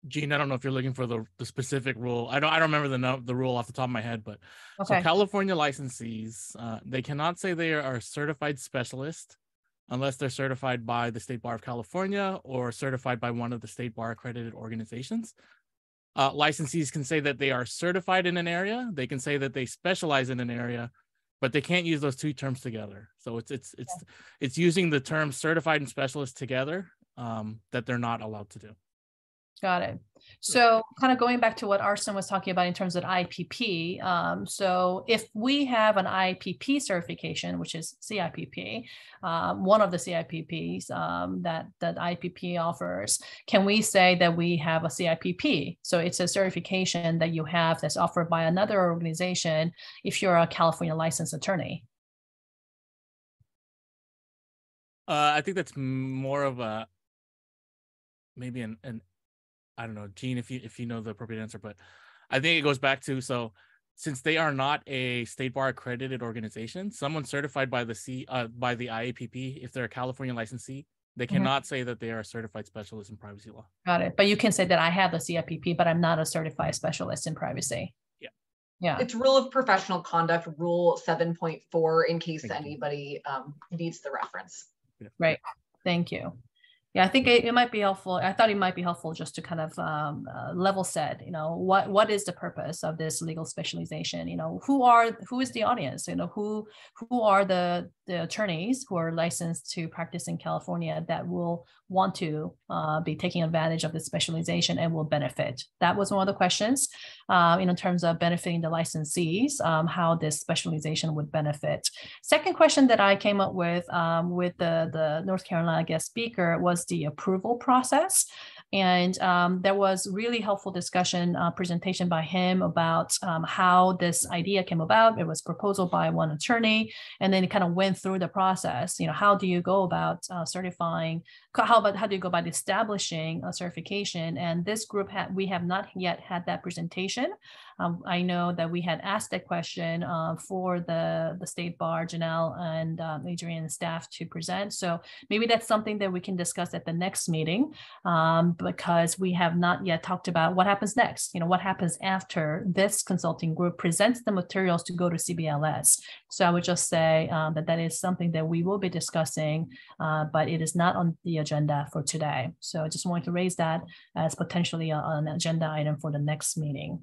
Gene, I don't know if you're looking for the, the specific rule. I don't I don't remember the the rule off the top of my head, but okay. so California licensees uh, they cannot say they are a certified specialist unless they're certified by the State Bar of California or certified by one of the State Bar accredited organizations. Uh, licensees can say that they are certified in an area. They can say that they specialize in an area, but they can't use those two terms together. So it's it's it's it's using the term certified and specialist together um, that they're not allowed to do. Got it. So kind of going back to what Arsen was talking about in terms of IAPP. Um, so if we have an IAPP certification, which is CIPP, um, one of the CIPPs um, that, that IAPP offers, can we say that we have a CIPP? So it's a certification that you have that's offered by another organization if you're a California licensed attorney. Uh, I think that's more of a maybe an, an I don't know, Gene, if you if you know the appropriate answer, but I think it goes back to so since they are not a state bar accredited organization, someone certified by the C uh, by the IAPP, if they're a California licensee, they Mhm. cannot say that they are a certified specialist in privacy law. Got it. But you can say that I have the CIPP, but I'm not a certified specialist in privacy. Yeah. Yeah. It's rule of professional conduct, rule seven point four, in case Thank anybody um, needs the reference. Right. Thank you. Yeah, I think it, it might be helpful. I thought it might be helpful just to kind of um, uh, level set. You know, what what is the purpose of this legal specialization? You know, who are who is the audience? You know, who who are the the attorneys who are licensed to practice in California that will want to uh, be taking advantage of this specialization and will benefit. That was one of the questions. Uh, in terms of benefiting the licensees, um, how this specialization would benefit. Second question that I came up with um, with the, the North Carolina guest speaker was the approval process. And um, there was really helpful discussion uh, presentation by him about um, how this idea came about. It was proposal by one attorney, and then it kind of went through the process. You know, how do you go about uh, certifying? How about how do you go about establishing a certification? And this group had we have not yet had that presentation. Um, I know that we had asked that question uh, for the the state bar, Janelle and um, Adrian staff to present. So maybe that's something that we can discuss at the next meeting um, because we have not yet talked about what happens next. You know, what happens after this consulting group presents the materials to go to CBLS. So I would just say um, that that is something that we will be discussing, uh, but it is not on the agenda for today. So I just wanted to raise that as potentially an agenda item for the next meeting.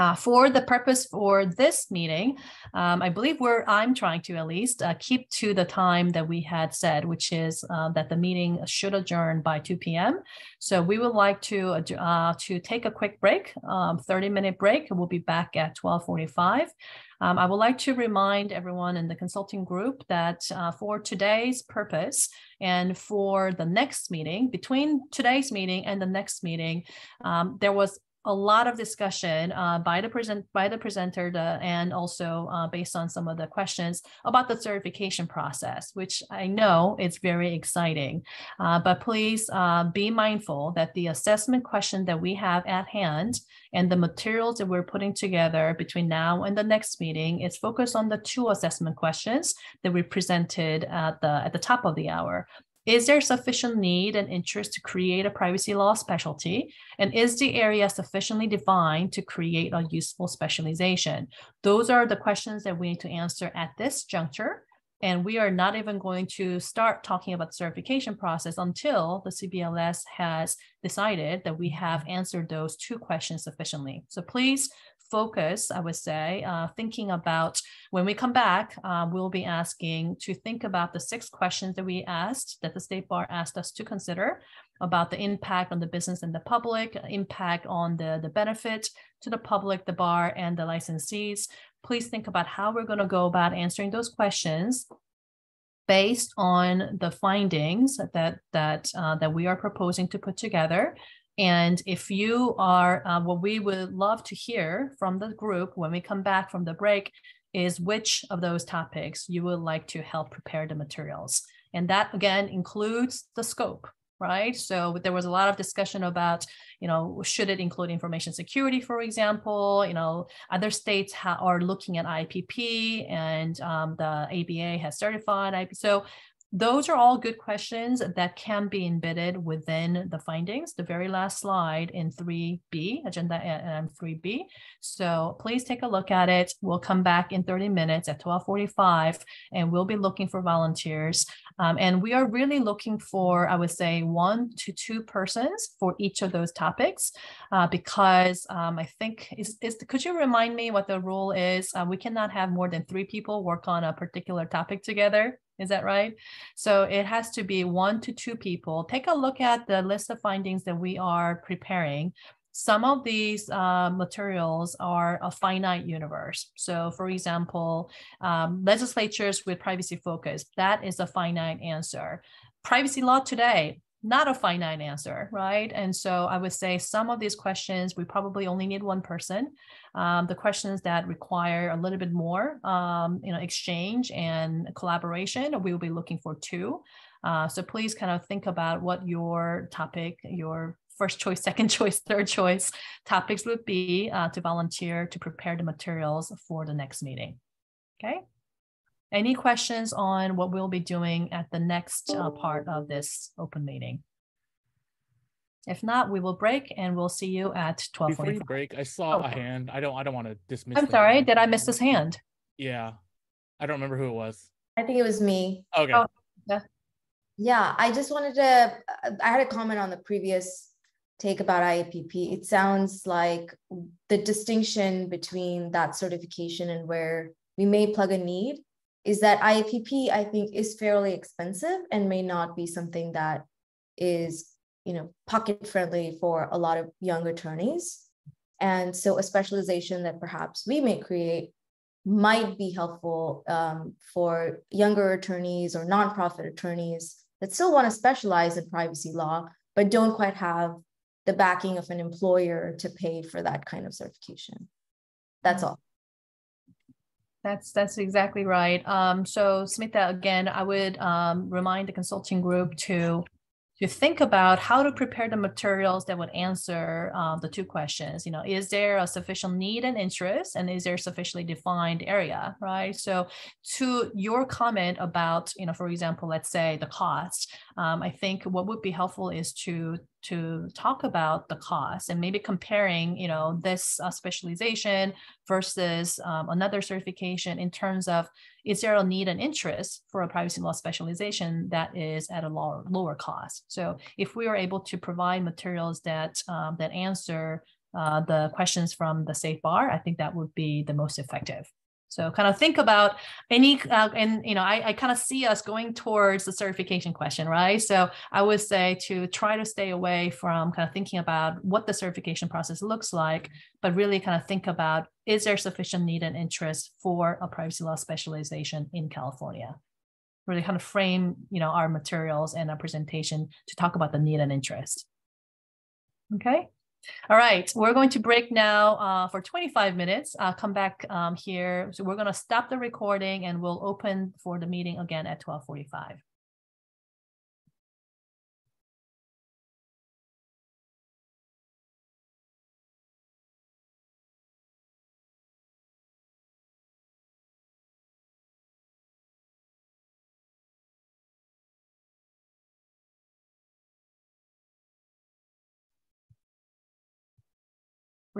Uh, for the purpose for this meeting, um, I believe we're, I'm trying to at least uh, keep to the time that we had said, which is uh, that the meeting should adjourn by 2 p.m. So we would like to, uh, to take a quick break, um, 30 minute break. and We'll be back at 1245. Um, I would like to remind everyone in the consulting group that uh, for today's purpose and for the next meeting, between today's meeting and the next meeting, um, there was a lot of discussion uh, by the present by the presenter and also uh, based on some of the questions about the certification process, which I know is very exciting. Uh, but please uh, be mindful that the assessment question that we have at hand and the materials that we're putting together between now and the next meeting is focused on the two assessment questions that we presented at the at the top of the hour. Is there sufficient need and interest to create a privacy law specialty? And is the area sufficiently defined to create a useful specialization? Those are the questions that we need to answer at this juncture. And we are not even going to start talking about the certification process until the CBLS has decided that we have answered those two questions sufficiently. So please focus, I would say, uh, thinking about when we come back, uh, we'll be asking to think about the six questions that we asked, that the State Bar asked us to consider about the impact on the business and the public, impact on the, the benefit to the public, the bar, and the licensees. Please think about how we're going to go about answering those questions based on the findings that that uh, that we are proposing to put together. And if you are, uh, what we would love to hear from the group when we come back from the break is which of those topics you would like to help prepare the materials. And that again includes the scope, right? So there was a lot of discussion about, you know, should it include information security, for example? You know, other states ha- are looking at IAPP and um, the ABA has certified IP. So those are all good questions that can be embedded within the findings, the very last slide in 3B, agenda and 3B. So please take a look at it. We'll come back in 30 minutes at 1245 and we'll be looking for volunteers. Um, and we are really looking for, I would say, one to two persons for each of those topics uh, because um, I think, is, is, could you remind me what the rule is? Uh, we cannot have more than three people work on a particular topic together. Is that right? So it has to be one to two people. Take a look at the list of findings that we are preparing. Some of these uh, materials are a finite universe. So, for example, um, legislatures with privacy focus, that is a finite answer. Privacy law today, not a finite answer, right? And so I would say some of these questions, we probably only need one person. Um, the questions that require a little bit more, um, you know, exchange and collaboration, we will be looking for two. Uh, so please kind of think about what your topic, your first choice, second choice, third choice topics would be uh, to volunteer to prepare the materials for the next meeting. Okay. Any questions on what we'll be doing at the next uh, part of this open meeting? If not, we will break and we'll see you at twelve Before you break, I saw Oh. a hand. I don't. I don't want to dismiss. I'm the- sorry, did I miss this hand? Yeah, I don't remember who it was. I think it was me. Okay. Oh, yeah. Yeah, I just wanted to, uh, I had a comment on the previous take about IAPP. It sounds like the distinction between that certification and where we may plug a need is that IAPP, I think, is fairly expensive and may not be something that is, you know, pocket friendly for a lot of young attorneys. And so a specialization that perhaps we may create might be helpful um, for younger attorneys or nonprofit attorneys that still want to specialize in privacy law, but don't quite have the backing of an employer to pay for that kind of certification. That's all. That's that's exactly right. Um, so Smita, again, I would um, remind the consulting group to to think about how to prepare the materials that would answer um, the two questions. You know, is there a sufficient need and interest, and is there a sufficiently defined area, right? So, to your comment about, you know, for example, let's say the cost, um, I think what would be helpful is to to talk about the cost and maybe comparing, you know, this uh, specialization versus um, another certification in terms of is there a need and interest for a privacy law specialization that is at a lower lower cost? So if we are able to provide materials that um, that answer uh, the questions from the state bar, I think that would be the most effective. So kind of think about any, uh, and you know, I, I kind of see us going towards the certification question, right? So I would say to try to stay away from kind of thinking about what the certification process looks like, but really kind of think about is there sufficient need and interest for a privacy law specialization in California? Really kind of frame, you know, our materials and our presentation to talk about the need and interest. Okay. All right, we're going to break now uh, for 25 minutes. I'll come back um, here. So we're going to stop the recording and we'll open for the meeting again at 1245.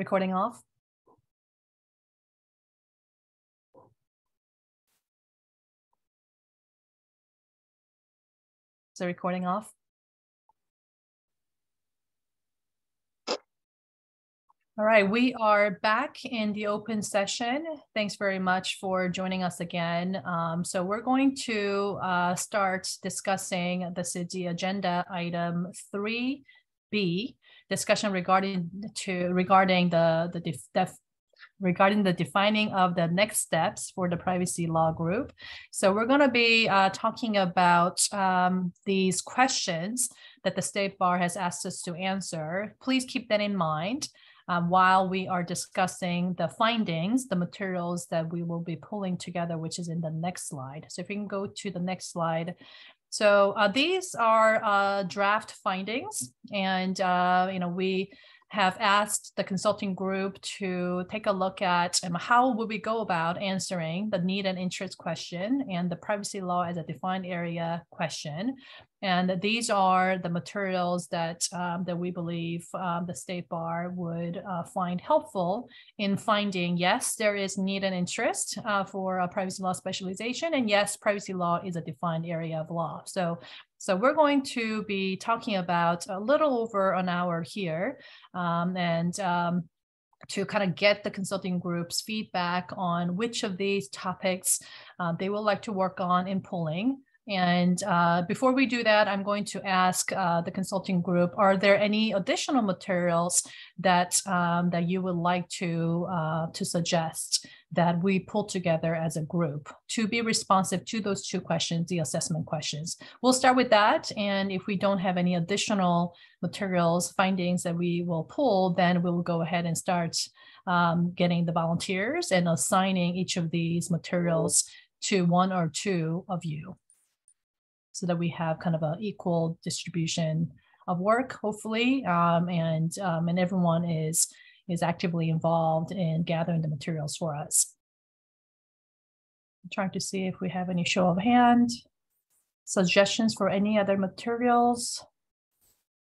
Recording off. Is the recording off? All right, we are back in the open session. Thanks very much for joining us again. Um, so we're going to uh, start discussing the city agenda item 3B, discussion regarding to regarding the the def, def, regarding the defining of the next steps for the privacy law group. So we're going to be uh, talking about um, these questions that the state bar has asked us to answer. Please keep that in mind. Um, while we are discussing the findings, the materials that we will be pulling together, which is in the next slide. So if you can go to the next slide. So uh, these are uh, draft findings, and uh, you know we have asked the consulting group to take a look at um, how would we go about answering the need and interest question and the privacy law as a defined area question. And these are the materials that um, that we believe um, the state bar would uh, find helpful in finding yes, there is need and interest uh, for a privacy law specialization, and yes, privacy law is a defined area of law. So so we're going to be talking about a little over an hour here, um, and um, to kind of get the consulting group's feedback on which of these topics uh, they would like to work on in polling. And uh, before we do that, I'm going to ask uh, the consulting group, are there any additional materials that, um, that you would like to, uh, to suggest that we pull together as a group to be responsive to those two questions, the assessment questions? We'll start with that. And if we don't have any additional materials, findings that we will pull, then we will go ahead and start um, getting the volunteers and assigning each of these materials to one or two of you so that we have kind of an equal distribution of work, hopefully, um, and um, and everyone is is actively involved in gathering the materials for us. I'm trying to see if we have any show of hand suggestions for any other materials.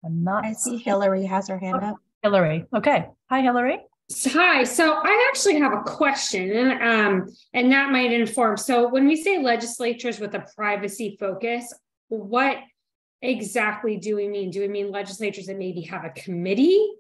I'm not. I see Hillary has her hand up. Hillary. Okay. Hi, Hillary. Hi. So I actually have a question, um, and that might inform. So when we say legislatures with a privacy focus, what exactly do we mean? Do we mean legislatures that maybe have a committee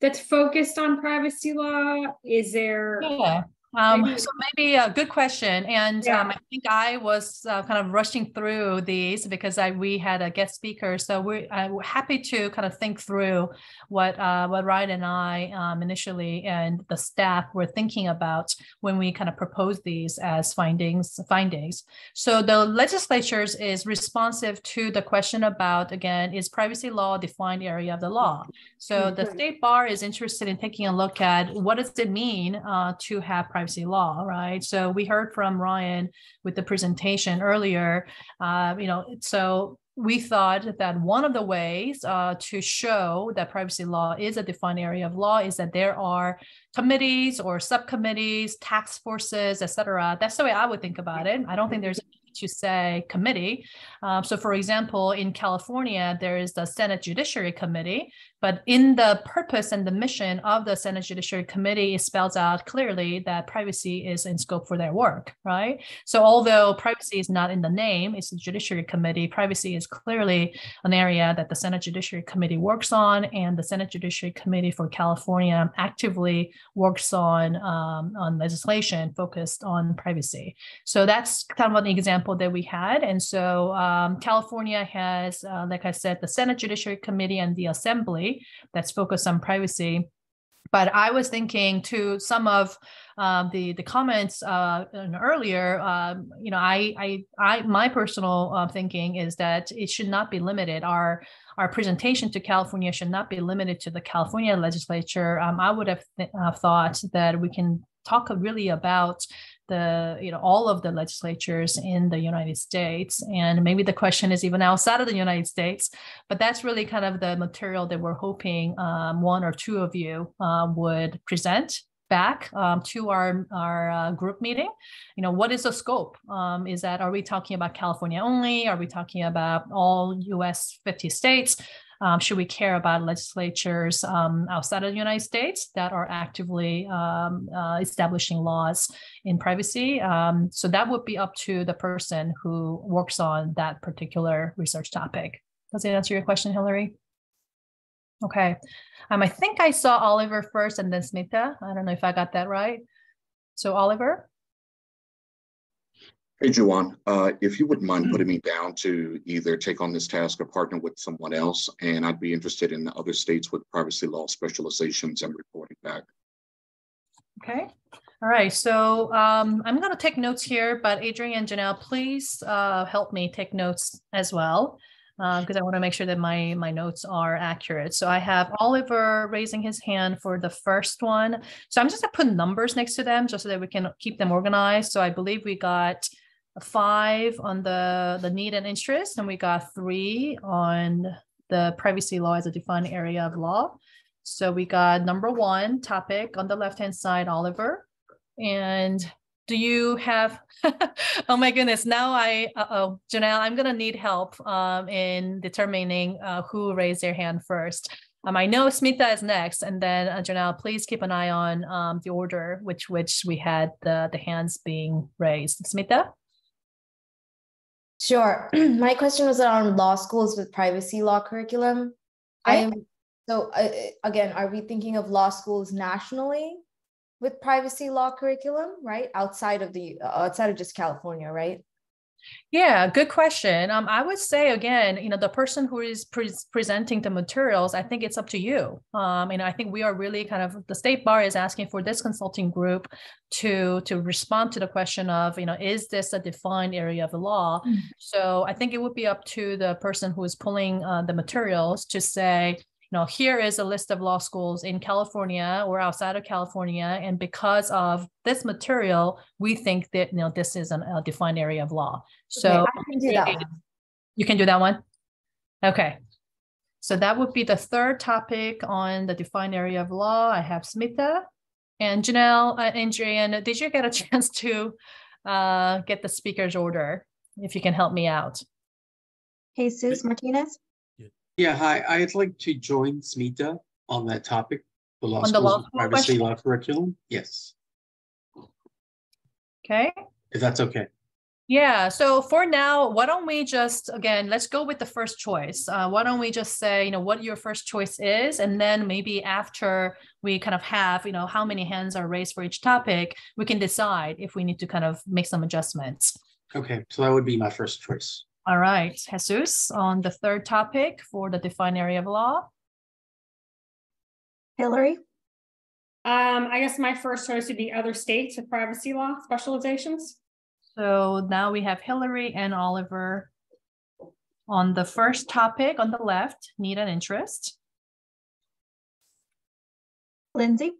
that's focused on privacy law? Is there? Yeah. Um, so maybe a good question, and yeah. um, I think I was uh, kind of rushing through these because I we had a guest speaker, so we're, uh, we're happy to kind of think through what uh, what Ryan and I um, initially and the staff were thinking about when we kind of proposed these as findings findings. So the legislatures is responsive to the question about again is privacy law a defined area of the law. So mm-hmm. the state bar is interested in taking a look at what does it mean uh, to have privacy privacy law, right? So we heard from Ryan with the presentation earlier, uh, you know, so we thought that one of the ways uh, to show that privacy law is a defined area of law is that there are committees or subcommittees, task forces, et cetera. That's the way I would think about it. I don't think there's to say committee. Uh, so, for example, in California, there is the Senate Judiciary Committee, but in the purpose and the mission of the Senate Judiciary Committee, it spells out clearly that privacy is in scope for their work, right? So although privacy is not in the name, it's a Judiciary Committee, privacy is clearly an area that the Senate Judiciary Committee works on, and the Senate Judiciary Committee for California actively works on, um, on legislation focused on privacy. So that's kind of an example that we had. And so um, California has, uh, like I said, the Senate Judiciary Committee and the Assembly that's focused on privacy. But I was thinking to some of um, the the comments uh, earlier. Um, you know, I I I my personal uh, thinking is that it should not be limited. Our our presentation to California should not be limited to the California legislature. Um, I would have th- uh, thought that we can talk really about the you know all of the legislatures in the United States. And maybe the question is even outside of the United States but that's really kind of the material that we're hoping um, one or two of you uh, would present back um, to our our uh, group meeting. You know what is the scope? Um, is that are we talking about california only? Are we talking about all us 50 states um, should we care about legislatures um, outside of the United States that are actively um, uh, establishing laws in privacy? Um, so that would be up to the person who works on that particular research topic. Does that answer your question, Hillary? Okay. Um, I think I saw Oliver first and then Smita. I don't know if I got that right. So Oliver? Hey, Juwan, uh, if you wouldn't mind putting me down to either take on this task or partner with someone else, and I'd be interested in other states with privacy law specializations and reporting back. Okay. All right. So um, I'm going to take notes here, but Adrian and Janelle, please uh, help me take notes as well, because uh, I want to make sure that my my notes are accurate. So I have Oliver raising his hand for the first one. So I'm just going to put numbers next to them just so that we can keep them organized. So I believe we got five on the, the need and interest, and we got three on the privacy law as a defined area of law. So we got number one topic on the left-hand side, Oliver. And do you have, oh my goodness, now I, uh-oh, Janelle, I'm gonna need help um, in determining uh, who raised their hand first. Um, I know Smita is next, and then uh, Janelle, please keep an eye on um, the order which which we had the, the hands being raised. Smita? Sure. My question was around law schools with privacy law curriculum. I am so uh, again, are we thinking of law schools nationally with privacy law curriculum, right? Outside of the outside of just California, right? Yeah, good question. Um, I would say again, you know, the person who is pre- presenting the materials, I think it's up to you. Um, and I think we are really kind of the state bar is asking for this consulting group to to respond to the question of, you know, is this a defined area of the law? Mm-hmm. So I think it would be up to the person who is pulling uh, the materials to say, know, here is a list of law schools in California or outside of California. And because of this material, we think that, you know, this is an, a defined area of law. So okay, I can do that one. You can do that one? Okay. So that would be the third topic on the defined area of law. I have Smita and Janelle uh, and Jan. Did you get a chance to uh, get the speaker's order? If you can help me out. Jesus Martinez. Yeah, hi. I'd like to join Smita on that topic, the law On the law privacy question? law curriculum. Yes, Okay. if that's okay. Yeah, so for now, why don't we just, again, let's go with the first choice. Uh, why don't we just say, you know, what your first choice is? And then maybe after we kind of have, you know, how many hands are raised for each topic, we can decide if we need to kind of make some adjustments. Okay, so that would be my first choice. All right, Jesus, on the third topic for the defined area of law. Hillary. Um, I guess my first choice would be other states with privacy law specializations. So now we have Hillary and Oliver on the first topic on the left, need an interest. Lindsay.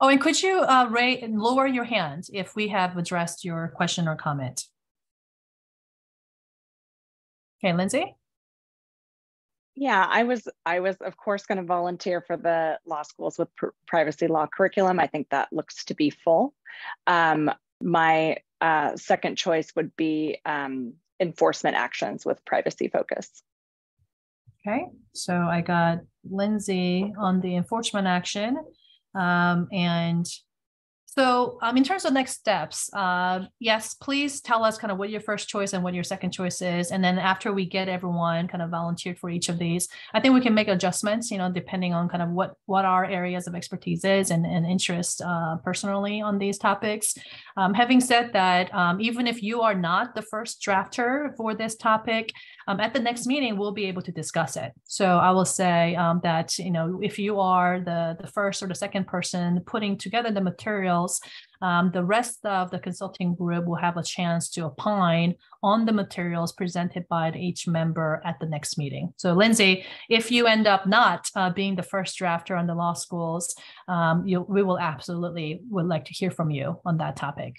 Oh, and could you uh, rate and lower your hand if we have addressed your question or comment? Okay, Lindsay? Yeah, I was I was of course going to volunteer for the law schools with pr- privacy law curriculum. I think that looks to be full. Um, my uh, second choice would be um, enforcement actions with privacy focus. Okay, so I got Lindsay on the enforcement action. Um, and so um, in terms of next steps, uh, yes, please tell us kind of what your first choice and what your second choice is. And then after we get everyone kind of volunteered for each of these, I think we can make adjustments, you know, depending on kind of what, what our areas of expertise is and, and interest uh, personally on these topics. Um, having said that, um, even if you are not the first drafter for this topic, um, at the next meeting, we'll be able to discuss it. So I will say um, that, you know, if you are the, the first or the second person putting together the materials, um, the rest of the consulting group will have a chance to opine on the materials presented by each member at the next meeting. So Lindsay, if you end up not uh, being the first drafter on the law schools, um, you, we will absolutely would like to hear from you on that topic.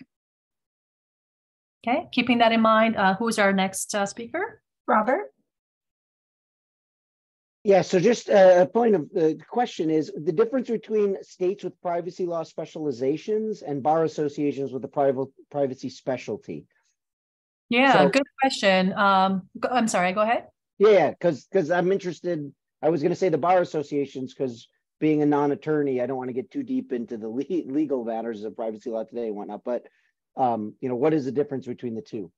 Okay, keeping that in mind, uh, who's our next uh, speaker? Robert. Yeah, so just uh, a point of the question is the difference between states with privacy law specializations and bar associations with a private privacy specialty. Yeah, So- good question. Um, I'm sorry, go ahead. Yeah, because because I'm interested. I was going to say the bar associations because being a non-attorney, I don't want to get too deep into the legal matters of privacy law today and whatnot. But um, you know, what is the difference between the two?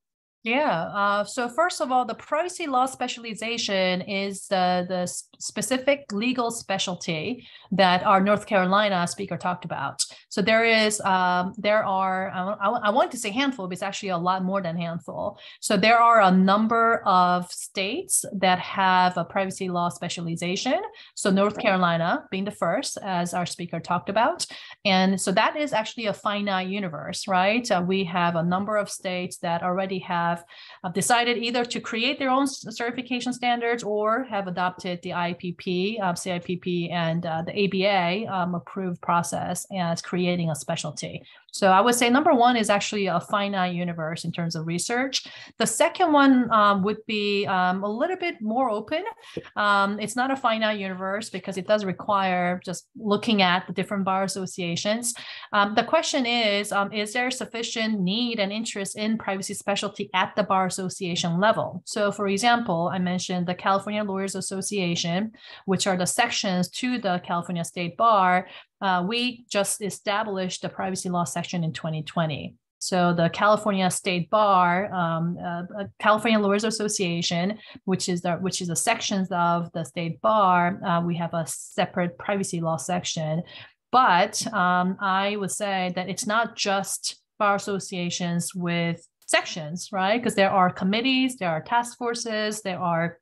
Yeah. Uh, so first of all, the privacy law specialization is the the specific legal specialty that our North Carolina speaker talked about. So there is um, there are I, I want to say handful, but it's actually a lot more than handful. So there are a number of states that have a privacy law specialization. So North Carolina being the first, as our speaker talked about, and so that is actually a finite universe, right? Uh, we have a number of states that already have uh, decided either to create their own certification standards or have adopted the IAPP, uh, CIPP, and uh, the ABA um, approved process as creating a specialty. So I would say number one is actually a finite universe in terms of research. The second one um, would be um, a little bit more open. Um, it's not a finite universe because it does require just looking at the different bar associations. Um, the question is, um, is there sufficient need and interest in privacy specialty at the bar association level? So for example, I mentioned the California Lawyers Association, which are the sections to the California State Bar. Uh, we just established the privacy law section in 2020. So the California State Bar, um, uh, uh, California Lawyers Association, which is the which is the sections of the state bar, uh, we have a separate privacy law section. But um, I would say that it's not just bar associations with sections, right? Because there are committees, there are task forces, there are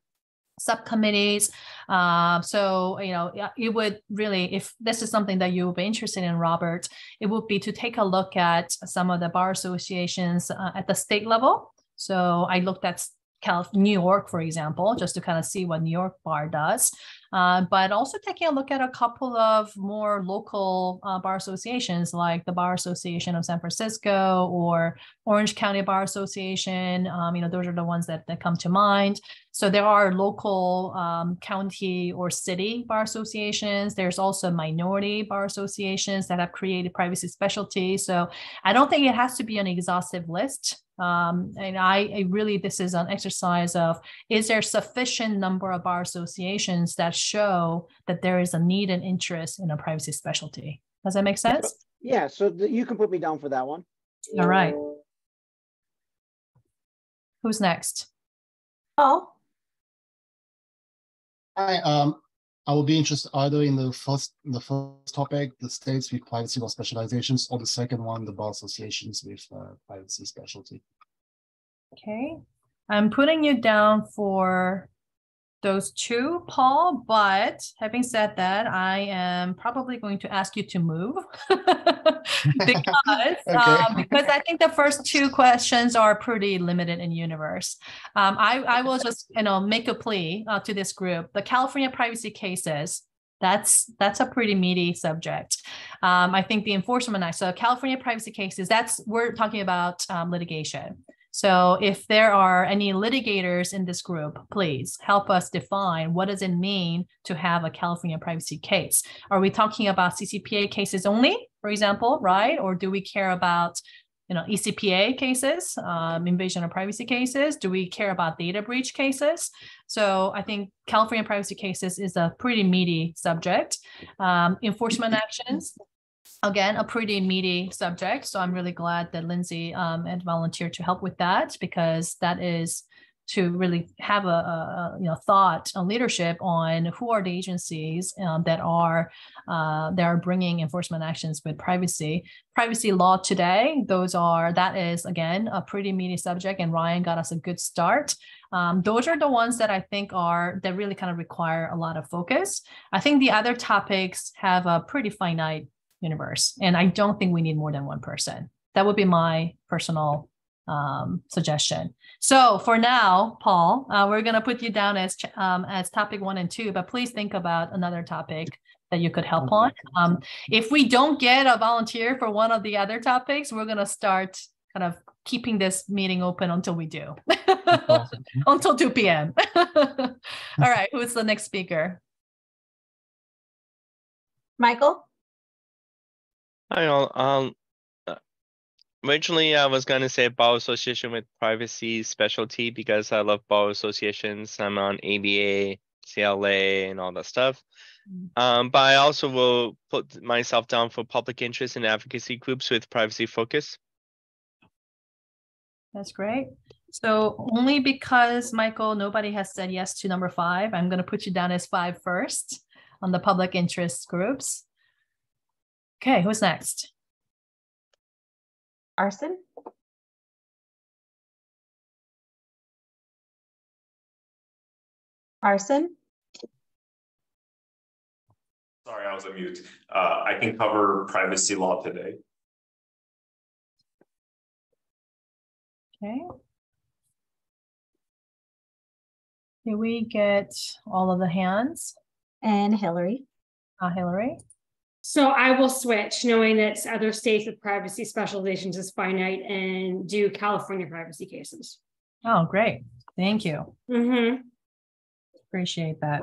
subcommittees. Uh, so, you know, it would really, if this is something that you would be interested in, Robert, it would be to take a look at some of the bar associations uh, at the state level. So I looked at New York, for example, just to kind of see what New York bar does. uh, but also taking a look at a couple of more local uh, bar associations like the Bar Association of San Francisco or Orange County Bar Association. Um, you know, those are the ones that, that come to mind. So there are local um, county or city bar associations. There's also minority bar associations that have created privacy specialties. So I don't think it has to be an exhaustive list. Um, and I, I, really, this is an exercise of is there sufficient number of bar associations that show that there is a need and interest in a privacy specialty? Does that make sense? Yeah, so you can put me down for that one. All right. Who's next? Oh. Hi, um, I will be interested either in the first the first topic, the states with privacy law specializations, or the second one, the bar associations with uh, privacy specialty. Okay, I'm putting you down for those two, Paul. But having said that, I am probably going to ask you to move because okay. um, because I think the first two questions are pretty limited in universe. Um, I I will just you know make a plea uh, to this group. The California privacy cases that's that's a pretty meaty subject. Um, I think the enforcement act. So California privacy cases. That's we're talking about um, litigation. So if there are any litigators in this group, please help us define what does it mean to have a California privacy case. Are we talking about CCPA cases only, for example, right? Or do we care about you know, ECPA cases, um, invasion of privacy cases? Do we care about data breach cases? So I think California privacy cases is a pretty meaty subject. Um, enforcement actions, again, a pretty meaty subject. So I'm really glad that Lindsay um, had volunteered to help with that because that is to really have a, a, you know thought a leadership on who are the agencies um, that are uh, that are bringing enforcement actions with privacy. Privacy law today those are that is again a pretty meaty subject and ryan got us a good start. Um, those are the ones that i think are that really kind of require a lot of focus. I think the other topics have a pretty finite universe. And I don't think we need more than one person. That would be my personal um, suggestion. So for now, Paul, uh, we're going to put you down as um, as topic one and two, but please think about another topic that you could help on. Um, if we don't get a volunteer for one of the other topics, we're going to start kind of keeping this meeting open until we do, until 2 p.m. All right, who's the next speaker? Michael? I know. Um, uh, originally I was gonna say bar association with privacy specialty because I love bar associations. I'm on ABA, CLA, and all that stuff. Mm. Um, but I also will put myself down for public interest and advocacy groups with privacy focus. That's great. So only because Michael, nobody has said yes to number five, I'm going to put you down as five first on the public interest groups. Okay, who's next? Arsen? Arsen? Sorry, I was on mute. Uh, I can cover privacy law today. Okay. Can we get all of the hands? And Hillary. Uh, Hillary. So I will switch, knowing that other states with privacy specializations is finite and do California privacy cases. Oh, great. Thank you. Mm-hmm. Appreciate that.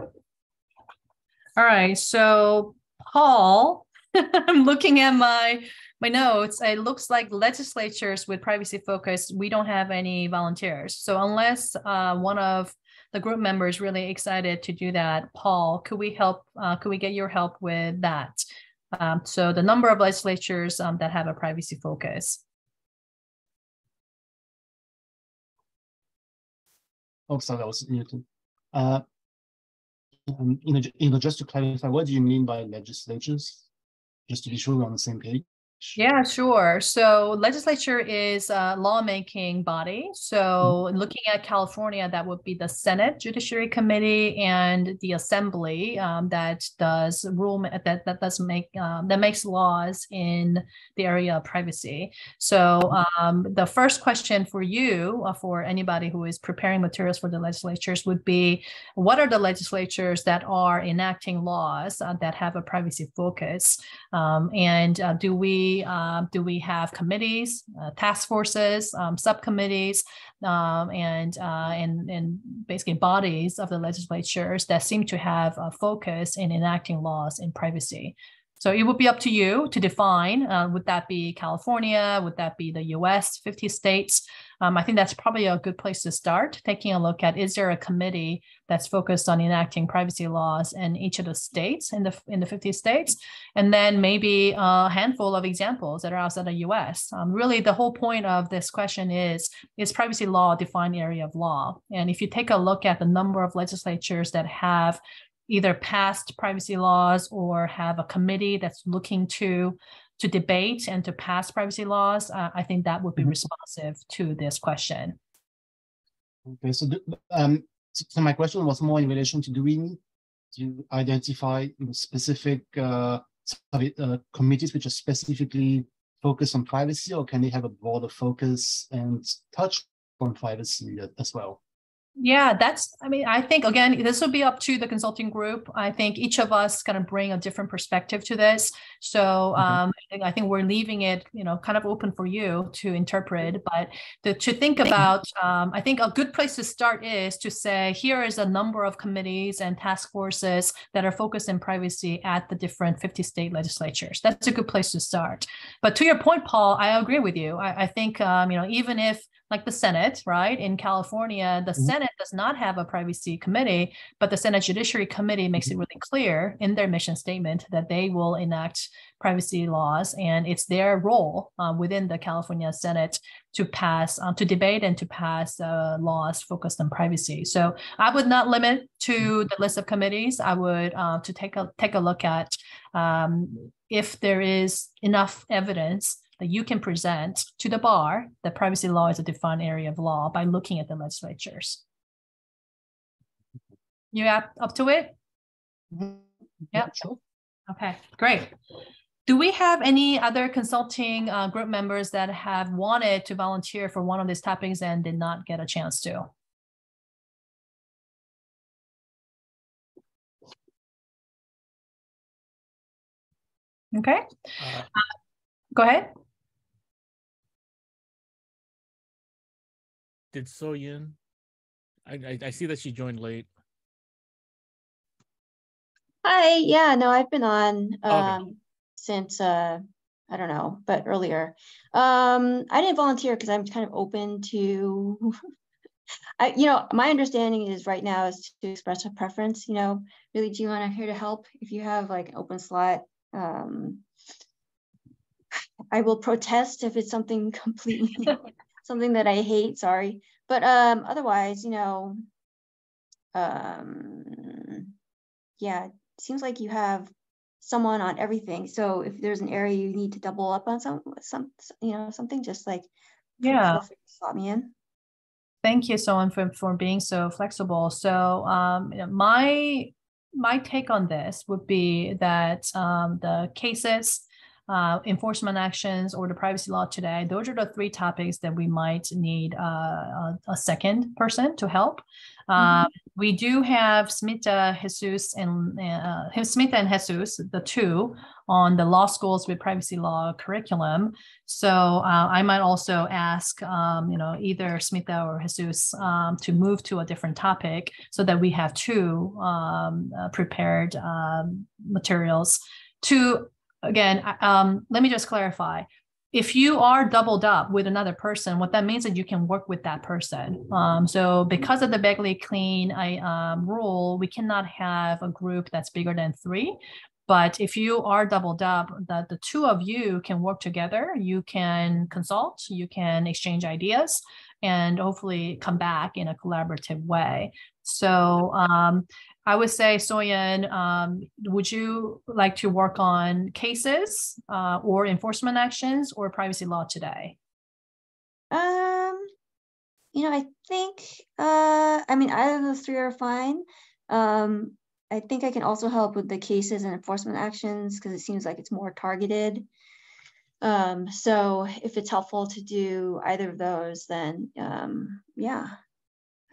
All right. So Paul, I'm looking at my my notes. It looks like legislatures with privacy focus, we don't have any volunteers. So unless uh, one of the group members really excited to do that, Paul, could we help? Uh, could we get your help with that? Um, so the number of legislatures um, that have a privacy focus. Oh, sorry, I was muted. Uh, um, you, know, just to clarify, what do you mean by legislatures? Just to be sure we're on the same page. Yeah, sure. So legislature is a lawmaking body. So Mm-hmm. looking at California, that would be the Senate Judiciary Committee and the Assembly um, that does rule that that does make um, that makes laws in the area of privacy. So Mm-hmm. um, the first question for you, uh, for anybody who is preparing materials for the legislatures, would be what are the legislatures that are enacting laws uh, that have a privacy focus? Um, and uh, do we uh, do we have committees, uh, task forces, um, subcommittees, um, and uh, and and basically bodies of the legislatures that seem to have a focus in enacting laws in privacy? So it would be up to you to define. Uh, would that be California? Would that be the U.S. Fifty states? Um, I think that's probably a good place to start. Taking a look at is there a committee that's focused on enacting privacy laws in each of the states in the in the 50 states, and then maybe a handful of examples that are outside the U.S. Um, really, the whole point of this question is is privacy law a defined area of law? And if you take a look at the number of legislatures that have either passed privacy laws or have a committee that's looking to to debate and to pass privacy laws, uh, I think that would be responsive to this question. Okay, so the, um, so so my question was more in relation to do we need to identify specific uh, uh, committees which are specifically focused on privacy, or can they have a broader focus and touch on privacy as well? Yeah, that's, I mean, I think again, this will be up to the consulting group. I think each of us kind of bring a different perspective to this. So um, I, think, I think we're leaving it, you know, kind of open for you to interpret. But the, to think about, um, I think a good place to start is to say, here is a number of committees and task forces that are focused in privacy at the different 50 state legislatures. That's a good place to start. But to your point, Paul, I agree with you. I, I think, um, you know, even if like the Senate, right? In California, the Senate does not have a privacy committee, but the Senate Judiciary Committee makes it really clear in their mission statement that they will enact privacy laws, and it's their role uh, within the California Senate to pass, um, to debate and to pass uh, laws focused on privacy. So I would not limit to the list of committees. I would uh, to take a take a look at um, if there is enough evidence that you can present to the bar that privacy law is a defined area of law by looking at the legislatures. You up, up to it? Yeah, sure. Okay, great. Do we have any other consulting uh, group members that have wanted to volunteer for one of these topics and did not get a chance to? Okay, Uh, Uh, go ahead. Did So Yin? I, I I see that she joined late. Hi, yeah, no, I've been on Okay. um since uh I don't know, but earlier. Um I didn't volunteer because I'm kind of open to I you know, my understanding is right now is to express a preference, you know, really do you want to here to help if you have like an open slot. Um I will protest if it's something completely something that I hate, sorry. But um otherwise, you know, um yeah, it seems like you have someone on everything. So if there's an area you need to double up on some some you know something just like Yeah. feel free to slot me in. Thank you, Someone, for, for being so flexible. So um, you know, my my take on this would be that um, the cases, uh, enforcement actions, or the privacy law today, those are the three topics that we might need uh, a, a second person to help. Um, we do have Smita, Jesus, and uh, Smita and Jesus, the two, on the law schools with privacy law curriculum. So uh, I might also ask, um, you know, either Smita or Jesus um, to move to a different topic so that we have two um, uh, prepared um, materials. To again, um, let me just clarify if you are doubled up with another person, what that means is you can work with that person. Um, so because of the Bagley-Keene I, um, rule, we cannot have a group that's bigger than three. But if you are doubled up, that the two of you can work together, you can consult, you can exchange ideas, and hopefully come back in a collaborative way. So um, I would say, Soyan, um, would you like to work on cases uh, or enforcement actions or privacy law today? Um, you know, I think, uh, I mean, either of those three are fine. Um, I think I can also help with the cases and enforcement actions because it seems like it's more targeted. Um, so if it's helpful to do either of those, then um, yeah,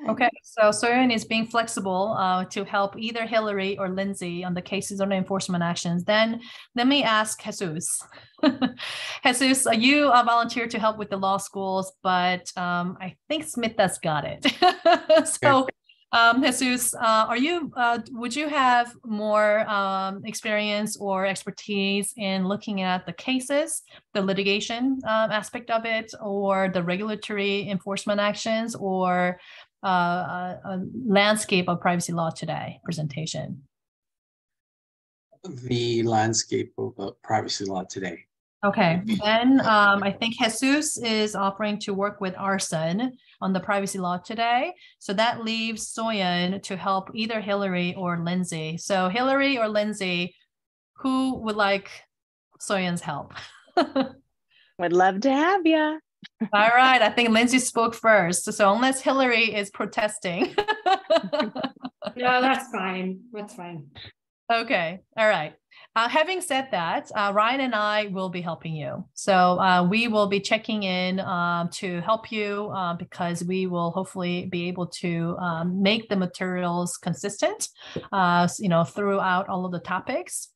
Okay, so Soren is being flexible uh, to help either Hillary or Lindsay on the cases on the enforcement actions. Then let me ask Jesus. Jesus, uh, you uh, volunteered to help with the law schools, but um, I think Smita has got it. so, um, Jesus, uh, are you? Uh, would you have more um, experience or expertise in looking at the cases, the litigation um, aspect of it, or the regulatory enforcement actions, or uh, a, a landscape of privacy law today presentation? The landscape of uh, privacy law today. Okay, then um, I think Jesus is offering to work with Arsen on the privacy law today. So that leaves Soyan to help either Hillary or Lindsay. So Hillary or Lindsay, who would like Soyan's help? would love to have you. All right. I think Lindsay spoke first. So unless Hillary is protesting. no, that's fine. That's fine. Okay. All right. Uh, having said that, uh, Ryan and I will be helping you. So uh, we will be checking in um, to help you uh, because we will hopefully be able to um, make the materials consistent, uh, you know, throughout all of the topics.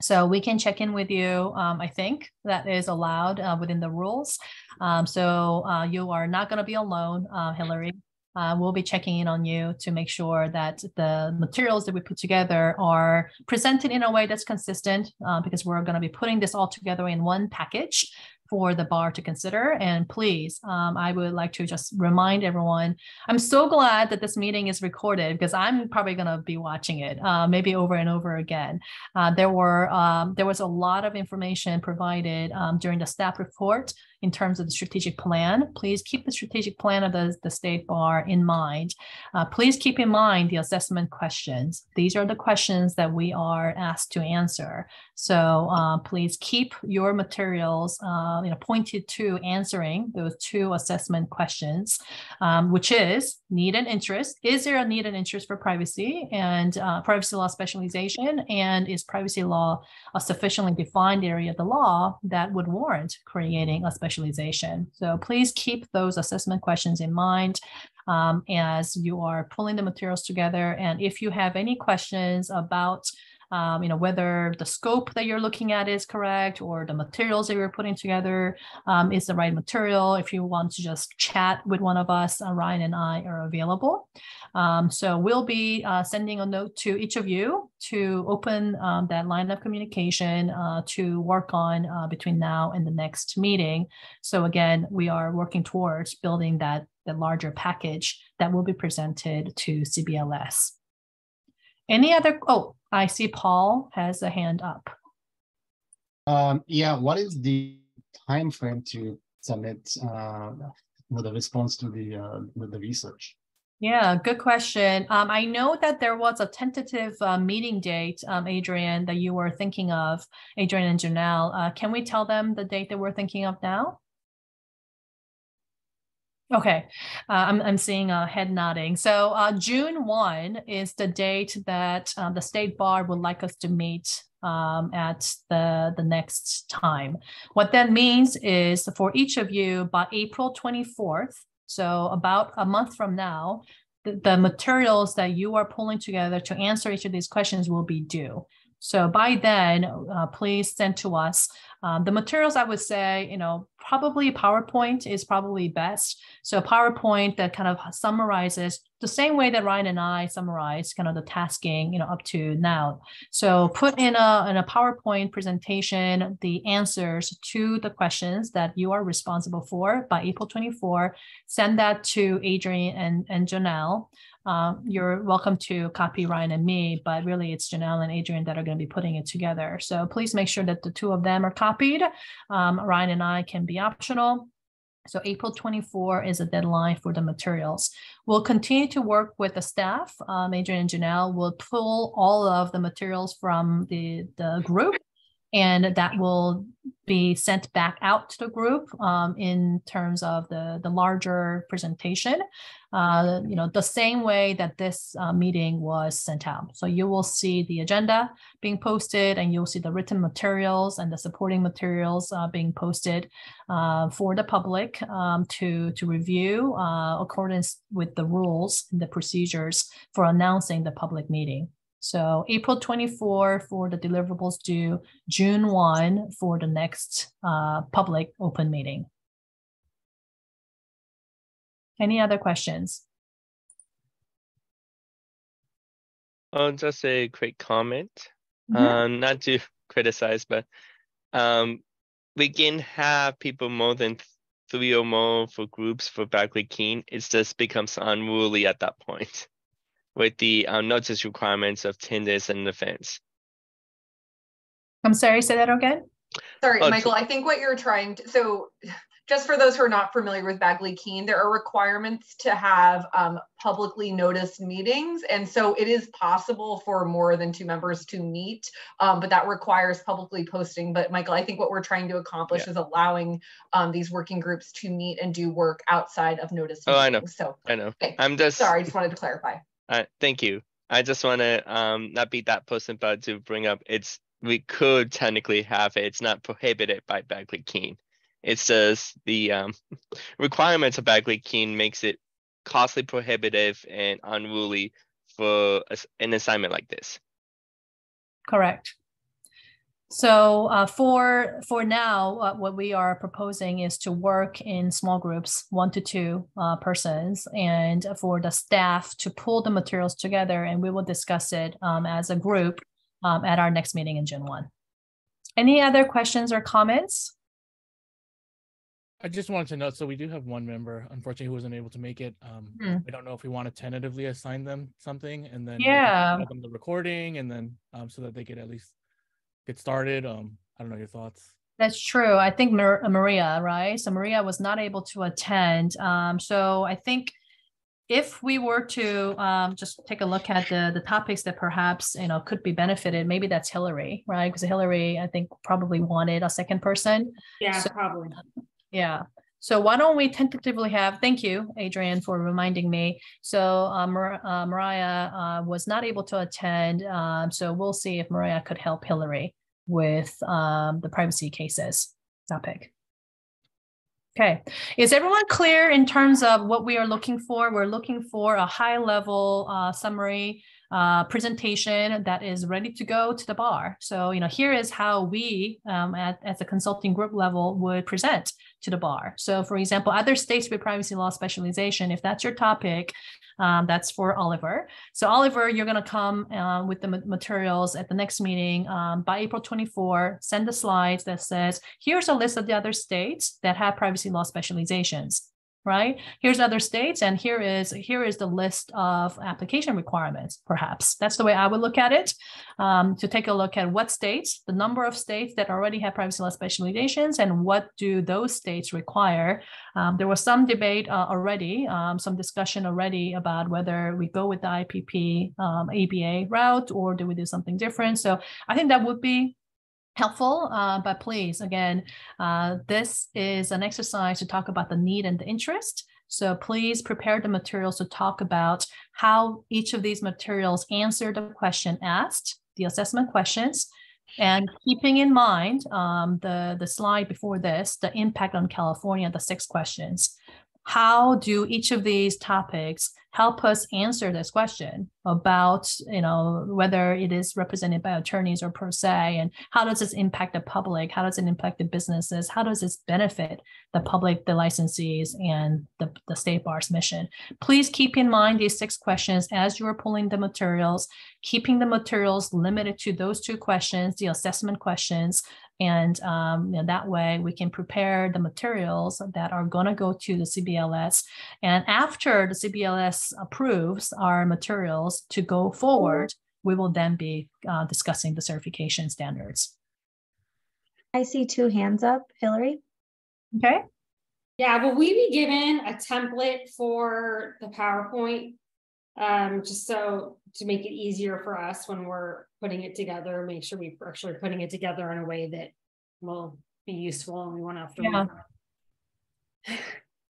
So we can check in with you. Um, I think that is allowed uh, within the rules. Um, so uh, you are not going to be alone, uh, Hillary. Uh, we'll be checking in on you to make sure that the materials that we put together are presented in a way that's consistent uh, because we're going to be putting this all together in one package for the bar to consider. And please, um, I would like to just remind everyone, I'm so glad that this meeting is recorded because I'm probably going to be watching it uh, maybe over and over again. Uh, there were um, there was a lot of information provided um, during the staff report in terms of the strategic plan. Please keep the strategic plan of the, the state bar in mind. Uh, please keep in mind the assessment questions. These are the questions that we are asked to answer. So uh, please keep your materials uh, you know, pointed to answering those two assessment questions, um, which is need and interest. Is there a need and interest for privacy and uh, privacy law specialization? And is privacy law a sufficiently defined area of the law that would warrant creating a special specialization. So please keep those assessment questions in mind um, as you are pulling the materials together. And if you have any questions about um, you know, whether the scope that you're looking at is correct or the materials that you're putting together um, is the right material. If you want to just chat with one of us, uh, Ryan and I are available. Um, so we'll be uh, sending a note to each of you to open um, that line of communication uh, to work on uh, between now and the next meeting. So again, we are working towards building that, that larger package that will be presented to CBLS. Any other, oh, I see Paul has a hand up. Um, yeah, what is the time frame to submit uh, the response to the uh, the research? Yeah, good question. Um, I know that there was a tentative uh, meeting date, um, Adrian, that you were thinking of, Adrian and Janelle. Uh, can we tell them the date that we're thinking of now? Okay, uh, I'm, I'm seeing a head nodding. So uh, June 1 is the date that uh, the state bar would like us to meet um, at the, the next time. What that means is for each of you by April 24th, so about a month from now, the, the materials that you are pulling together to answer each of these questions will be due. So by then, uh, please send to us um, the materials. I would say, you know, probably PowerPoint is probably best. So PowerPoint that kind of summarizes the same way that Ryan and I summarize kind of the tasking, you know, up to now. So put in a in a PowerPoint presentation the answers to the questions that you are responsible for by April 24. Send that to Adrian and and Janelle. Um, you're welcome to copy Ryan and me, but really it's Janelle and Adrian that are going to be putting it together. So please make sure that the two of them are copied. Um, Ryan and I can be optional. So April 24 is a deadline for the materials. We'll continue to work with the staff. Um, Adrian and Janelle will pull all of the materials from the, the group and that will be sent back out to the group um, in terms of the, the larger presentation, uh, you know, the same way that this uh, meeting was sent out. So you will see the agenda being posted and you'll see the written materials and the supporting materials uh, being posted uh, for the public um, to, to review uh, accordance with the rules and the procedures for announcing the public meeting. So April 24 for the deliverables due, June 1 for the next uh, public open meeting. Any other questions? Oh, just a quick comment. Mhm. Um, not to criticize, but um, we can have people more than three or more for groups for Bagley-Keene. It just becomes unruly at that point with the um, notice requirements of 10 days in advance. I'm sorry, say that again? Sorry, Oh, Michael, I think what you're trying to, so just for those who are not familiar with Bagley-Keene, there are requirements to have um, publicly noticed meetings. And so it is possible for more than two members to meet, um, but that requires publicly posting. But Michael, I think what we're trying to accomplish Yeah. is allowing um, these working groups to meet and do work outside of notice Oh, I know. So, I know. okay. I'm just sorry, I just wanted to clarify. Uh, thank you. I just want to um not beat that person, but to bring up it's we could technically have it. It's not prohibited by Bagley-Keene. It's just the um requirements of Bagley-Keene makes it costly, prohibitive, and unruly for an assignment like this. Correct. So uh, for for now, uh, what we are proposing is to work in small groups, one to two uh, persons, and for the staff to pull the materials together, and we will discuss it um, as a group um, at our next meeting in June one. Any other questions or comments? I just wanted to note, so we do have one member, unfortunately, who wasn't able to make it. Um, Hmm. I don't know if we want to tentatively assign them something and then Yeah. them the recording and then um, so that they could at least get started. Um, I don't know your thoughts. That's true. I think Mar- Maria, right? So Maria was not able to attend. Um, so I think if we were to um, just take a look at the the topics that perhaps you know could be benefited, maybe that's Hillary, right? Because Hillary, I think, probably wanted a second person. Yeah, So- probably. Yeah. So why don't we tentatively have, thank you, Adrian, for reminding me. So uh, Mar- uh, Mariah uh, was not able to attend. Um, so we'll see if Mariah could help Hillary with um, the privacy cases topic. Okay, is everyone clear in terms of what we are looking for? We're looking for a high level uh, summary uh, presentation that is ready to go to the bar. So, you know, here is how we um, at, at the consulting group level would present to the bar. So, for example, other states with privacy law specialization, if that's your topic, um, that's for Oliver. So, Oliver, you're going to come uh, with the materials at the next meeting um, by April 24. Send the slides that says, here's a list of the other states that have privacy law specializations right? Here's other states and here is here is the list of application requirements perhaps. That's the way i would look at it um, to take a look at what states the number of states that already have privacy law specializations and what do those states require. Um, there was some debate uh, already um, some discussion already about whether we go with the IAPP um, aba route or do we do something different. So i think that would be helpful, uh, but please, again, uh, this is an exercise to talk about the need and the interest. So please prepare the materials to talk about how each of these materials answer the question asked, the assessment questions, and keeping in mind um, the, the slide before this, the impact on California, the six questions. How do each of these topics help us answer this question about, you know, whether it is represented by attorneys or pro se, and how does this impact the public? How does it impact the businesses? How does this benefit the public, the licensees, and the, the state bar's mission? Please keep in mind these six questions as you are pulling the materials, keeping the materials limited to those two questions, the assessment questions, and um, you know, that way we can prepare the materials that are going to go to the CBLS. And after the CBLS approves our materials to go forward, we will then be uh, discussing the certification standards. I see two hands up. Hillary? Okay. Yeah, will we be given a template for the PowerPoint? Um, just so to make it easier for us when we're putting it together, make sure we're actually putting it together in a way that will be useful and we won't have to. Yeah.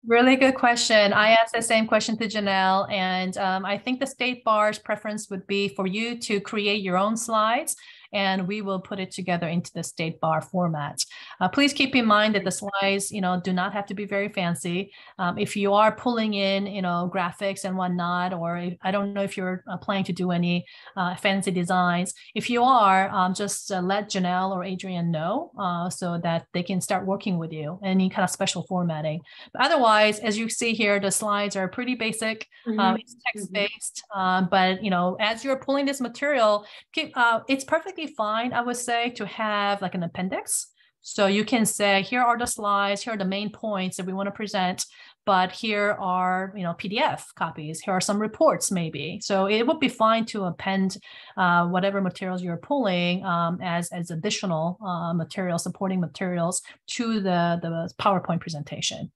Really good question. I asked the same question to Janelle, and um, I think the state bar's preference would be for you to create your own slides and we will put it together into the state bar format. Uh, please keep in mind that the slides, you know, do not have to be very fancy. Um, if you are pulling in, you know, graphics and whatnot, or if, I don't know if you're uh, planning to do any uh, fancy designs. If you are, um, just uh, let Janelle or Adrian know uh, so that they can start working with you, any kind of special formatting. But otherwise, as you see here, the slides are pretty basic. Mm -hmm. it's text-based, mm -hmm. but, you know, as you're pulling this material, keep, it's perfectly fine, I would say, to have like an appendix. So you can say, here are the slides, here are the main points that we want to present, but here are, you know, PDF copies, here are some reports maybe. So it would be fine to append uh, whatever materials you're pulling um, as, as additional uh, material, supporting materials to the, the PowerPoint presentation.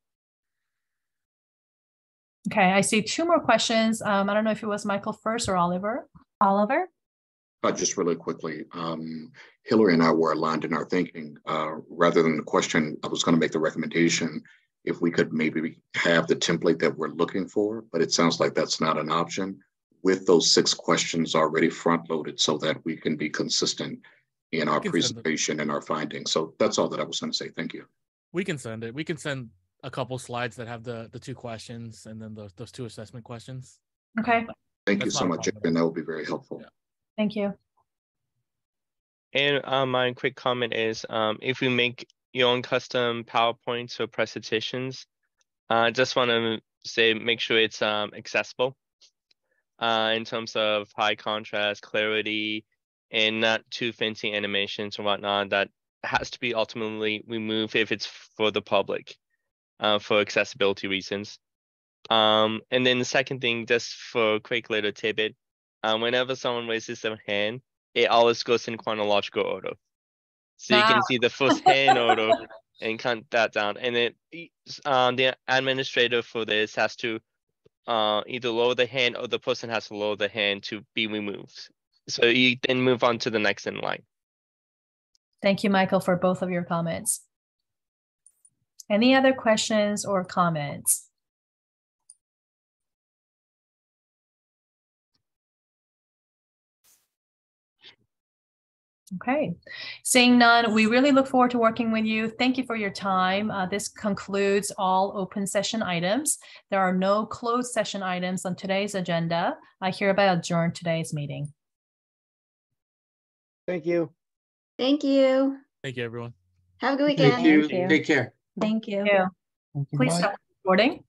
Okay, I see two more questions. Um, I don't know if it was Michael first or Oliver. Oliver? Uh, just really quickly, um, Hillary and I were aligned in our thinking. Uh, rather than the question, I was going to make the recommendation if we could maybe have the template that we're looking for, but it sounds like that's not an option with those six questions already front loaded so that we can be consistent in our presentation and our findings. So that's all that I was going to say. Thank you. We can send it. We can send a couple slides that have the the two questions and then those, those two assessment questions. Okay. Thank that's you so much, and that will be very helpful. Yeah. Thank you. And uh, my quick comment is um, if you make your own custom PowerPoints or presentations, I uh, just want to say make sure it's um, accessible uh, in terms of high contrast, clarity, and not too fancy animations or whatnot that has to be ultimately removed if it's for the public uh, for accessibility reasons. Um, and then the second thing, just for a quick little tidbit, um, whenever someone raises their hand, it always goes in chronological order. So wow. you can see the first hand order and count that down. And then um, the administrator for this has to uh, either lower the hand or the person has to lower the hand to be removed. So you then move on to the next in line. Thank you, Michael, for both of your comments. Any other questions or comments? Okay, seeing none, we really look forward to working with you. Thank you for your time. Uh, this concludes all open session items. There are no closed session items on today's agenda. I hereby adjourn today's meeting. Thank you. Thank you. Thank you, everyone. Have a good weekend. Thank you. Take care. Thank you. Thank you. Please stop recording.